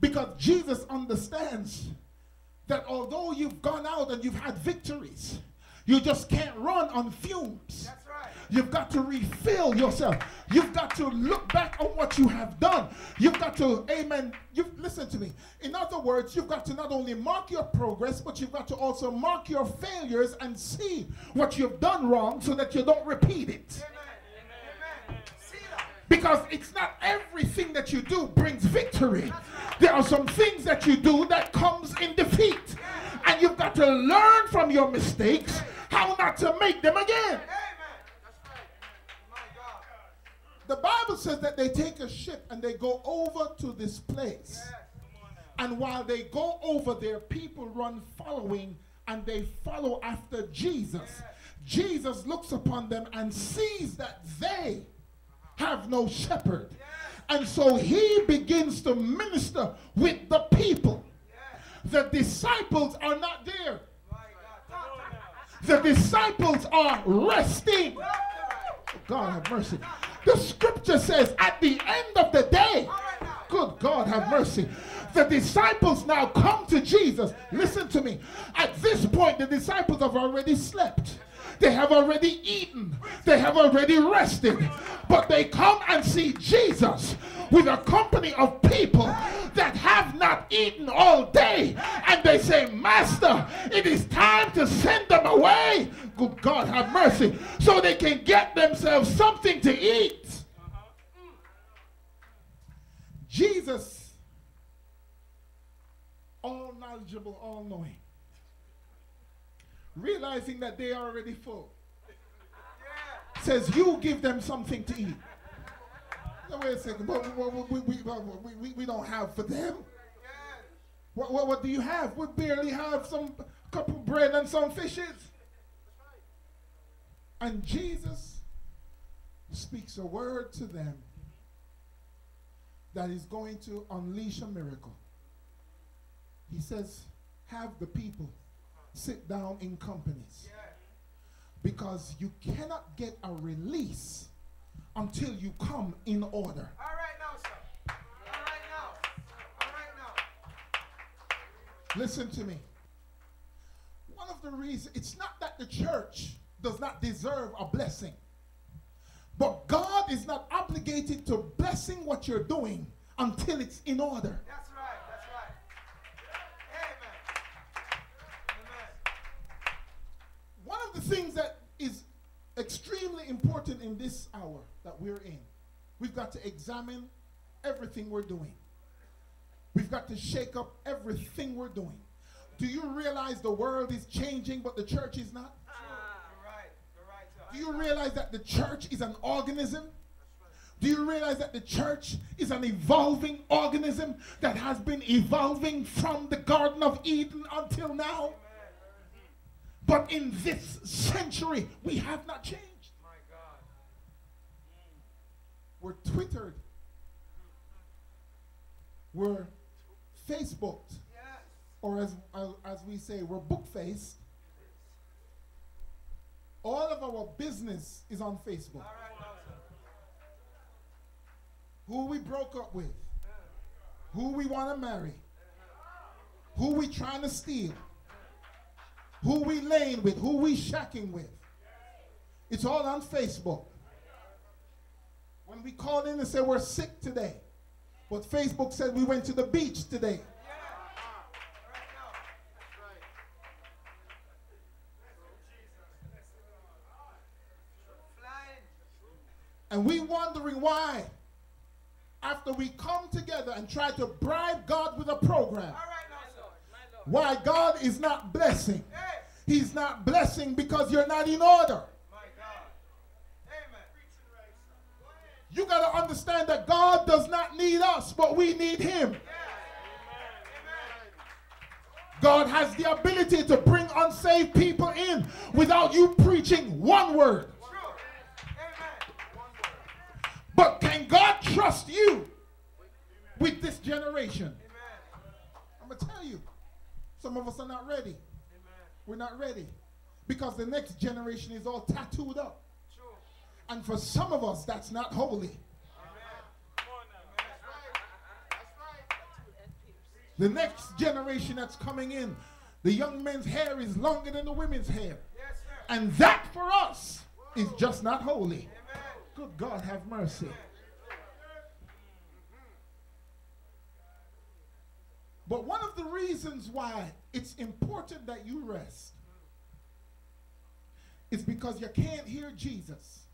Because Jesus understands that although you've gone out and you've had victories, you just can't run on fumes. That's right. You've got to refill yourself. You've got to look back on what you have done. You've got to, amen. You listen to me. In other words, you've got to not only mark your progress, but you've got to also mark your failures and see what you've done wrong so that you don't repeat it. Because it's not everything that you do brings victory. There are some things that you do that comes in defeat. And you've got to learn from your mistakes how not to make them again. The Bible says that they take a ship and they go over to this place. And while they go over there, people run following and they follow after Jesus. Jesus looks upon them and sees that they have no shepherd. And so he begins to minister with the people. The disciples are not there. The disciples are resting. God have mercy. The scripture says at the end of the day, good God have mercy. The disciples now come to Jesus. Listen to me. At this point, the disciples have already slept. They have already eaten. They have already rested. But they come and see Jesus with a company of people that have not eaten all day. And they say, Master, it is time to send them away. Good God, have mercy. So they can get themselves something to eat. Jesus, all knowledgeable, all knowing, realizing that they are already full, says, You give them something to eat. Wait a second. What, we, we, we, we, we don't have for them. What, what, what do you have? We barely have some couple bread and some fishes. And Jesus speaks a word to them that is going to unleash a miracle. He says, Have the people sit down in companies. Because you cannot get a release until you come in order. All right now, sir. All right now. All right now. Listen to me. One of the reasons, it's not that the church does not deserve a blessing, but God is not obligated to blessing what you're doing until it's in order. That's right. That's right. Amen. Amen. One of the things that is extremely important in this hour that we're in, we've got to examine everything we're doing. We've got to shake up everything we're doing. Do you realize the world is changing, but the church is not? Ah, You're right. You're right, sir. Do you realize that the church is an organism? Do you realize that the church is an evolving organism that has been evolving from the Garden of Eden until now? But in this century, we have not changed. My God. Mm. we're Twittered, we're Facebooked, or as, as, as we say, we're book faced. All of our business is on Facebook. Who we broke up with, who we want to marry, who we trying to steal, who we laying with, who we shacking with. It's all on Facebook. When we call in and say we're sick today, but Facebook said we went to the beach today. And we wondering why, after we come together and try to bribe God with a program, why? God is not blessing. He's not blessing because you're not in order. You got to understand that God does not need us, but we need Him. God has the ability to bring unsaved people in without you preaching one word. But can God trust you with this generation? I'm going to tell you, some of us are not ready. We're not ready because the next generation is all tattooed up. And for some of us, that's not holy. The next generation that's coming in, the young men's hair is longer than the women's hair. And that for us is just not holy. Good God, have mercy. But one of the reasons why it's important that you rest is because you can't hear Jesus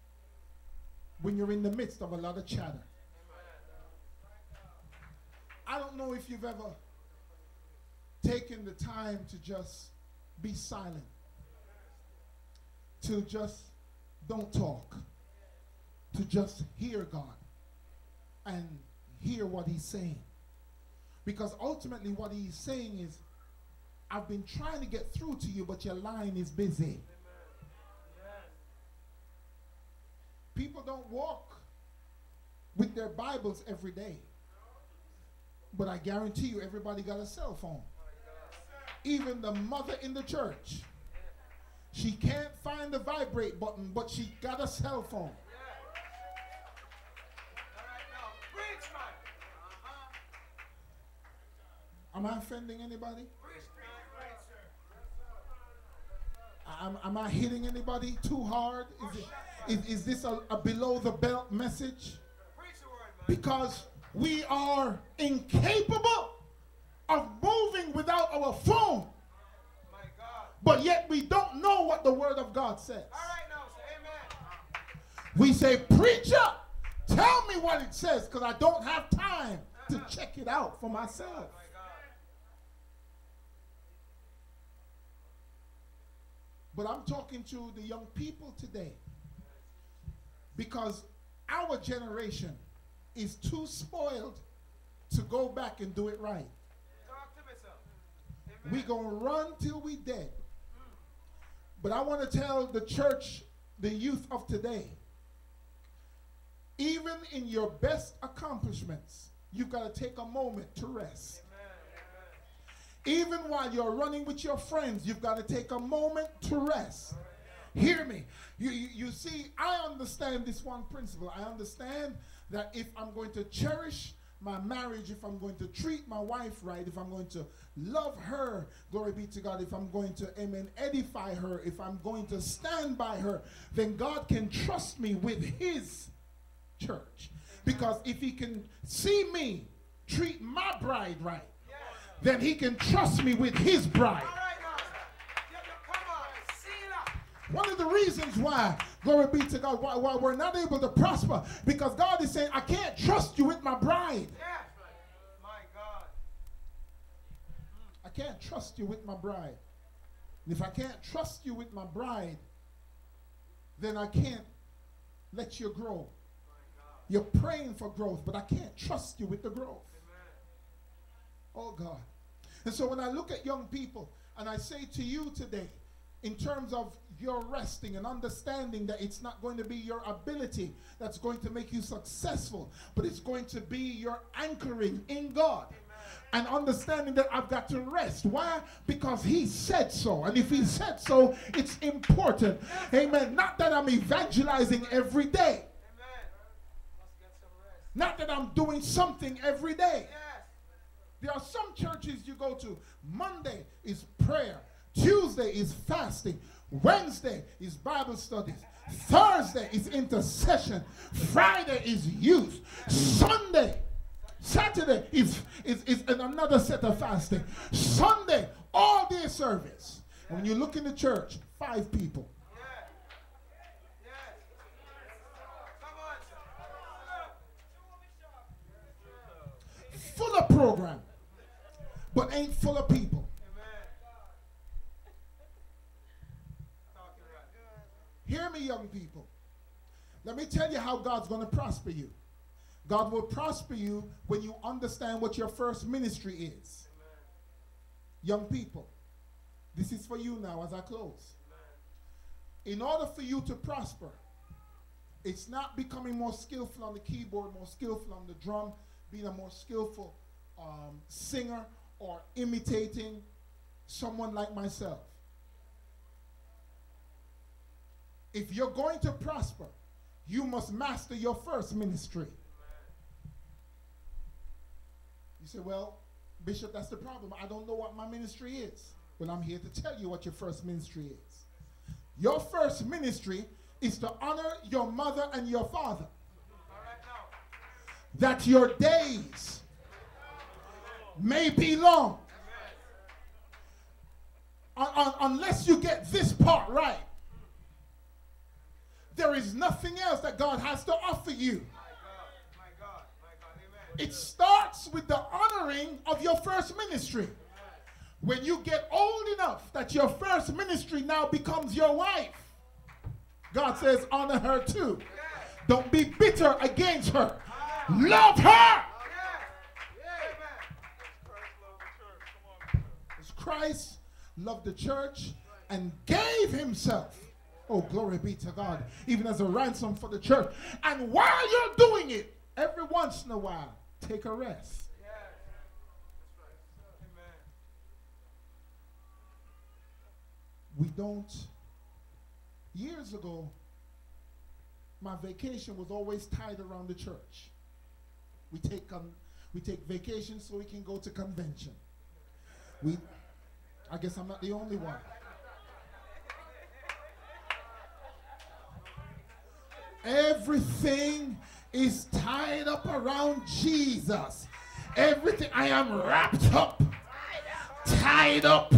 when you're in the midst of a lot of chatter. I don't know if you've ever taken the time to just be silent, to just don't talk, to just hear God and hear what He's saying. Because ultimately, what He's saying is, I've been trying to get through to you, but your line is busy. People don't walk with their Bibles every day. But I guarantee you, everybody got a cell phone. Even the mother in the church. She can't find the vibrate button, but she got a cell phone. Am I offending anybody? Am, am I hitting anybody too hard? Is, it, is, is this a, a below the belt message? Because we are incapable of moving without our phone. But yet we don't know what the word of God says. We say, preacher, tell me what it says because I don't have time to check it out for myself. But I'm talking to the young people today because our generation is too spoiled to go back and do it right. We're going to run till we dead. But I want to tell the church, the youth of today, even in your best accomplishments, you've got to take a moment to rest. Even while you're running with your friends, you've got to take a moment to rest. Hear me. You, you, you see, I understand this one principle. I understand that if I'm going to cherish my marriage, if I'm going to treat my wife right, if I'm going to love her, glory be to God, if I'm going to, amen, edify her, if I'm going to stand by her, then God can trust me with his church. Because if he can see me treat my bride right, then he can trust me with his bride. One of the reasons why, glory be to God, why, why we're not able to prosper, because God is saying, I can't trust you with my bride. My God, I can't trust you with my bride. And if I can't trust you with my bride, then I can't let you grow. You're praying for growth, but I can't trust you with the growth. Oh God. And so when I look at young people and I say to you today, in terms of your resting and understanding that it's not going to be your ability that's going to make you successful, but it's going to be your anchoring in God. And understanding that I've got to rest. Why? Because He said so. And if He said so, it's important. Amen. Not that I'm evangelizing every day. Not that I'm doing something every day. There are some churches you go to. Monday is prayer. Tuesday is fasting. Wednesday is Bible studies. Thursday is intercession. Friday is youth. Sunday, Saturday is, is, is another set of fasting. Sunday, all day service. And when you look in the church, five people. Full of program, but ain't full of people. Hear me, young people. Let me tell you how God's going to prosper you. God will prosper you when you understand what your first ministry is. Young people, this is for you now as I close. In order for you to prosper, it's not becoming more skillful on the keyboard, more skillful on the drum, being a more skillful um, singer, or imitating someone like myself. If you're going to prosper, you must master your first ministry. You say, well, Bishop, that's the problem. I don't know what my ministry is. Well, I'm here to tell you what your first ministry is. Your first ministry is to honor your mother and your father. That your days may be long. Un- un- unless you get this part right, there is nothing else that God has to offer you. It starts with the honoring of your first ministry. When you get old enough that your first ministry now becomes your wife, God says, honor her too. Don't be bitter against her. Love her. Christ loved the church and gave himself. Oh, glory be to God, even as a ransom for the church. And while you're doing it, every once in a while, take a rest. We don't. Years ago, my vacation was always tied around the church. We take um, we take vacation so we can go to convention. We, I guess I'm not the only one. Everything is tied up around Jesus. Everything I am wrapped up, tied up,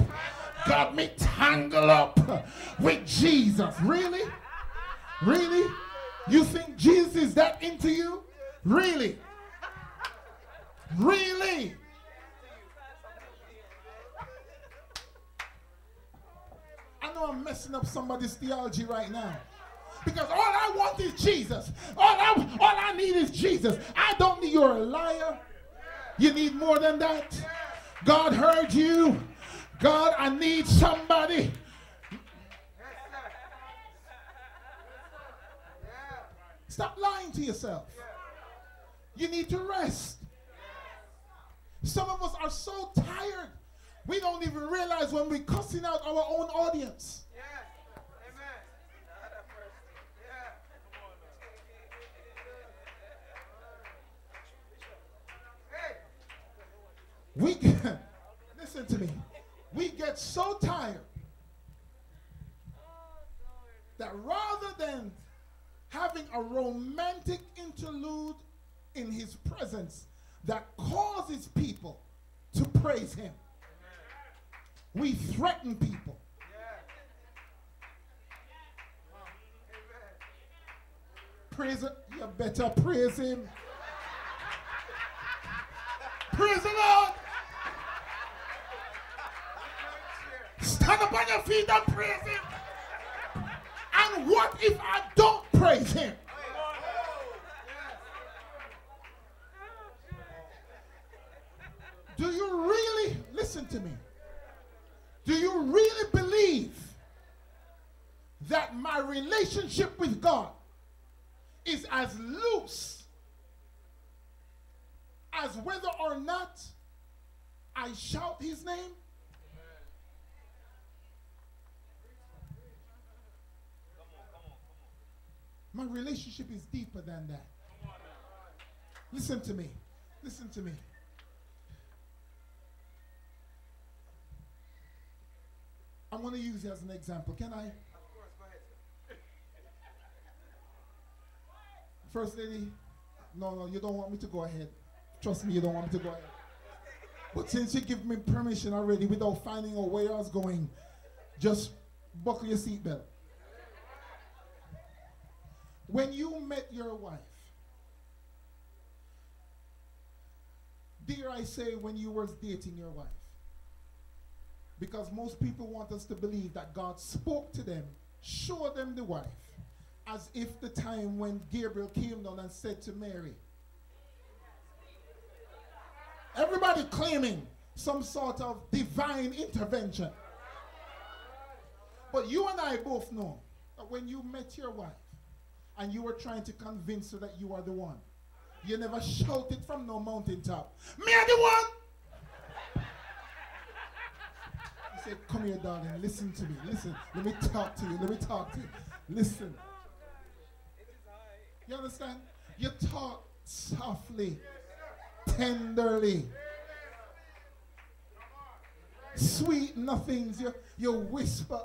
got me tangled up with Jesus. Really? Really? You think Jesus is that into you? Really? Really? Know I'm messing up somebody's theology right now. Because all I want is Jesus. All I, all I need is Jesus. I don't need you're a liar. You need more than that. God heard you. God, I need somebody. Stop lying to yourself. You need to rest. Some of us are so tired. We don't even realize when we're cussing out our own audience. We get, listen to me. We get so tired that rather than having a romantic interlude in his presence that causes people to praise him, we threaten people. Praise it. You better praise him. Praise the Lord. Stand up on your feet and praise him. And what if I don't praise him? Do you really, listen to me, do you really believe that my relationship with God is as loose as whether or not I shout his name? My relationship is deeper than that. Listen to me. Listen to me. I'm to use you as an example. Can I? Of course, go ahead. First lady, no, no, you don't want me to go ahead. Trust me, you don't want me to go ahead. But since you give me permission already without finding out where I was going, just buckle your seatbelt. When you met your wife, dare I say when you were dating your wife? Because most people want us to believe that God spoke to them, showed them the wife, as if the time when Gabriel came down and said to Mary, Everybody claiming some sort of divine intervention. But you and I both know that when you met your wife and you were trying to convince her that you are the one, you never shouted from no mountaintop, Me the one! Come here, darling, listen to me. Listen, let me talk to you. Let me talk to you. Listen. You understand? You talk softly, tenderly. Sweet nothings. You, you whisper.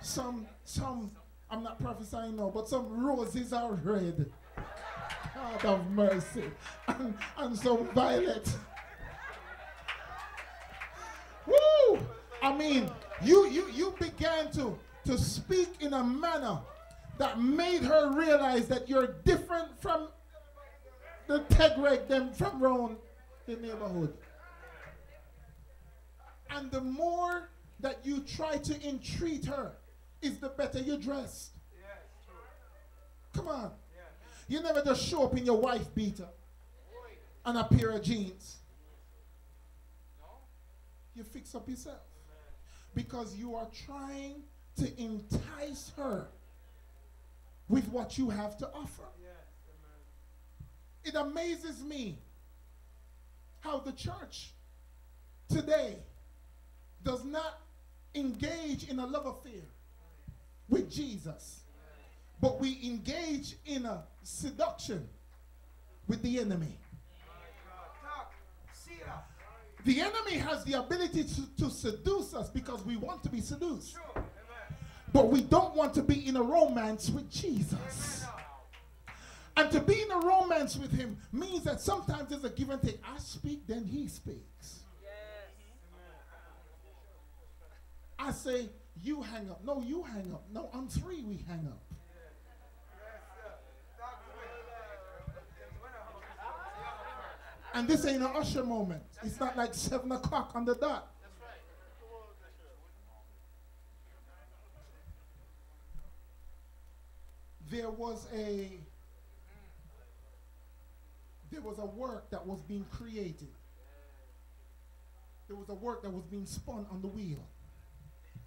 Some, some, I'm not prophesying now, but some roses are red. God of mercy. And, and some violet. I mean, you you you began to to speak in a manner that made her realize that you're different from the Tegreg them from around the neighborhood. And the more that you try to entreat her, is the better you dressed. Come on. You never just show up in your wife beater and a pair of jeans. You fix up yourself. Because you are trying to entice her with what you have to offer. It amazes me how the church today does not engage in a love affair with Jesus, but we engage in a seduction with the enemy. The enemy has the ability to, to seduce us because we want to be seduced. But we don't want to be in a romance with Jesus. And to be in a romance with him means that sometimes there's a give and take. I speak, then he speaks. I say, you hang up. No, you hang up. No, on three we hang up. And this ain't an usher moment. It's not like seven o'clock on the dot. There was a there was a work that was being created. There was a work that was being spun on the wheel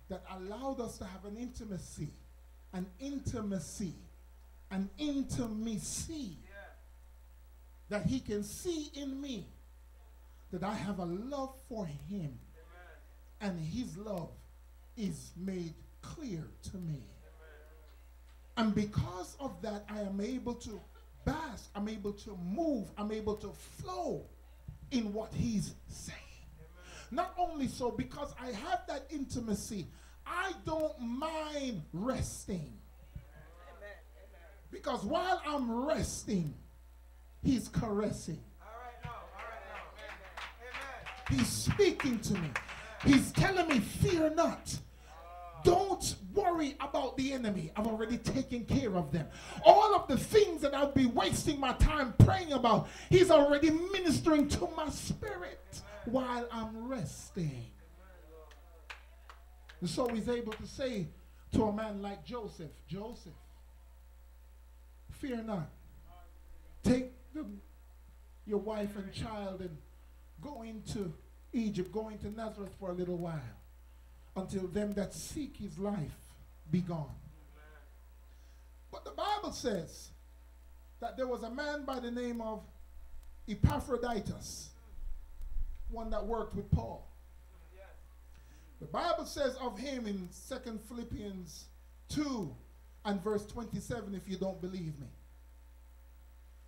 that allowed us to have an intimacy, an intimacy, an intimacy that he can see in me that I have a love for him and his love is made clear to me. And because of that, I am able to bask, I'm able to move, I'm able to flow in what he's saying. Not only so, because I have that intimacy, I don't mind resting. Because while I'm resting, he's caressing. He's speaking to me. He's telling me, fear not. Don't worry about the enemy. I've already taken care of them. All of the things that I'll be wasting my time praying about, he's already ministering to my spirit while I'm resting. And so he's able to say to a man like Joseph, Joseph, fear not. Take the, your wife and child and go into Egypt, go into Nazareth for a little while until them that seek his life be gone. But the Bible says that there was a man by the name of Epaphroditus, one that worked with Paul. The Bible says of him in 2 Philippians 2 and verse 27, if you don't believe me.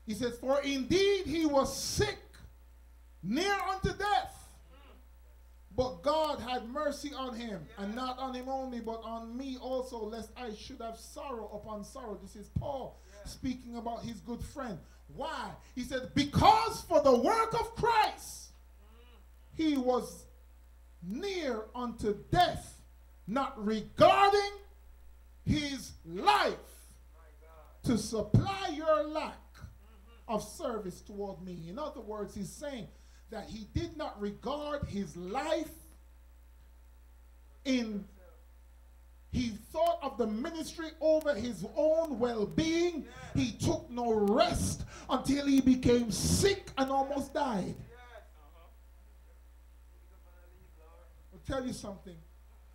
He says, For indeed he was sick, near unto death. But God had mercy on him, and not on him only, but on me also, lest I should have sorrow upon sorrow. This is Paul speaking about his good friend. Why? He said, Because for the work of Christ, he was near unto death, not regarding his life to supply your lack of service toward me. In other words, he's saying that he did not regard his life in he thought of the ministry over his own well-being. He took no rest until he became sick and almost died. I'll tell you something.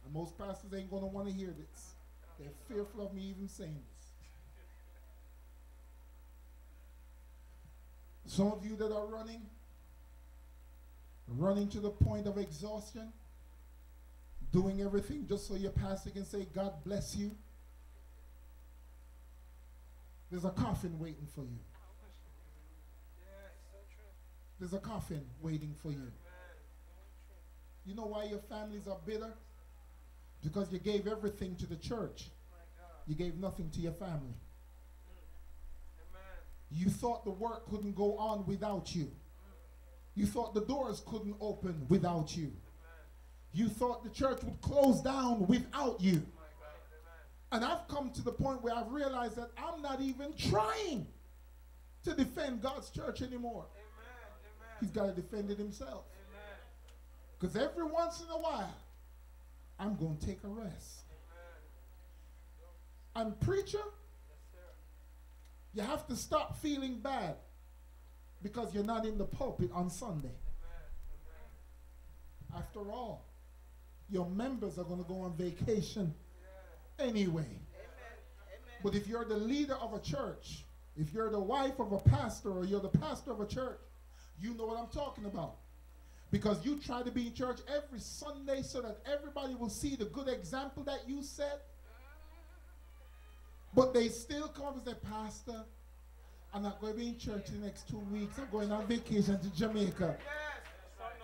And most pastors ain't going to want to hear this. They're fearful of me even saying this some of you that are running running to the point of exhaustion, doing everything just so your pastor can say, God bless you. There's a coffin waiting for you. There's a coffin waiting for you. You know why your families are bitter? Because you gave everything to the church. You gave nothing to your family. You thought the work couldn't go on without you. You thought the doors couldn't open without you. You thought the church would close down without you. And I've come to the point where I've realized that I'm not even trying to defend God's church anymore. He's got to defend it himself. Because every once in a while, I'm going to take a rest. And preacher, you have to stop feeling bad because you're not in the pulpit on Sunday. After all, your members are going to go on vacation anyway. But if you're the leader of a church, if you're the wife of a pastor or you're the pastor of a church, you know what I'm talking about. Because you try to be in church every Sunday so that everybody will see the good example that you set. But they still come and say, Pastor, I'm not going to be in church in the next two weeks. I'm going on vacation to Jamaica.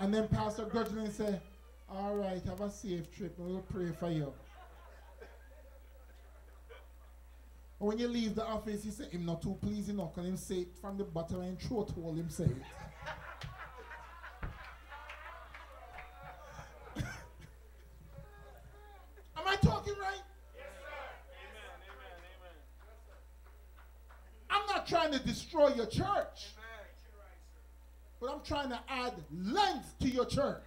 And then Pastor grudgingly say, all right, have a safe trip. and We'll pray for you. When you leave the office, he say, him not too pleased enough. Can him say it from the bottom and throat hole him say it. Am I talking right? I'm not trying to destroy your church. But I'm trying to add length to your church.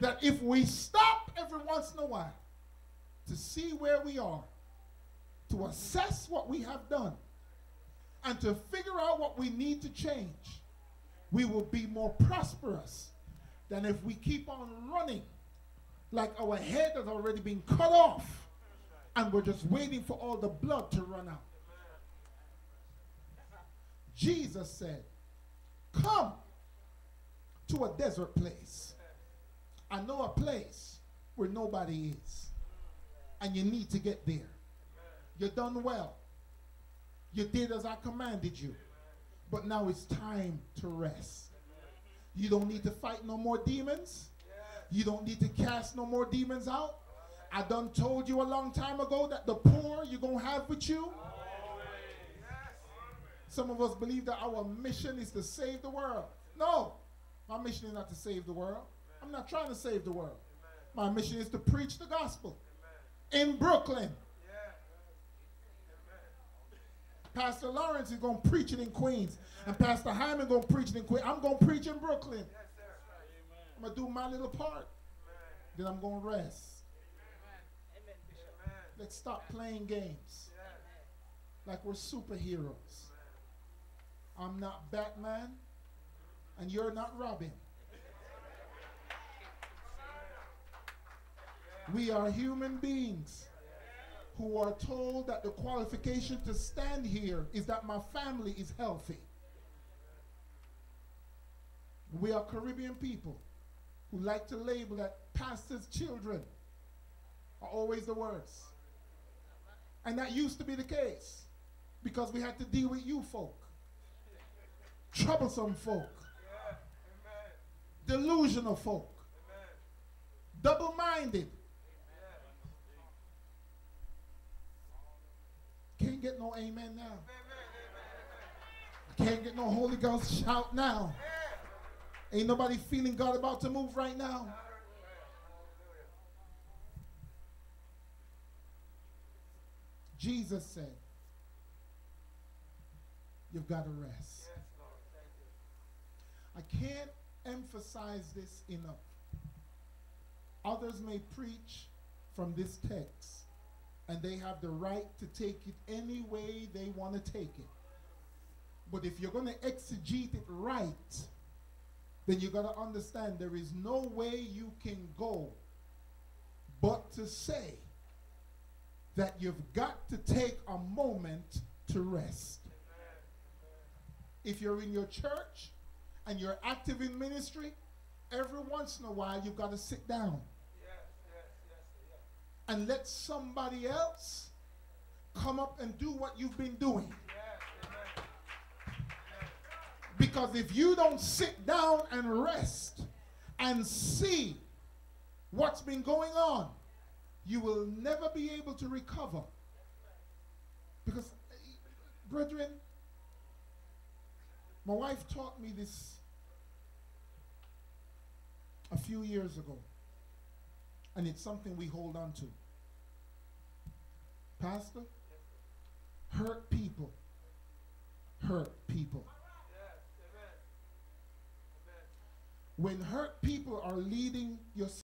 That if we stop every once in a while to see where we are, to assess what we have done, and to figure out what we need to change, we will be more prosperous than if we keep on running like our head has already been cut off and we're just waiting for all the blood to run out. Jesus said, Come to a desert place. I know a place where nobody is. And you need to get there. You done well. You did as I commanded you. But now it's time to rest. You don't need to fight no more demons. You don't need to cast no more demons out. I done told you a long time ago that the poor you're going to have with you. Some of us believe that our mission is to save the world. No, my mission is not to save the world. I'm not trying to save the world. My mission is to preach the gospel in Brooklyn. Pastor Lawrence is going to preach it in Queens. And Pastor Hyman going to preach it in Queens. I'm going to preach in Brooklyn. I'm going to do my little part. Then I'm going to rest. Let's stop playing games like we're superheroes. I'm not Batman, and you're not Robin. We are human beings who are told that the qualification to stand here is that my family is healthy. We are Caribbean people who like to label that pastors' children are always the worst. And that used to be the case because we had to deal with you folk, troublesome folk, delusional folk, double minded. Can't get no amen now. Can't get no Holy Ghost shout now. Ain't nobody feeling God about to move right now. Jesus said, You've got to rest. I can't emphasize this enough. Others may preach from this text, and they have the right to take it any way they want to take it. But if you're going to exegete it right, then you've got to understand there is no way you can go but to say that you've got to take a moment to rest. If you're in your church and you're active in ministry, every once in a while you've got to sit down and let somebody else come up and do what you've been doing. Because if you don't sit down and rest and see what's been going on, you will never be able to recover. Because, eh, brethren, my wife taught me this a few years ago, and it's something we hold on to. Pastor, hurt people hurt people. When hurt people are leading your